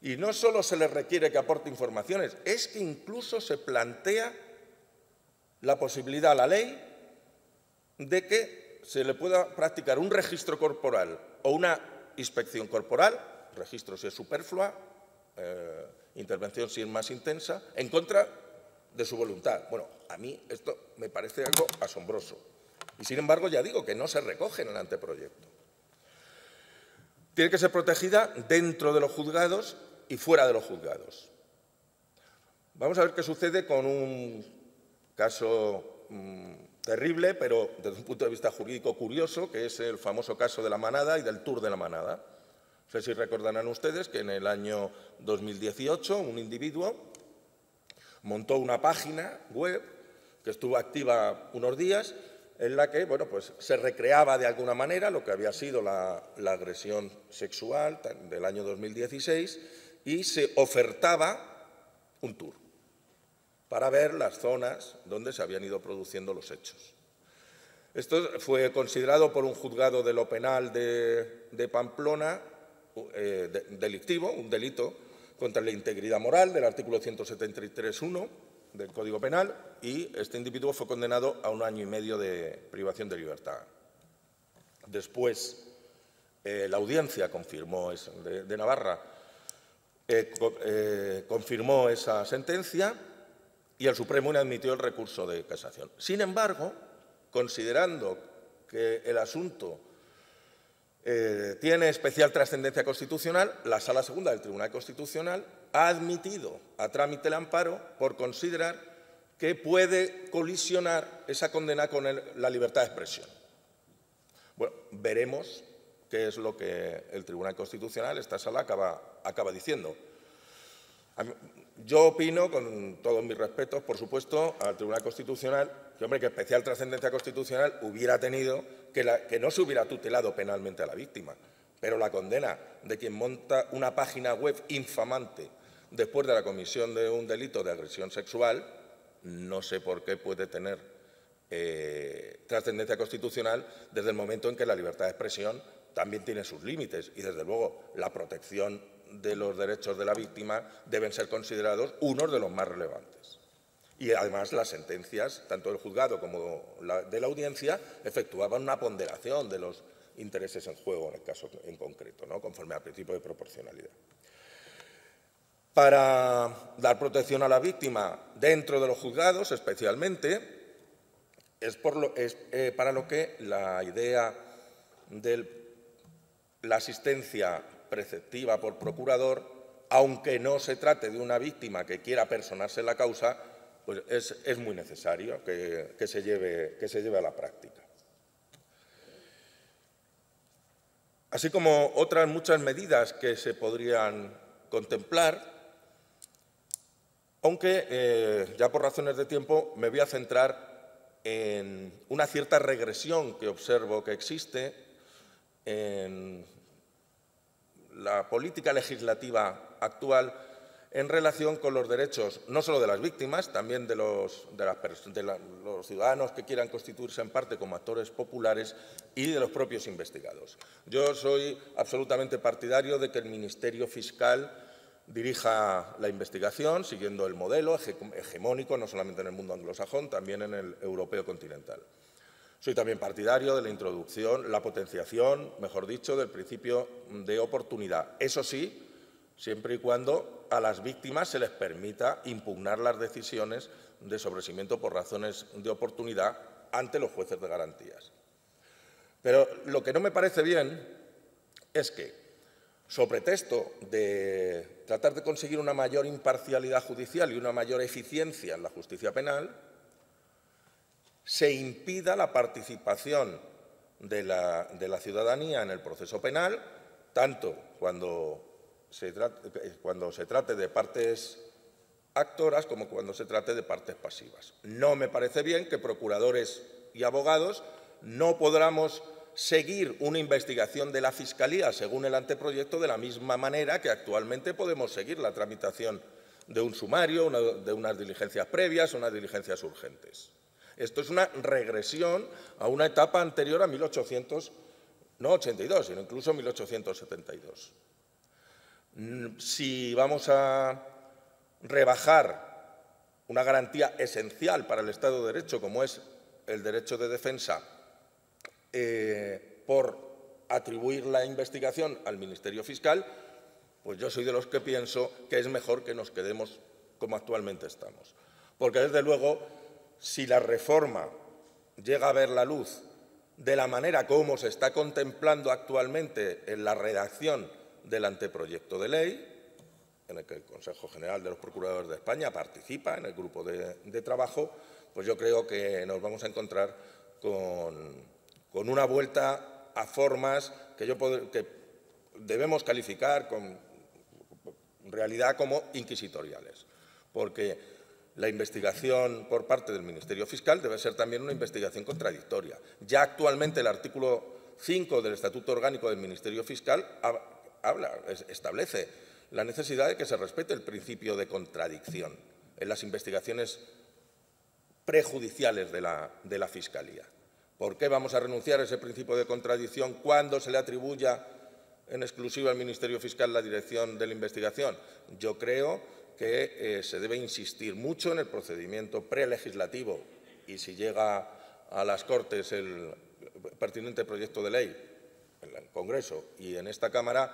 y no solo se le requiere que aporte informaciones, es que incluso se plantea la posibilidad a la ley de que se le pueda practicar un registro corporal o una inspección corporal, registro si es superflua, eh, intervención si es más intensa, en contra de su voluntad. Bueno, a mí esto me parece algo asombroso. Y sin embargo, ya digo que no se recoge en el anteproyecto. Tiene que ser protegida dentro de los juzgados y fuera de los juzgados. Vamos a ver qué sucede con un caso mm, terrible, pero desde un punto de vista jurídico curioso, que es el famoso caso de la manada y del Tour de la manada. No sé si recordarán ustedes que en el año 2018 un individuo montó una página web que estuvo activa unos días en la que bueno, pues se recreaba de alguna manera lo que había sido la, agresión sexual del año 2016 y se ofertaba un tour para ver las zonas donde se habían ido produciendo los hechos. Esto fue considerado por un juzgado de lo penal de, Pamplona eh, delictivo, un delito contra la integridad moral del artículo 173.1 del Código Penal y este individuo fue condenado a un año y medio de privación de libertad. Después, eh, la audiencia confirmó de, Navarra eh, confirmó esa sentencia y el Supremo admitió el recurso de casación. Sin embargo, considerando que el asunto eh, tiene especial trascendencia constitucional, la Sala Segunda del Tribunal Constitucional ha admitido a trámite el amparo por considerar que puede colisionar esa condena con la libertad de expresión. Bueno, veremos qué es lo que el Tribunal Constitucional, esta sala, acaba, diciendo. Yo opino, con todos mis respetos, por supuesto, al Tribunal Constitucional, que, hombre, que especial trascendencia constitucional hubiera tenido que, que no se hubiera tutelado penalmente a la víctima. Pero la condena de quien monta una página web infamante después de la comisión de un delito de agresión sexual, no sé por qué puede tener eh, trascendencia constitucional desde el momento en que la libertad de expresión también tiene sus límites y, desde luego, la protección de los derechos de la víctima deben ser considerados unos de los más relevantes. Y además las sentencias, tanto del juzgado como de la audiencia, efectuaban una ponderación de los intereses en juego en el caso en concreto, ¿no? conforme al principio de proporcionalidad. Para dar protección a la víctima dentro de los juzgados, especialmente, es, es eh, para lo que la idea de la asistencia preceptiva por procurador, aunque no se trate de una víctima que quiera personarse la causa, pues es, muy necesario que, se lleve, que se lleve a la práctica. Así como otras muchas medidas que se podrían contemplar, aunque eh, ya por razones de tiempo me voy a centrar en una cierta regresión que observo que existe en la política legislativa actual en relación con los derechos no solo de las víctimas, también de los, ciudadanos que quieran constituirse en parte como actores populares y de los propios investigados. Yo soy absolutamente partidario de que el Ministerio Fiscal dirija la investigación siguiendo el modelo hegemónico, no solamente en el mundo anglosajón, también en el europeo continental. Soy también partidario de la introducción, la potenciación, mejor dicho, del principio de oportunidad. Eso sí, siempre y cuando a las víctimas se les permita impugnar las decisiones de sobreseimiento por razones de oportunidad ante los jueces de garantías. Pero lo que no me parece bien es que, sobre pretexto de tratar de conseguir una mayor imparcialidad judicial y una mayor eficiencia en la justicia penal, se impida la participación de la, ciudadanía en el proceso penal, tanto cuando trate, cuando se trate de partes actoras como cuando se trate de partes pasivas. No me parece bien que procuradores y abogados no podamos seguir una investigación de la Fiscalía según el anteproyecto de la misma manera que actualmente podemos seguir la tramitación de un sumario, de unas diligencias previas, unas diligencias urgentes. Esto es una regresión a una etapa anterior a 1800, no 82, sino incluso 1872. Si vamos a rebajar una garantía esencial para el Estado de Derecho, como es el derecho de defensa, eh, por atribuir la investigación al Ministerio Fiscal, pues yo soy de los que pienso que es mejor que nos quedemos como actualmente estamos. Porque, desde luego, si la reforma llega a ver la luz de la manera como se está contemplando actualmente en la redacción del anteproyecto de ley, en el que el Consejo General de los Procuradores de España participa en el grupo de, trabajo, pues yo creo que nos vamos a encontrar con, una vuelta a formas que, yo que debemos calificar con realidad como inquisitoriales, porque la investigación por parte del Ministerio Fiscal debe ser también una investigación contradictoria. Ya actualmente el artículo 5 del Estatuto Orgánico del Ministerio Fiscal habla, establece la necesidad de que se respete el principio de contradicción en las investigaciones prejudiciales de la, Fiscalía. ¿Por qué vamos a renunciar a ese principio de contradicción cuando se le atribuya en exclusiva al Ministerio Fiscal la dirección de la investigación? Yo creo que eh, se debe insistir mucho en el procedimiento prelegislativo y si llega a las Cortes el pertinente proyecto de ley en el Congreso y en esta Cámara,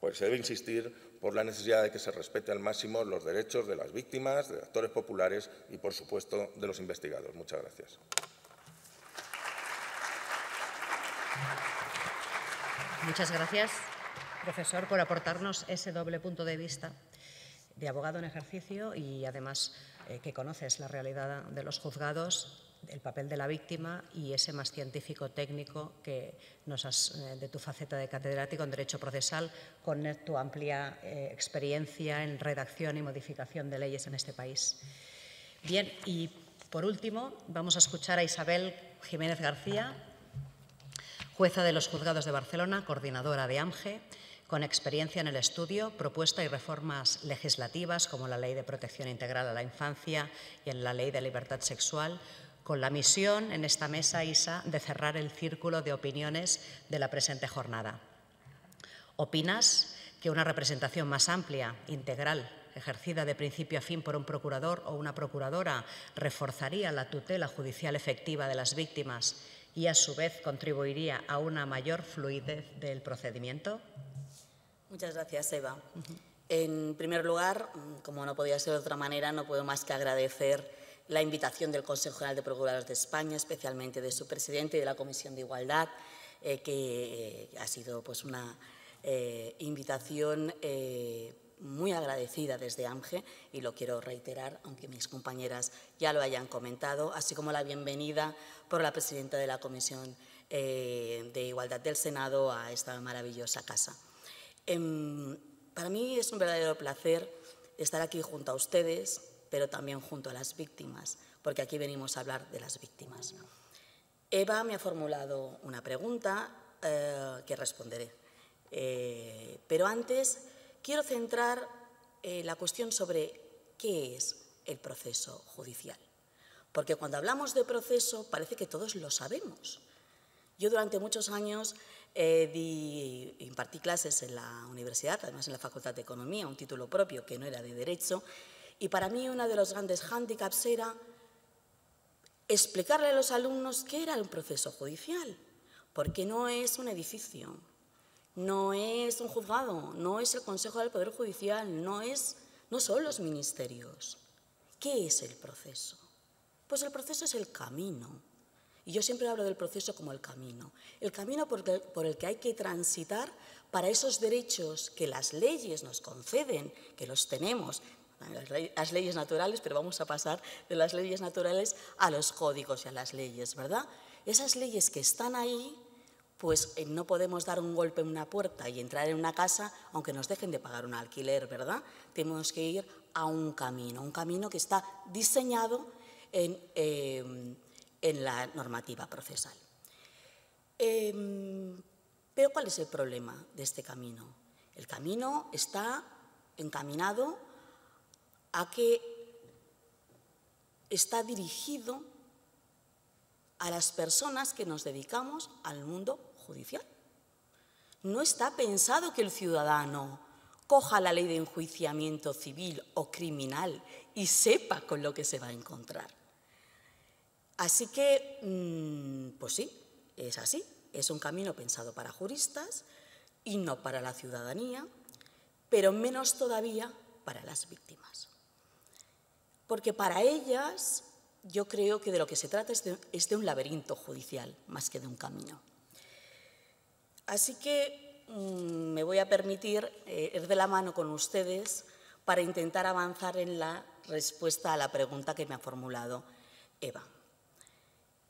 pues se debe insistir por la necesidad de que se respete al máximo los derechos de las víctimas, de actores populares y, por supuesto, de los investigados. Muchas gracias. Muchas gracias, profesor, por aportarnos ese doble punto de vista de abogado en ejercicio y, además, eh, que conoces la realidad de los juzgados el papel de la víctima y ese más científico técnico que nos has, eh, de tu faceta de catedrático en Derecho Procesal, con tu amplia eh, experiencia en redacción y modificación de leyes en este país. Bien, y por último, vamos a escuchar a Isabel Jiménez García, jueza de los juzgados de Barcelona, coordinadora de AMGE, con experiencia en el estudio, propuesta y reformas legislativas como la Ley de Protección Integral a la Infancia y en la Ley de Libertad Sexual, con la misión en esta mesa, Isa, de cerrar el círculo de opiniones de la presente jornada. ¿Opinas que una representación más amplia, integral, ejercida de principio a fin por un procurador o una procuradora reforzaría la tutela judicial efectiva de las víctimas y a su vez contribuiría a una mayor fluidez del procedimiento? Muchas gracias, Eva. En primer lugar, como no podía ser de otra manera, no puedo más que agradecer la invitación del Consejo General de Procuradores de España, especialmente de su presidente y de la Comisión de Igualdad, eh, que eh, ha sido pues, una eh, invitación muy agradecida desde AMGE y lo quiero reiterar, aunque mis compañeras ya lo hayan comentado, así como la bienvenida por la presidenta de la Comisión de Igualdad del Senado a esta maravillosa casa. Em, para mí es un verdadero placer estar aquí junto a ustedes, pero también junto a las víctimas, porque aquí venimos a hablar de las víctimas. Eva me ha formulado una pregunta eh, que responderé, eh, pero antes quiero centrar eh, la cuestión sobre qué es el proceso judicial, porque cuando hablamos de proceso parece que todos lo sabemos. Yo durante muchos años impartí clases en la universidad, además en la Facultad de Economía, un título propio que no era de Derecho, y para mí uno de los grandes hándicaps era explicarle a los alumnos qué era un proceso judicial, porque no es un edificio, no es un juzgado, no es el Consejo del Poder Judicial, no, es, no son los ministerios. ¿Qué es el proceso? Pues el proceso es el camino. Y yo siempre hablo del proceso como el camino. El camino por el, por el que hay que transitar para esos derechos que las leyes nos conceden, que los tenemos, las leyes naturales, pero vamos a pasar de las leyes naturales a los códigos y a las leyes, ¿verdad? Esas leyes que están ahí, pues eh, no podemos dar un golpe en una puerta y entrar en una casa aunque nos dejen de pagar un alquiler, ¿verdad? Tenemos que ir a un camino, un camino que está diseñado en, em, la normativa procesal. Em, pero ¿cuál es el problema de este camino? El camino está encaminado a que está dirigido a las personas que nos dedicamos al mundo judicial. No está pensado que el ciudadano coja la ley de enjuiciamiento civil o criminal y sepa con lo que se va a encontrar. Así que, mm, pues sí, es así. Es un camino pensado para juristas y no para la ciudadanía, pero menos todavía para las víctimas porque para ellas yo creo que de lo que se trata es de, un laberinto judicial más que de un camino. Así que mm, me voy a permitir eh, ir de la mano con ustedes para intentar avanzar en la respuesta a la pregunta que me ha formulado Eva.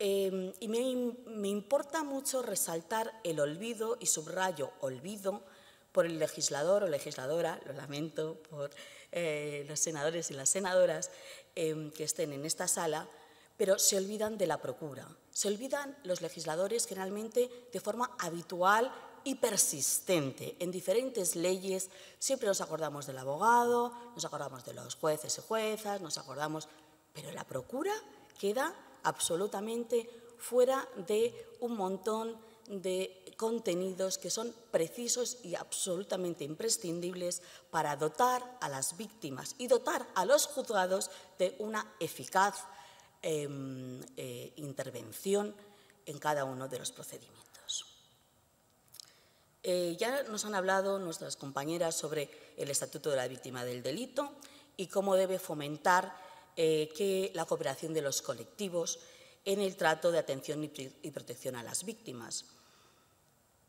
Em, y me, importa mucho resaltar el olvido, y subrayo olvido, por el legislador o legisladora, lo lamento por eh, los senadores y las senadoras em, que estén en esta sala, pero se olvidan de la procura. Se olvidan los legisladores generalmente de forma habitual y persistente. En diferentes leyes siempre nos acordamos del abogado, nos acordamos de los jueces y juezas, nos acordamos, pero la procura queda absolutamente fuera de un montón de contenidos que son precisos y absolutamente imprescindibles para dotar a las víctimas y dotar a los juzgados de una eficaz em, eh, intervención en cada uno de los procedimientos. Eh, ya nos han hablado nuestras compañeras sobre el Estatuto de la Víctima del Delito y cómo debe fomentar eh, que la cooperación de los colectivos en el trato de atención y protección a las víctimas.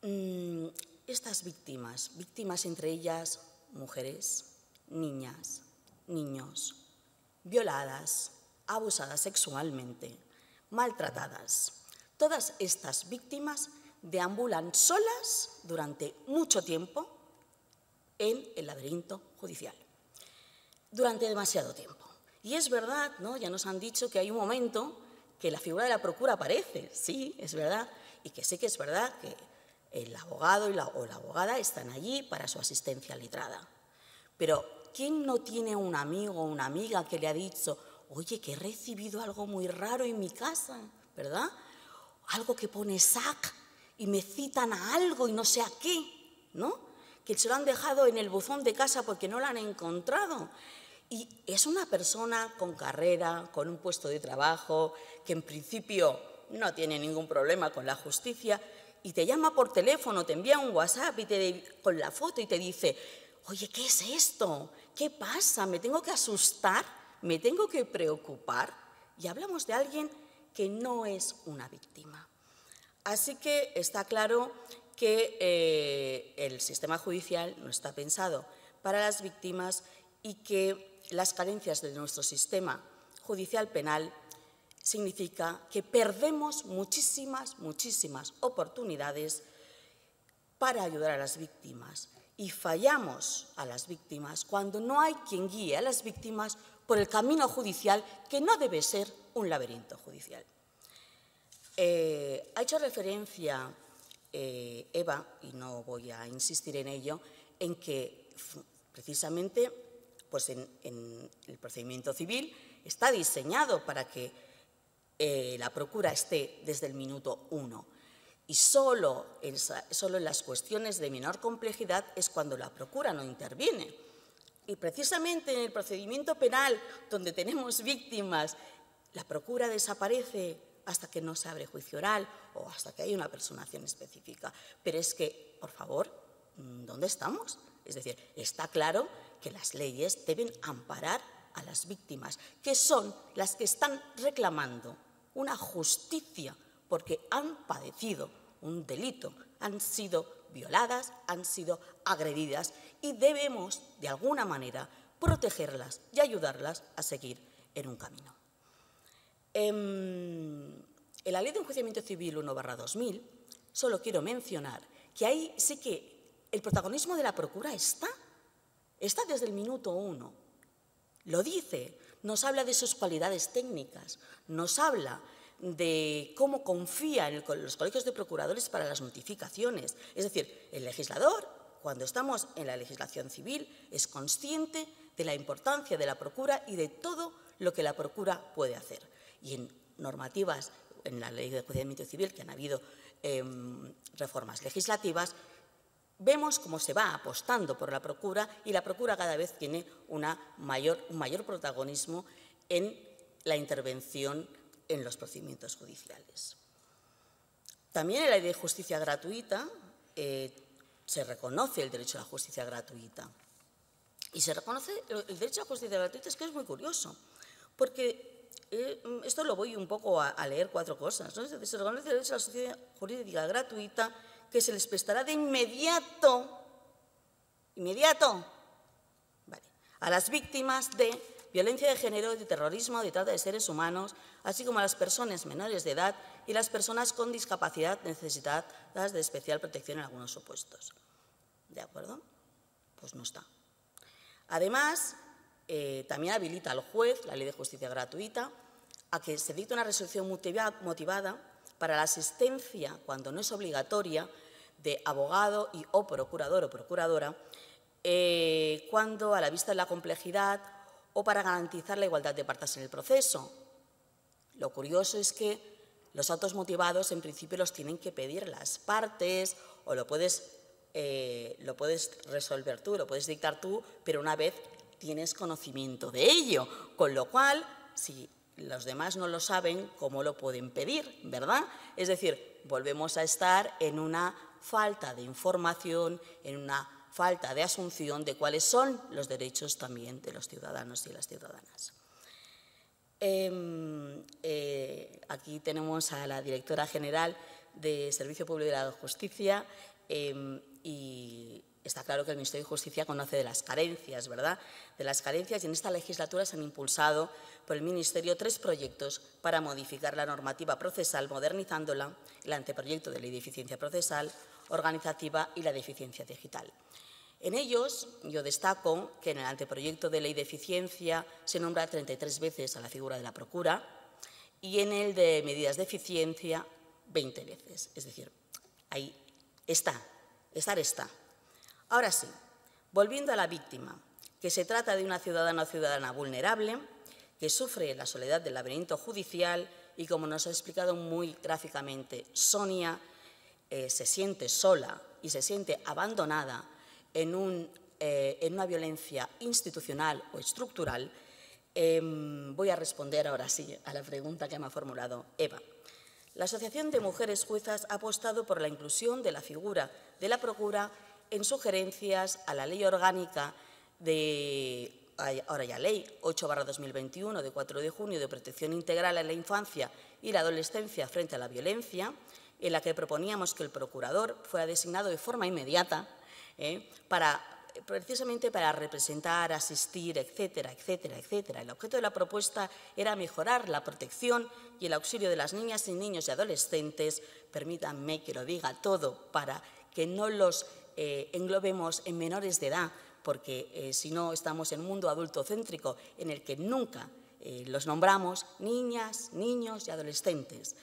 Mm, estas víctimas, víctimas entre ellas mujeres, niñas, niños, violadas, abusadas sexualmente, maltratadas, todas estas víctimas deambulan solas durante mucho tiempo en el laberinto judicial, durante demasiado tiempo. Y es verdad, ¿no? ya nos han dicho que hay un momento que la figura de la procura aparece, sí, es verdad, y que sí que es verdad que el abogado y la, o la abogada están allí para su asistencia letrada. Pero, ¿quién no tiene un amigo o una amiga que le ha dicho, oye, que he recibido algo muy raro en mi casa, ¿verdad? Algo que pone SAC y me citan a algo y no sé a qué, ¿no? Que se lo han dejado en el buzón de casa porque no lo han encontrado. Y es una persona con carrera, con un puesto de trabajo, que en principio no tiene ningún problema con la justicia, y te llama por teléfono, te envía un WhatsApp y te, con la foto y te dice, oye, ¿qué es esto? ¿Qué pasa? ¿Me tengo que asustar? ¿Me tengo que preocupar? Y hablamos de alguien que no es una víctima. Así que está claro que eh, el sistema judicial no está pensado para las víctimas y que las carencias de nuestro sistema judicial penal significa que perdemos muchísimas, muchísimas oportunidades para ayudar a las víctimas y fallamos a las víctimas cuando no hay quien guíe a las víctimas por el camino judicial que no debe ser un laberinto judicial. Eh, ha hecho referencia eh, Eva, y no voy a insistir en ello, en que precisamente pues en, el procedimiento civil está diseñado para que eh, la procura esté desde el minuto uno. Y solo en, solo en las cuestiones de menor complejidad es cuando la procura no interviene. Y precisamente en el procedimiento penal, donde tenemos víctimas, la procura desaparece hasta que no se abre juicio oral o hasta que hay una personación específica. Pero es que, por favor, ¿dónde estamos? Es decir, está claro que las leyes deben amparar a las víctimas, que son las que están reclamando una justicia porque han padecido un delito, han sido violadas, han sido agredidas y debemos, de alguna manera, protegerlas y ayudarlas a seguir en un camino. En la Ley de Enjuiciamiento Civil 1-2000, solo quiero mencionar que ahí sí que el protagonismo de la procura está Está desde el minuto uno. Lo dice, nos habla de sus cualidades técnicas, nos habla de cómo confía en los colegios de procuradores para las notificaciones. Es decir, el legislador, cuando estamos en la legislación civil, es consciente de la importancia de la procura y de todo lo que la procura puede hacer. Y en normativas, en la ley de procedimiento civil, que han habido em, reformas legislativas, vemos cómo se va apostando por la Procura y la Procura cada vez tiene una mayor, un mayor protagonismo en la intervención en los procedimientos judiciales. También en la ley de justicia gratuita eh, se reconoce el derecho a la justicia gratuita. Y se reconoce el derecho a la justicia gratuita, es que es muy curioso, porque eh, esto lo voy un poco a, leer cuatro cosas. Se reconoce el derecho a la justicia jurídica gratuita que se les prestará de inmediato, inmediato, a las víctimas de violencia de género, de terrorismo, de trata de seres humanos, así como a las personas menores de edad y las personas con discapacidad necesitadas de especial protección en algunos supuestos. ¿De acuerdo? Pues no está. Además, eh, también habilita al juez, la Ley de Justicia Gratuita, a que se dicte una resolución motivada para la asistencia, cuando no es obligatoria, de abogado y o procurador o procuradora, eh, cuando a la vista de la complejidad o para garantizar la igualdad de partes en el proceso. Lo curioso es que los autos motivados en principio los tienen que pedir las partes o lo puedes, eh, lo puedes resolver tú, lo puedes dictar tú, pero una vez tienes conocimiento de ello, con lo cual, si los demás no lo saben, ¿cómo lo pueden pedir? ¿Verdad? Es decir, volvemos a estar en una falta de información, en una falta de asunción de cuáles son los derechos también de los ciudadanos y las ciudadanas. Em, eh, aquí tenemos a la directora general de Servicio Público de la Justicia em, y está claro que el Ministerio de Justicia conoce de las carencias, ¿verdad? De las carencias y en esta legislatura se han impulsado por el Ministerio tres proyectos para modificar la normativa procesal, modernizándola, el anteproyecto de ley de eficiencia procesal, organizativa y la de eficiencia digital. En ellos, yo destaco que en el anteproyecto de ley de eficiencia se nombra 33 veces a la figura de la procura y en el de medidas de eficiencia 20 veces. Es decir, ahí está, estar está. Ahora sí, volviendo a la víctima, que se trata de una ciudadana o ciudadana vulnerable que sufre la soledad del laberinto judicial y, como nos ha explicado muy gráficamente Sonia, eh, se siente sola y se siente abandonada en, eh, una violencia institucional o estructural, em, voy a responder ahora sí a la pregunta que me ha formulado Eva. La Asociación de Mujeres Juezas ha apostado por la inclusión de la figura de la Procura en sugerencias a la Ley Orgánica de ahora ya ley 8 2021 de 4 de junio de protección integral a la infancia y la adolescencia frente a la violencia, en la que proponíamos que el procurador fuera designado de forma inmediata ¿eh? para precisamente para representar, asistir, etcétera, etcétera, etcétera. El objeto de la propuesta era mejorar la protección y el auxilio de las niñas y niños y adolescentes, permítanme que lo diga todo, para que no los eh, englobemos en menores de edad, porque eh, si no estamos en un mundo adultocéntrico en el que nunca los nombramos niñas, niños y adolescentes.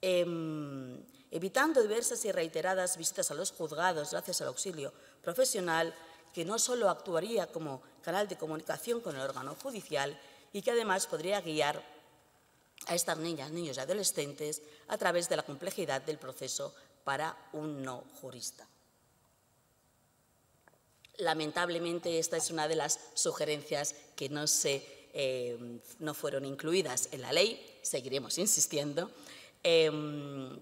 Em, evitando diversas y reiteradas visitas a los juzgados gracias al auxilio profesional que no solo actuaría como canal de comunicación con el órgano judicial y que además podría guiar a estas niñas, niños y adolescentes a través de la complejidad del proceso para un no jurista. Lamentablemente, esta es una de las sugerencias que no, eh, no fueron incluidas en la ley, seguiremos insistiendo. Em,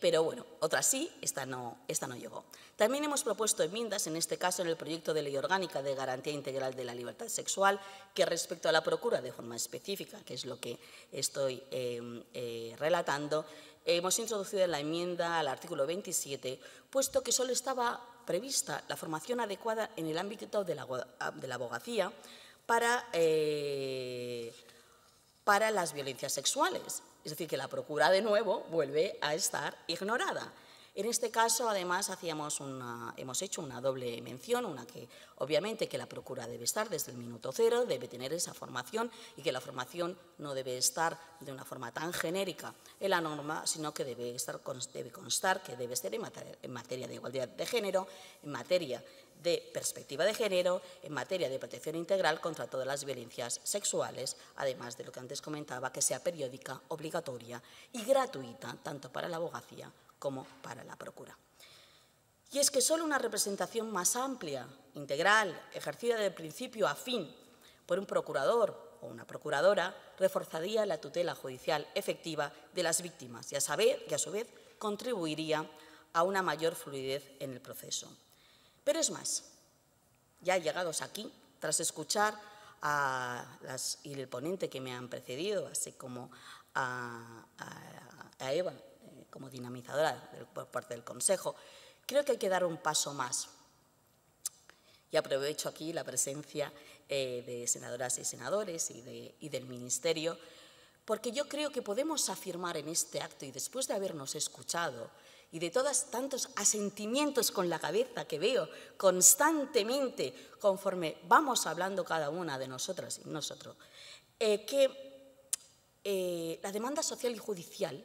pero bueno, otra sí, esta no, esta no llegó. También hemos propuesto enmiendas, en este caso en el proyecto de ley orgánica de garantía integral de la libertad sexual, que respecto a la procura de forma específica, que es lo que estoy em, eh, relatando, hemos introducido en la enmienda al artículo 27, puesto que solo estaba prevista la formación adecuada en el ámbito de la, de la abogacía para, eh, para las violencias sexuales. Es decir, que la procura de nuevo vuelve a estar ignorada. En este caso, además, hemos hecho una doble mención, una que obviamente que la procura debe estar desde el minuto cero, debe tener esa formación y que la formación no debe estar de una forma tan genérica en la norma, sino que debe, estar, debe constar que debe ser en materia de igualdad de género, en materia de perspectiva de género en materia de protección integral contra todas las violencias sexuales, además de lo que antes comentaba, que sea periódica, obligatoria y gratuita, tanto para la abogacía como para la procura. Y es que solo una representación más amplia, integral, ejercida de principio a fin por un procurador o una procuradora, reforzaría la tutela judicial efectiva de las víctimas y a, su vez contribuiría a una mayor fluidez en el proceso. Pero es más, ya llegados aquí, tras escuchar a las, y el ponente que me han precedido, así como a, Eva, como dinamizadora por parte del Consejo, creo que hay que dar un paso más. Y aprovecho aquí la presencia eh, de senadoras y senadores y del Ministerio, porque yo creo que podemos afirmar en este acto, y después de habernos escuchado, y de todos tantos asentimientos con la cabeza que veo constantemente conforme vamos hablando cada una de nosotras y nosotros, eh, que eh, la demanda social y judicial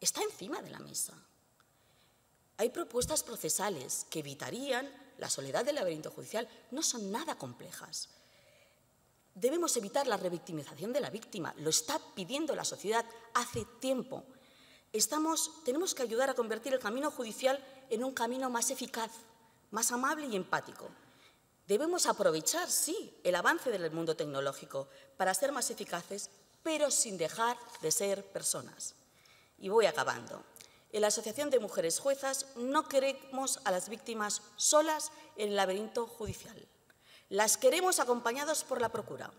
está encima de la mesa. Hay propuestas procesales que evitarían la soledad del laberinto judicial. No son nada complejas. Debemos evitar la revictimización de la víctima. Lo está pidiendo la sociedad hace tiempo tenemos que ayudar a convertir el camino judicial en un camino más eficaz, más amable y empático. Debemos aprovechar, sí, el avance del mundo tecnológico para ser más eficaces, pero sin dejar de ser personas. Y voy acabando. En la Asociación de Mujeres Juezas no queremos a las víctimas solas en el laberinto judicial. Las queremos acompañadas por la Procura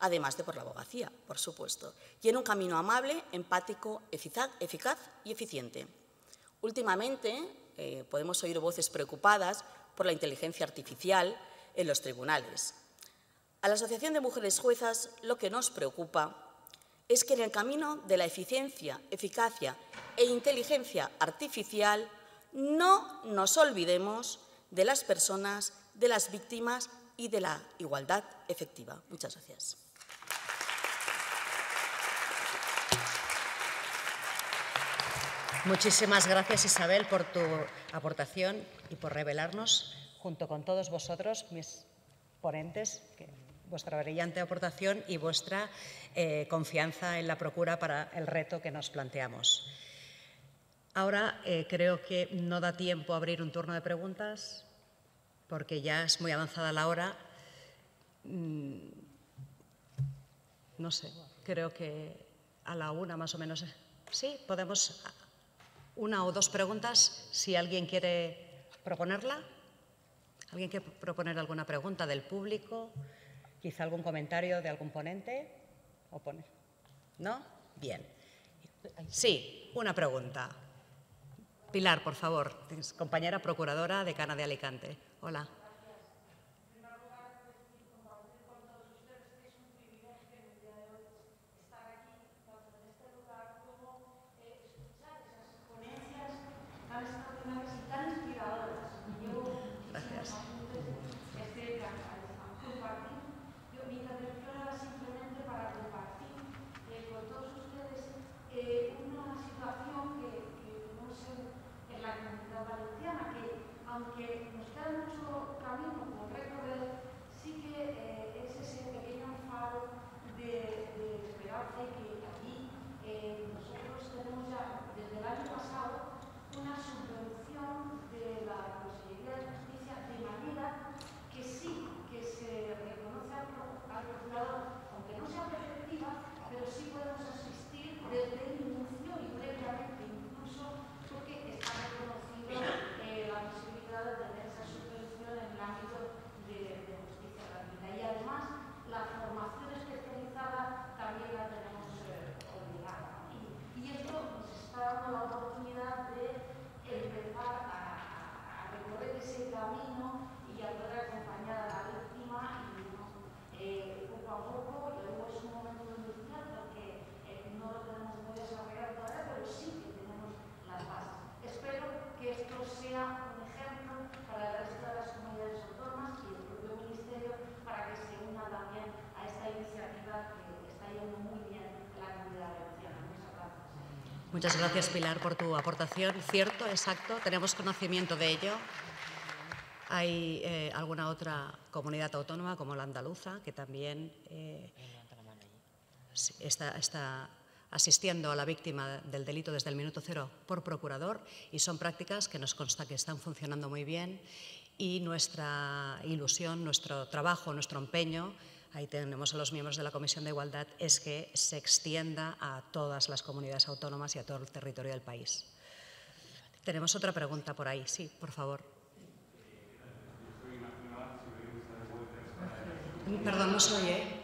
además de por la abogacía, por supuesto, y en un camino amable, empático, eficaz y eficiente. Últimamente eh, podemos oír voces preocupadas por la inteligencia artificial en los tribunales. A la Asociación de Mujeres Juezas lo que nos preocupa es que en el camino de la eficiencia, eficacia e inteligencia artificial no nos olvidemos de las personas, de las víctimas y de la igualdad efectiva. Muchas gracias. Muchísimas gracias Isabel por tu aportación y por revelarnos, junto con todos vosotros, mis ponentes, vuestra brillante aportación y vuestra eh, confianza en la Procura para el reto que nos planteamos. Ahora eh, creo que no da tiempo a abrir un turno de preguntas porque ya es muy avanzada la hora. Mm, no sé, creo que a la una más o menos. Sí, podemos una o dos preguntas si alguien quiere proponerla. ¿Alguien quiere proponer alguna pregunta del público? Quizá algún comentario de algún ponente. ¿O? ¿No? Bien. Sí, una pregunta. Pilar, por favor, compañera procuradora de Cana de Alicante. Hola. Muchas gracias, Pilar, por tu aportación. Cierto, exacto, tenemos conocimiento de ello. Hay eh, alguna otra comunidad autónoma, como la andaluza, que también eh, está, asistiendo a la víctima del delito desde el minuto cero por procurador y son prácticas que nos consta que están funcionando muy bien y nuestra ilusión, nuestro trabajo, nuestro empeño ahí tenemos a los miembros de la Comisión de Igualdad, es que se extienda a todas las comunidades autónomas y a todo el territorio del país. Tenemos otra pregunta por ahí. Sí, por favor. Perdón, no se oye.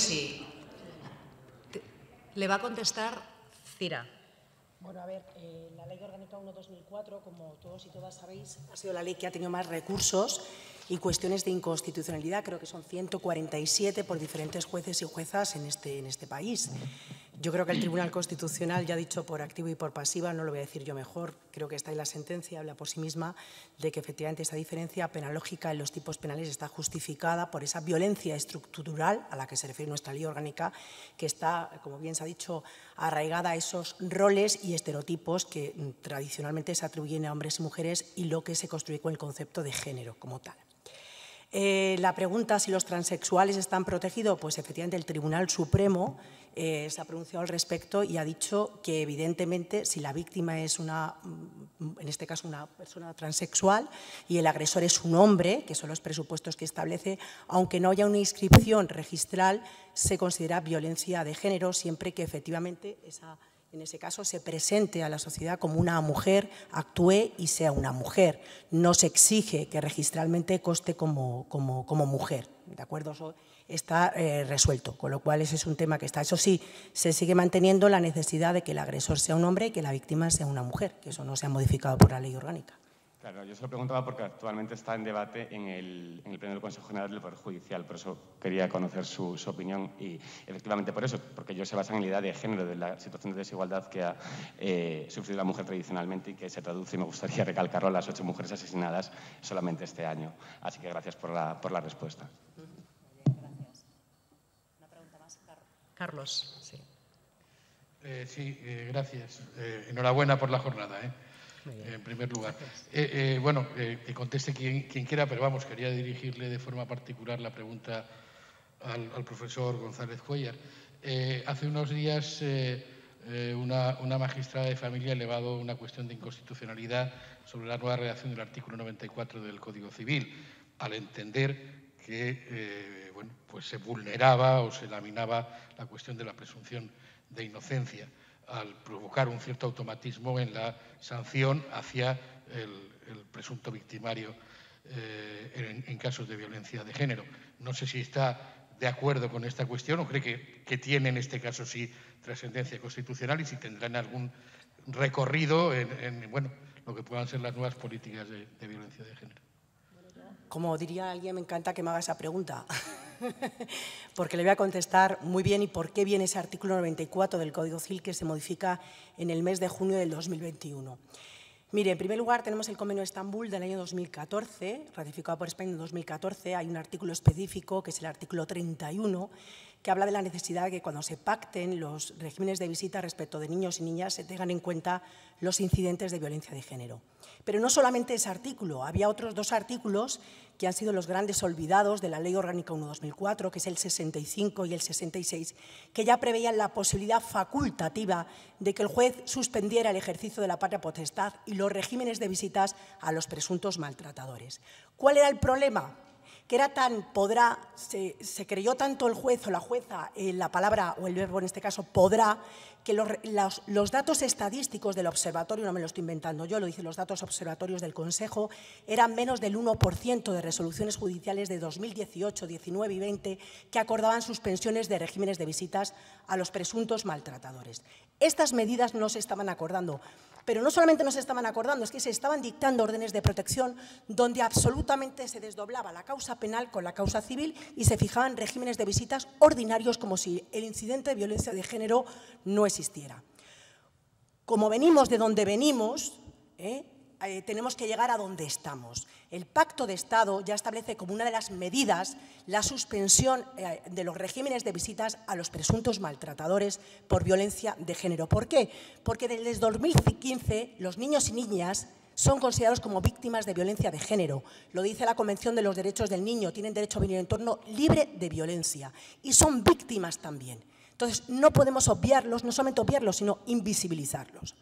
Sí. Le va a contestar Cira. Bueno, a ver, eh, la Ley Orgánica 1-2004, como todos y todas sabéis, ha sido la ley que ha tenido más recursos y cuestiones de inconstitucionalidad. Creo que son 147 por diferentes jueces y juezas en este, en este país. Yo creo que el Tribunal Constitucional ya ha dicho por activo y por pasiva, no lo voy a decir yo mejor, creo que está en la sentencia, habla por sí misma de que efectivamente esa diferencia penalógica en los tipos penales está justificada por esa violencia estructural a la que se refiere nuestra ley orgánica, que está, como bien se ha dicho, arraigada a esos roles y estereotipos que mm, tradicionalmente se atribuyen a hombres y mujeres y lo que se construye con el concepto de género como tal. Eh, la pregunta si los transexuales están protegidos, pues efectivamente el Tribunal Supremo eh, se ha pronunciado al respecto y ha dicho que evidentemente si la víctima es una, mm, en este caso una persona transexual y el agresor es un hombre, que son los presupuestos que establece, aunque no haya una inscripción registral, se considera violencia de género siempre que efectivamente esa en ese caso, se presente a la sociedad como una mujer, actúe y sea una mujer. No se exige que registralmente coste como, como, como mujer. ¿De acuerdo? Está eh, resuelto, con lo cual ese es un tema que está. Eso sí, se sigue manteniendo la necesidad de que el agresor sea un hombre y que la víctima sea una mujer, que eso no se ha modificado por la ley orgánica. Claro, yo se lo preguntaba porque actualmente está en debate en el, en el Pleno del Consejo General del Poder Judicial, por eso quería conocer su, opinión y efectivamente por eso, porque yo se basa en la idea de género, de la situación de desigualdad que ha eh, sufrido la mujer tradicionalmente y que se traduce, y me gustaría recalcarlo, a las ocho mujeres asesinadas solamente este año. Así que gracias por la, por la respuesta. Gracias. Una pregunta más, Carlos. Sí, eh, sí eh, gracias. enhorabuena por la jornada en primer lugar. Eh, eh, bueno, eh, que conteste quien, quiera, pero vamos, quería dirigirle de forma particular la pregunta al, profesor González Cuellar. hace unos días una, una, magistrada de familia ha elevado una cuestión de inconstitucionalidad sobre la nueva redacción del artículo 94 del Código Civil, al entender que bueno, pues se vulneraba o se laminaba la cuestión de la presunción de inocencia al provocar un cierto automatismo en la sanción hacia el, presunto victimario eh, en, casos de violencia de género. No sé si está de acuerdo con esta cuestión o cree que, tiene en este caso sí trascendencia constitucional y si tendrán algún recorrido en, bueno, lo que puedan ser las nuevas políticas de violencia de género. Como diría alguien, me encanta que me haga esa pregunta, porque le voy a contestar muy bien y por qué viene ese artículo 94 del Código Civil que se modifica en el mes de junio del 2021. Mire, en primer lugar tenemos el Convenio de Estambul del año 2014, ratificado por España en 2014. Hay un artículo específico, que es el artículo 31, que habla de la necesidad de que cuando se pacten los regímenes de visita respecto de niños y niñas se tengan en cuenta los incidentes de violencia de género. Pero no solamente ese artículo, había otros dos artículos que han sido los grandes olvidados de la Ley Orgánica 1-2004, que es el 65 y el 66, que ya preveían la posibilidad facultativa de que el juez suspendiera el ejercicio de la patria potestad y los regímenes de visitas a los presuntos maltratadores. ¿Cuál era el problema? Que era tan podrá, se, creyó tanto el juez o la jueza en la palabra o el verbo en este caso podrá, que los, datos estadísticos del observatorio, no me lo estoy inventando yo, lo dicen los datos observatorios del Consejo, eran menos del 1% de resoluciones judiciales de 2018, 19 y 20 que acordaban suspensiones de regímenes de visitas a los presuntos maltratadores. Estas medidas no se estaban acordando pero no solamente no se estaban acordando, es que se estaban dictando órdenes de protección donde absolutamente se desdoblaba la causa penal con la causa civil y se fijaban regímenes de visitas ordinarios como si el incidente de violencia de género no existiera. Como venimos de donde venimos, ¿eh? Eh, tenemos que llegar a donde estamos. El Pacto de Estado ya establece como una de las medidas la suspensión eh, de los regímenes de visitas a los presuntos maltratadores por violencia de género. ¿Por qué? Porque desde 2015 los niños y niñas son considerados como víctimas de violencia de género. Lo dice la Convención de los Derechos del Niño, tienen derecho a vivir en entorno libre de violencia y son víctimas también. Entonces, no podemos obviarlos, no solamente obviarlos, sino invisibilizarlos.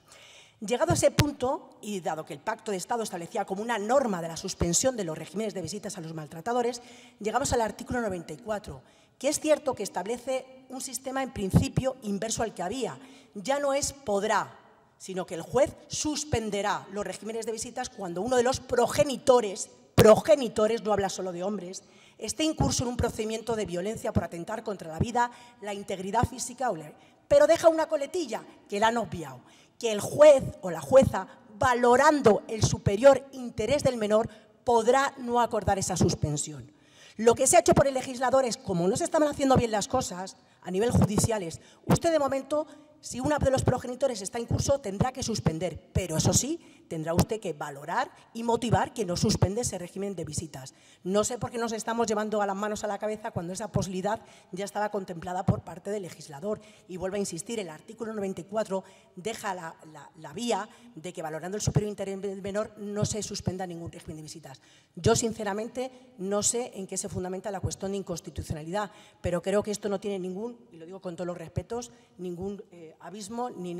Llegado a ese punto, y dado que el Pacto de Estado establecía como una norma de la suspensión de los regímenes de visitas a los maltratadores, llegamos al artículo 94, que es cierto que establece un sistema en principio inverso al que había. Ya no es podrá, sino que el juez suspenderá los regímenes de visitas cuando uno de los progenitores, progenitores, no habla solo de hombres, esté incurso en un procedimiento de violencia por atentar contra la vida, la integridad física o la... Pero deja una coletilla que la han obviado, que el juez o la jueza, valorando el superior interés del menor, podrá no acordar esa suspensión. Lo que se ha hecho por el legislador es, como no se estaban haciendo bien las cosas a nivel judiciales, usted de momento si uno de los progenitores está en curso, tendrá que suspender, pero eso sí, tendrá usted que valorar y motivar que no suspende ese régimen de visitas. No sé por qué nos estamos llevando a las manos a la cabeza cuando esa posibilidad ya estaba contemplada por parte del legislador. Y vuelvo a insistir, el artículo 94 deja la, la vía de que valorando el superior interés del menor no se suspenda ningún régimen de visitas. Yo, sinceramente, no sé en qué se fundamenta la cuestión de inconstitucionalidad, pero creo que esto no tiene ningún, y lo digo con todos los respetos, ningún eh, abismo ni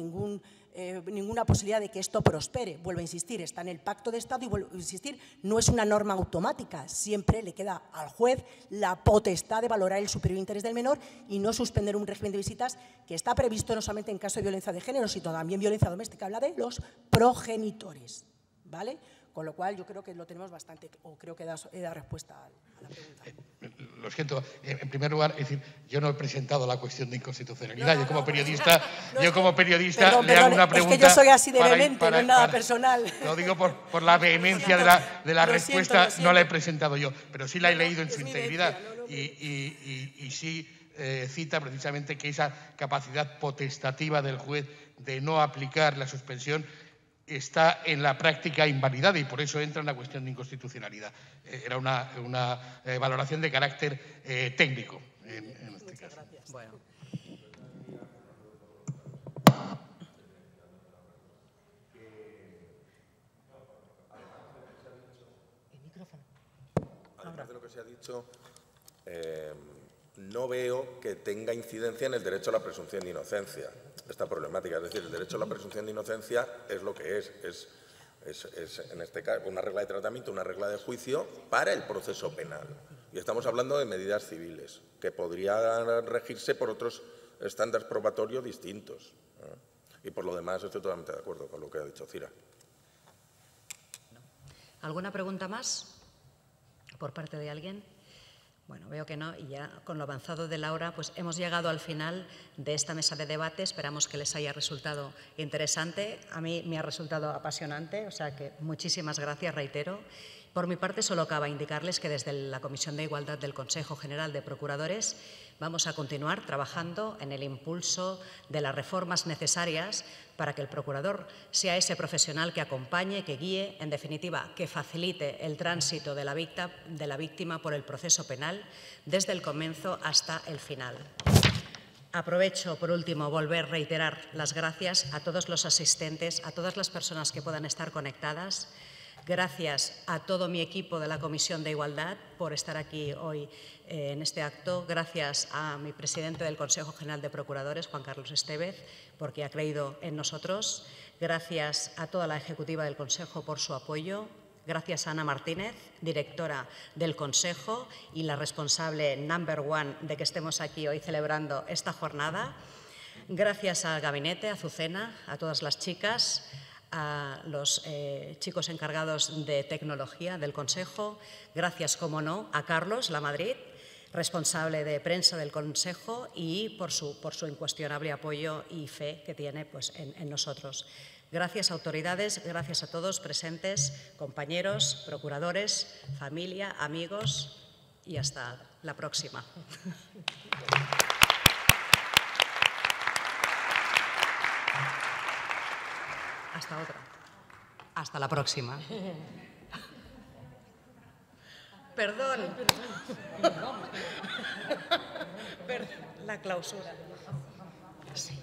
eh, ninguna posibilidad de que esto prospere. Vuelvo a insistir, está en el pacto de Estado y vuelvo a insistir, no es una norma automática. Siempre le queda al juez la potestad de valorar el superior interés del menor y no suspender un régimen de visitas que está previsto no solamente en caso de violencia de género, sino también violencia doméstica. Habla de los progenitores. ¿Vale? Con lo cual yo creo que lo tenemos bastante, o creo que he dado respuesta a la pregunta. Eh, lo siento, en primer lugar, es decir, yo no he presentado la cuestión de inconstitucionalidad. yo como periodista, yo como periodista le hago una pregunta. Es que yo soy así de vehemente, no es nada personal. Lo digo por, la vehemencia de la, de la respuesta, no la he presentado yo, pero sí la he leído en su integridad y, sí eh, cita precisamente que esa capacidad potestativa del juez de no aplicar la suspensión está en la práctica invalidada y por eso entra en la cuestión de inconstitucionalidad. Eh, era una, eh, valoración de carácter eh, técnico en, este caso. Bueno. Además de lo que se ha dicho, no veo que tenga incidencia en el derecho a la presunción de inocencia esta problemática. Es decir, el derecho a la presunción de inocencia es lo que es. Es, es, en este caso una regla de tratamiento, una regla de juicio para el proceso penal. Y estamos hablando de medidas civiles que podrían regirse por otros estándares probatorios distintos. Y por lo demás estoy totalmente de acuerdo con lo que ha dicho Cira. ¿Alguna pregunta más por parte de alguien? Bueno, veo que no, y ya con lo avanzado de la hora, pues hemos llegado al final de esta mesa de debate. Esperamos que les haya resultado interesante. A mí me ha resultado apasionante, o sea que muchísimas gracias, reitero. Por mi parte, solo acaba indicarles que desde la Comisión de Igualdad del Consejo General de Procuradores vamos a continuar trabajando en el impulso de las reformas necesarias para que el procurador sea ese profesional que acompañe, que guíe, en definitiva, que facilite el tránsito de la, víctima, de la víctima por el proceso penal desde el comienzo hasta el final. Aprovecho, por último, volver a reiterar las gracias a todos los asistentes, a todas las personas que puedan estar conectadas Gracias a todo mi equipo de la Comisión de Igualdad por estar aquí hoy eh, en este acto. Gracias a mi presidente del Consejo General de Procuradores, Juan Carlos Estevez, porque ha creído en nosotros. Gracias a toda la ejecutiva del Consejo por su apoyo. Gracias a Ana Martínez, directora del Consejo y la responsable number one de que estemos aquí hoy celebrando esta jornada. Gracias al gabinete, a Azucena, a todas las chicas, a los eh, chicos encargados de tecnología del Consejo, gracias, como no, a Carlos La Madrid, responsable de prensa del Consejo y por su, por su incuestionable apoyo y fe que tiene pues, en, en nosotros. Gracias, autoridades, gracias a todos presentes, compañeros, procuradores, familia, amigos y hasta la próxima. Hasta otra. Hasta la próxima. Perdón. La clausura. Sí.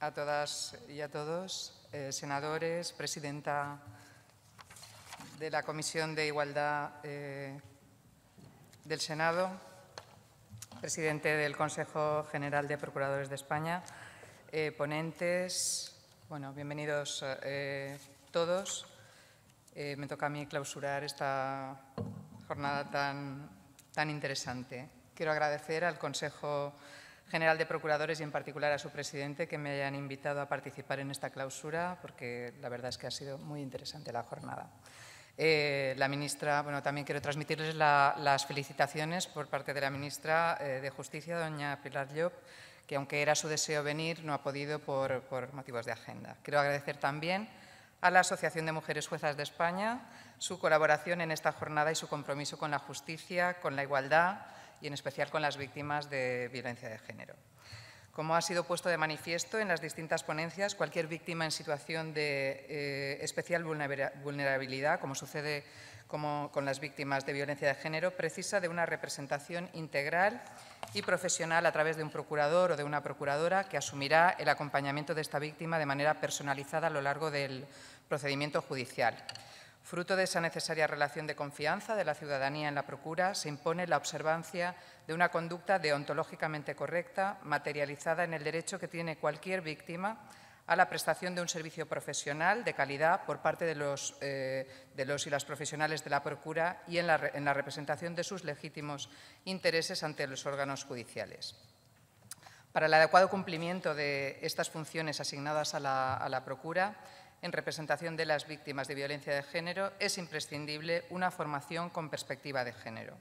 A todas y a todos, eh, senadores, presidenta de la Comisión de Igualdad eh, del Senado, presidente del Consejo General de Procuradores de España, eh, ponentes, Bueno, bienvenidos todos. Me toca a mí clausurar esta jornada tan, tan interesante. Quiero agradecer al Consejo General de Procuradores y en particular a su presidente que me hayan invitado a participar en esta clausura porque la verdad es que ha sido muy interesante la jornada. Eh, la ministra, bueno, también quiero transmitirles las felicitaciones por parte de la ministra eh, de Justicia, doña Pilar Llop, que aunque era su deseo venir, no ha podido por, por motivos de agenda. Quiero agradecer también a la Asociación de Mujeres Juezas de España su colaboración en esta jornada y su compromiso con la justicia, con la igualdad y en especial con las víctimas de violencia de género. Como ha sido puesto de manifiesto en las distintas ponencias, cualquier víctima en situación de eh, especial vulnerabilidad, como sucede con las víctimas de violencia de género, precisa de una representación integral y profesional a través de un procurador o de una procuradora que asumirá el acompañamiento de esta víctima de manera personalizada a lo largo del procedimiento judicial. Fruto de esa necesaria relación de confianza de la ciudadanía en la procura, se impone la observancia de una conducta deontológicamente correcta, materializada en el derecho que tiene cualquier víctima a la prestación de un servicio profesional de calidad por parte de los, eh, y las profesionales de la Procura y en la, representación de sus legítimos intereses ante los órganos judiciales. Para el adecuado cumplimiento de estas funciones asignadas a la Procura, en representación de las víctimas de violencia de género, es imprescindible una formación con perspectiva de género,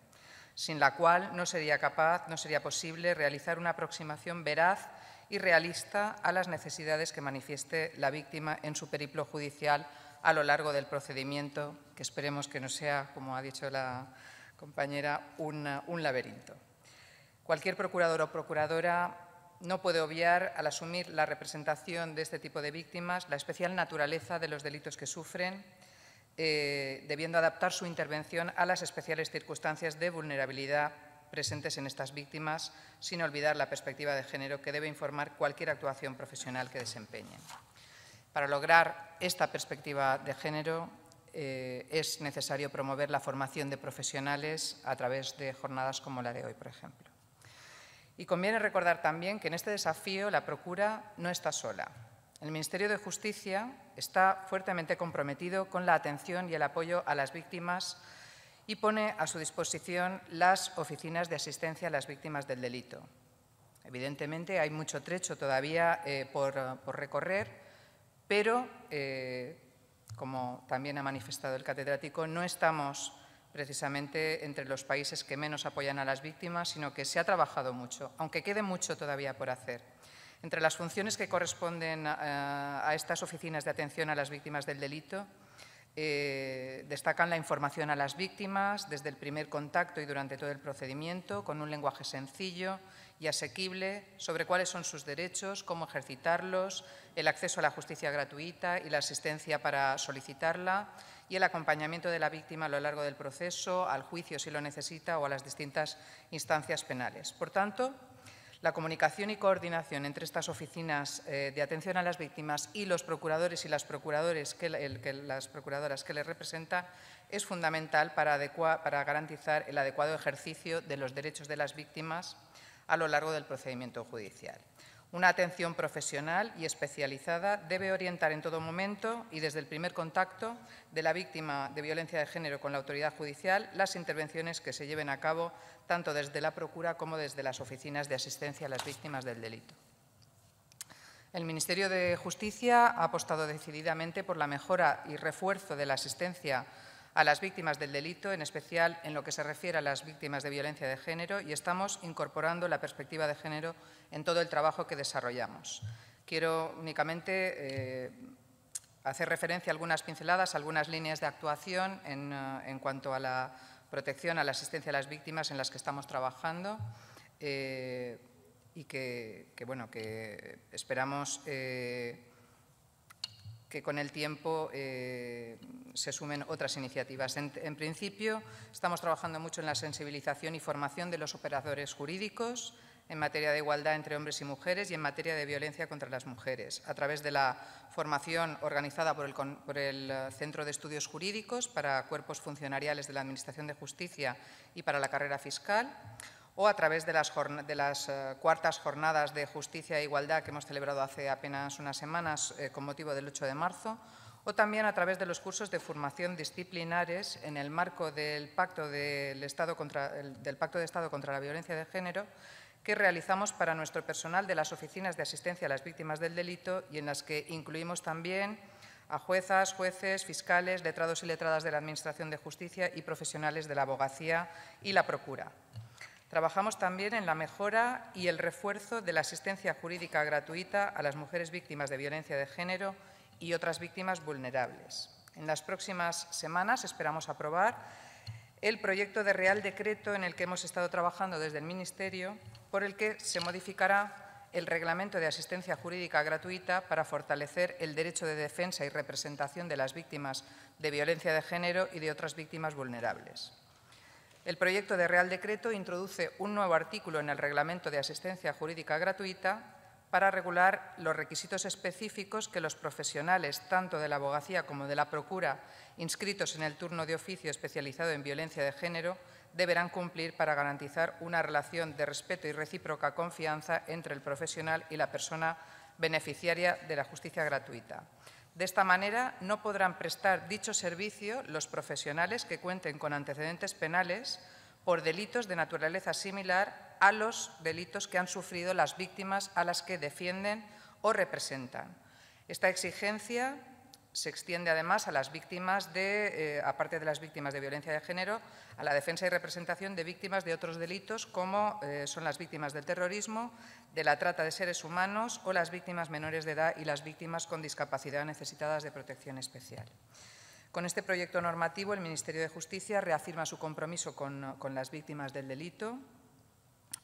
sin la cual no sería capaz, no sería posible realizar una aproximación veraz y realista a las necesidades que manifieste la víctima en su periplo judicial a lo largo del procedimiento, que esperemos que no sea, como ha dicho la compañera, un, laberinto. Cualquier procurador o procuradora no puede obviar, al asumir la representación de este tipo de víctimas, la especial naturaleza de los delitos que sufren, eh, debiendo adaptar su intervención a las especiales circunstancias de vulnerabilidad presentes en estas víctimas, sin olvidar la perspectiva de género que debe informar cualquier actuación profesional que desempeñen. Para lograr esta perspectiva de género eh, es necesario promover la formación de profesionales a través de jornadas como la de hoy, por ejemplo. Y conviene recordar también que en este desafío la Procura no está sola. El Ministerio de Justicia está fuertemente comprometido con la atención y el apoyo a las víctimas y pone a su disposición las oficinas de asistencia a las víctimas del delito. Evidentemente hay mucho trecho todavía eh, por, recorrer, pero, eh, como también ha manifestado el catedrático, no estamos precisamente entre los países que menos apoyan a las víctimas, sino que se ha trabajado mucho, aunque quede mucho todavía por hacer. Entre las funciones que corresponden a, estas oficinas de atención a las víctimas del delito, eh, destacan la información a las víctimas desde el primer contacto y durante todo el procedimiento, con un lenguaje sencillo y asequible sobre cuáles son sus derechos, cómo ejercitarlos, el acceso a la justicia gratuita y la asistencia para solicitarla, y el acompañamiento de la víctima a lo largo del proceso, al juicio si lo necesita o a las distintas instancias penales. Por tanto, la comunicación y coordinación entre estas oficinas eh, de atención a las víctimas y los procuradores y las, procuradores que, las procuradoras que les representan es fundamental para, para garantizar el adecuado ejercicio de los derechos de las víctimas a lo largo del procedimiento judicial. Una atención profesional y especializada debe orientar en todo momento y desde el primer contacto de la víctima de violencia de género con la autoridad judicial las intervenciones que se lleven a cabo tanto desde la Procura como desde las oficinas de asistencia a las víctimas del delito. El Ministerio de Justicia ha apostado decididamente por la mejora y refuerzo de la asistencia a las víctimas del delito, en especial en lo que se refiere a las víctimas de violencia de género, y estamos incorporando la perspectiva de género en todo el trabajo que desarrollamos. Quiero únicamente eh, hacer referencia a algunas pinceladas, algunas líneas de actuación en, eh, cuanto a la protección, a la asistencia a las víctimas en las que estamos trabajando eh, y que, bueno, que esperamos que con el tiempo eh, se sumen otras iniciativas. En, principio, estamos trabajando mucho en la sensibilización y formación de los operadores jurídicos en materia de igualdad entre hombres y mujeres y en materia de violencia contra las mujeres, a través de la formación organizada por el, por el eh, Centro de Estudios Jurídicos para cuerpos funcionariales de la Administración de Justicia y para la carrera fiscal, o a través de las, eh, cuartas jornadas de justicia e igualdad que hemos celebrado hace apenas unas semanas eh, con motivo del 8 de marzo, o también a través de los cursos de formación disciplinares en el marco del Pacto, del, Estado contra, del Pacto de Estado contra la Violencia de Género que realizamos para nuestro personal de las oficinas de asistencia a las víctimas del delito y en las que incluimos también a juezas, jueces, fiscales, letrados y letradas de la Administración de Justicia y profesionales de la abogacía y la procura. Trabajamos también en la mejora y el refuerzo de la asistencia jurídica gratuita a las mujeres víctimas de violencia de género y otras víctimas vulnerables. En las próximas semanas esperamos aprobar el proyecto de Real Decreto en el que hemos estado trabajando desde el Ministerio, por el que se modificará el Reglamento de Asistencia Jurídica Gratuita para fortalecer el derecho de defensa y representación de las víctimas de violencia de género y de otras víctimas vulnerables. El proyecto de Real Decreto introduce un nuevo artículo en el Reglamento de Asistencia Jurídica Gratuita para regular los requisitos específicos que los profesionales, tanto de la abogacía como de la procura, inscritos en el turno de oficio especializado en violencia de género, deberán cumplir para garantizar una relación de respeto y recíproca confianza entre el profesional y la persona beneficiaria de la justicia gratuita. De esta manera, no podrán prestar dicho servicio los profesionales que cuenten con antecedentes penales por delitos de naturaleza similar a los delitos que han sufrido las víctimas a las que defienden o representan. Esta exigencia se extiende además a las víctimas de, eh, aparte de las víctimas de violencia de género, a la defensa y representación de víctimas de otros delitos como eh, son las víctimas del terrorismo, de la trata de seres humanos o las víctimas menores de edad y las víctimas con discapacidad necesitadas de protección especial. Con este proyecto normativo, el Ministerio de Justicia reafirma su compromiso con, con las víctimas del delito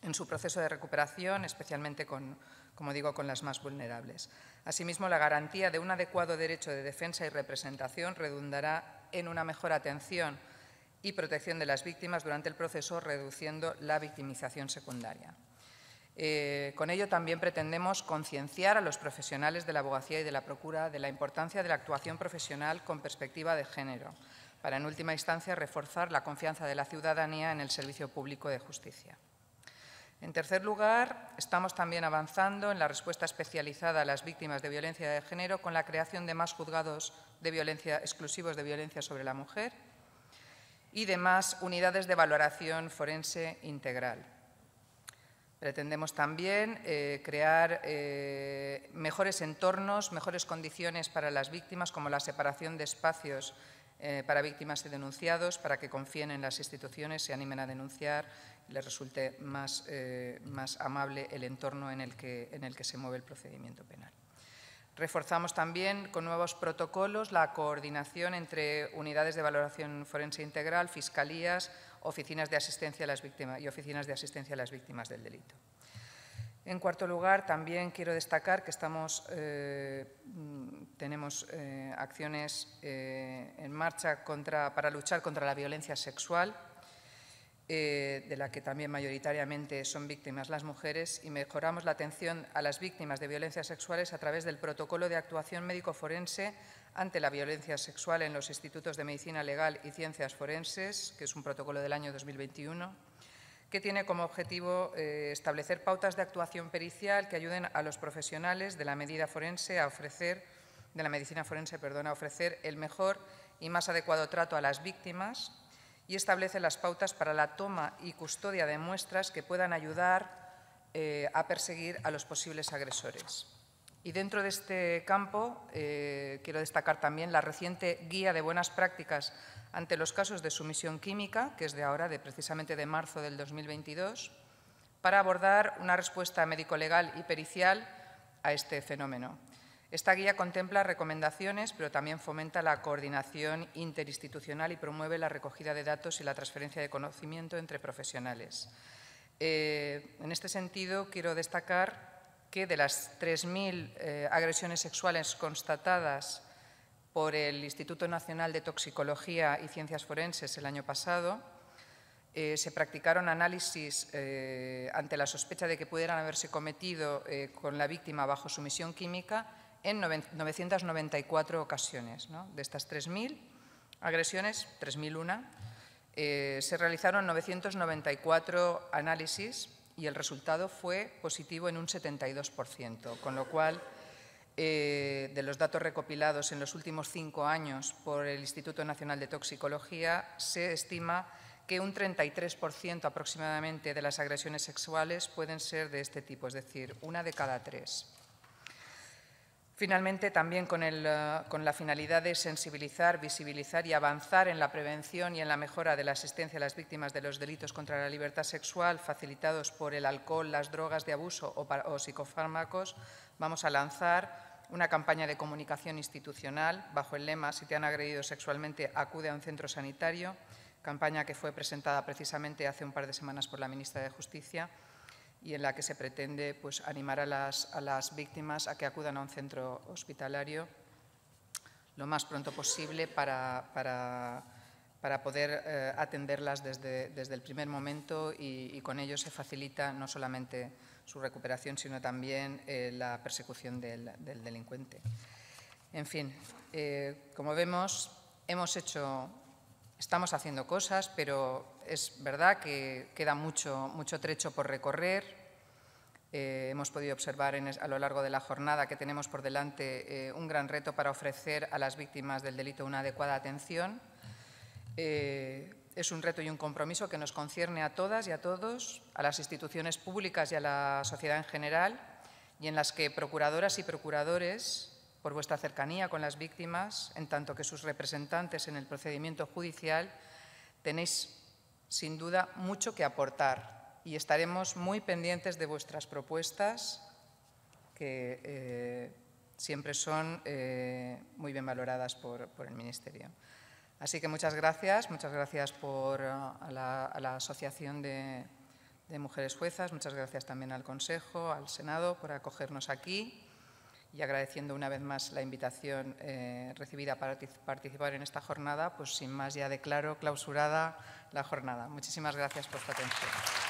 en su proceso de recuperación, especialmente con, como digo, con las más vulnerables. Asimismo, la garantía de un adecuado derecho de defensa y representación redundará en una mejor atención y protección de las víctimas durante el proceso, reduciendo la victimización secundaria. Eh, con ello también pretendemos concienciar a los profesionales de la abogacía y de la procura de la importancia de la actuación profesional con perspectiva de género, para en última instancia reforzar la confianza de la ciudadanía en el servicio público de justicia. En tercer lugar, estamos también avanzando en la respuesta especializada a las víctimas de violencia de género con la creación de más juzgados de violencia exclusivos de violencia sobre la mujer y de más unidades de valoración forense integral. Pretendemos también eh, crear eh, mejores entornos, mejores condiciones para las víctimas, como la separación de espacios eh, para víctimas y denunciados, para que confíen en las instituciones, se animen a denunciar, les resulte más, eh, más amable el entorno en el, que, en el que se mueve el procedimiento penal. Reforzamos también con nuevos protocolos la coordinación entre unidades de valoración forense integral, fiscalías, oficinas de asistencia a las víctimas y oficinas de asistencia a las víctimas del delito. En cuarto lugar, también quiero destacar que eh, tenemos eh, acciones en marcha contra, para luchar contra la violencia sexual eh, de la que también mayoritariamente son víctimas las mujeres, y mejoramos la atención a las víctimas de violencias sexuales a través del protocolo de actuación médico-forense ante la violencia sexual en los institutos de medicina legal y ciencias forenses, que es un protocolo del año 2021, que tiene como objetivo eh, establecer pautas de actuación pericial que ayuden a los profesionales de la medida forense a ofrecer, de la medicina forense, a ofrecer el mejor y más adecuado trato a las víctimas y establece las pautas para la toma y custodia de muestras que puedan ayudar eh, a perseguir a los posibles agresores. Y dentro de este campo eh, quiero destacar también la reciente guía de buenas prácticas ante los casos de sumisión química, que es de ahora, de precisamente de marzo del 2022, para abordar una respuesta médico-legal y pericial a este fenómeno. Esta guía contempla recomendaciones, pero también fomenta la coordinación interinstitucional y promueve la recogida de datos y la transferencia de conocimiento entre profesionales. Eh, en este sentido, quiero destacar que de las 3.000 eh, agresiones sexuales constatadas por el Instituto Nacional de Toxicología y Ciencias Forenses el año pasado, eh, se practicaron análisis ante la sospecha de que pudieran haberse cometido con la víctima bajo sumisión química en 994 ocasiones. De estas 3.000 agresiones, 3.001, eh, se realizaron 994 análisis y el resultado fue positivo en un 72%, con lo cual, eh, de los datos recopilados en los últimos cinco años por el Instituto Nacional de Toxicología, se estima que un 33% aproximadamente de las agresiones sexuales pueden ser de este tipo, es decir, una de cada tres. Finalmente, también eh, con, la finalidad de sensibilizar, visibilizar y avanzar en la prevención y en la mejora de la asistencia a las víctimas de los delitos contra la libertad sexual facilitados por el alcohol, las drogas de abuso o, o psicofármacos, vamos a lanzar una campaña de comunicación institucional bajo el lema Si te han agredido sexualmente, acude a un centro sanitario, campaña que fue presentada precisamente hace un par de semanas por la ministra de Justicia y en la que se pretende pues, animar a las, a las, víctimas a que acudan a un centro hospitalario lo más pronto posible para, para, para poder eh, atenderlas desde, desde, el primer momento y, y, con ello se facilita no solamente su recuperación, sino también eh, la persecución del, del, delincuente. En fin, eh, como vemos, hemos hecho, estamos haciendo cosas, pero es verdad que queda mucho, mucho trecho por recorrer. Eh, hemos podido observar a lo largo de la jornada que tenemos por delante eh, un gran reto para ofrecer a las víctimas del delito una adecuada atención. Eh, es un reto y un compromiso que nos concierne a todas y a todos, a las instituciones públicas y a la sociedad en general, y en las que procuradoras y procuradores, por vuestra cercanía con las víctimas, en tanto que sus representantes en el procedimiento judicial, tenéis sin duda mucho que aportar y estaremos muy pendientes de vuestras propuestas que eh, siempre son eh, muy bien valoradas por, el Ministerio. Así que muchas gracias, muchas gracias por, a, la, Asociación de, Mujeres Juezas, muchas gracias también al Consejo, al Senado por acogernos aquí y agradeciendo una vez más la invitación eh, recibida para participar en esta jornada, pues sin más ya declaro clausurada la jornada. Muchísimas gracias por su atención.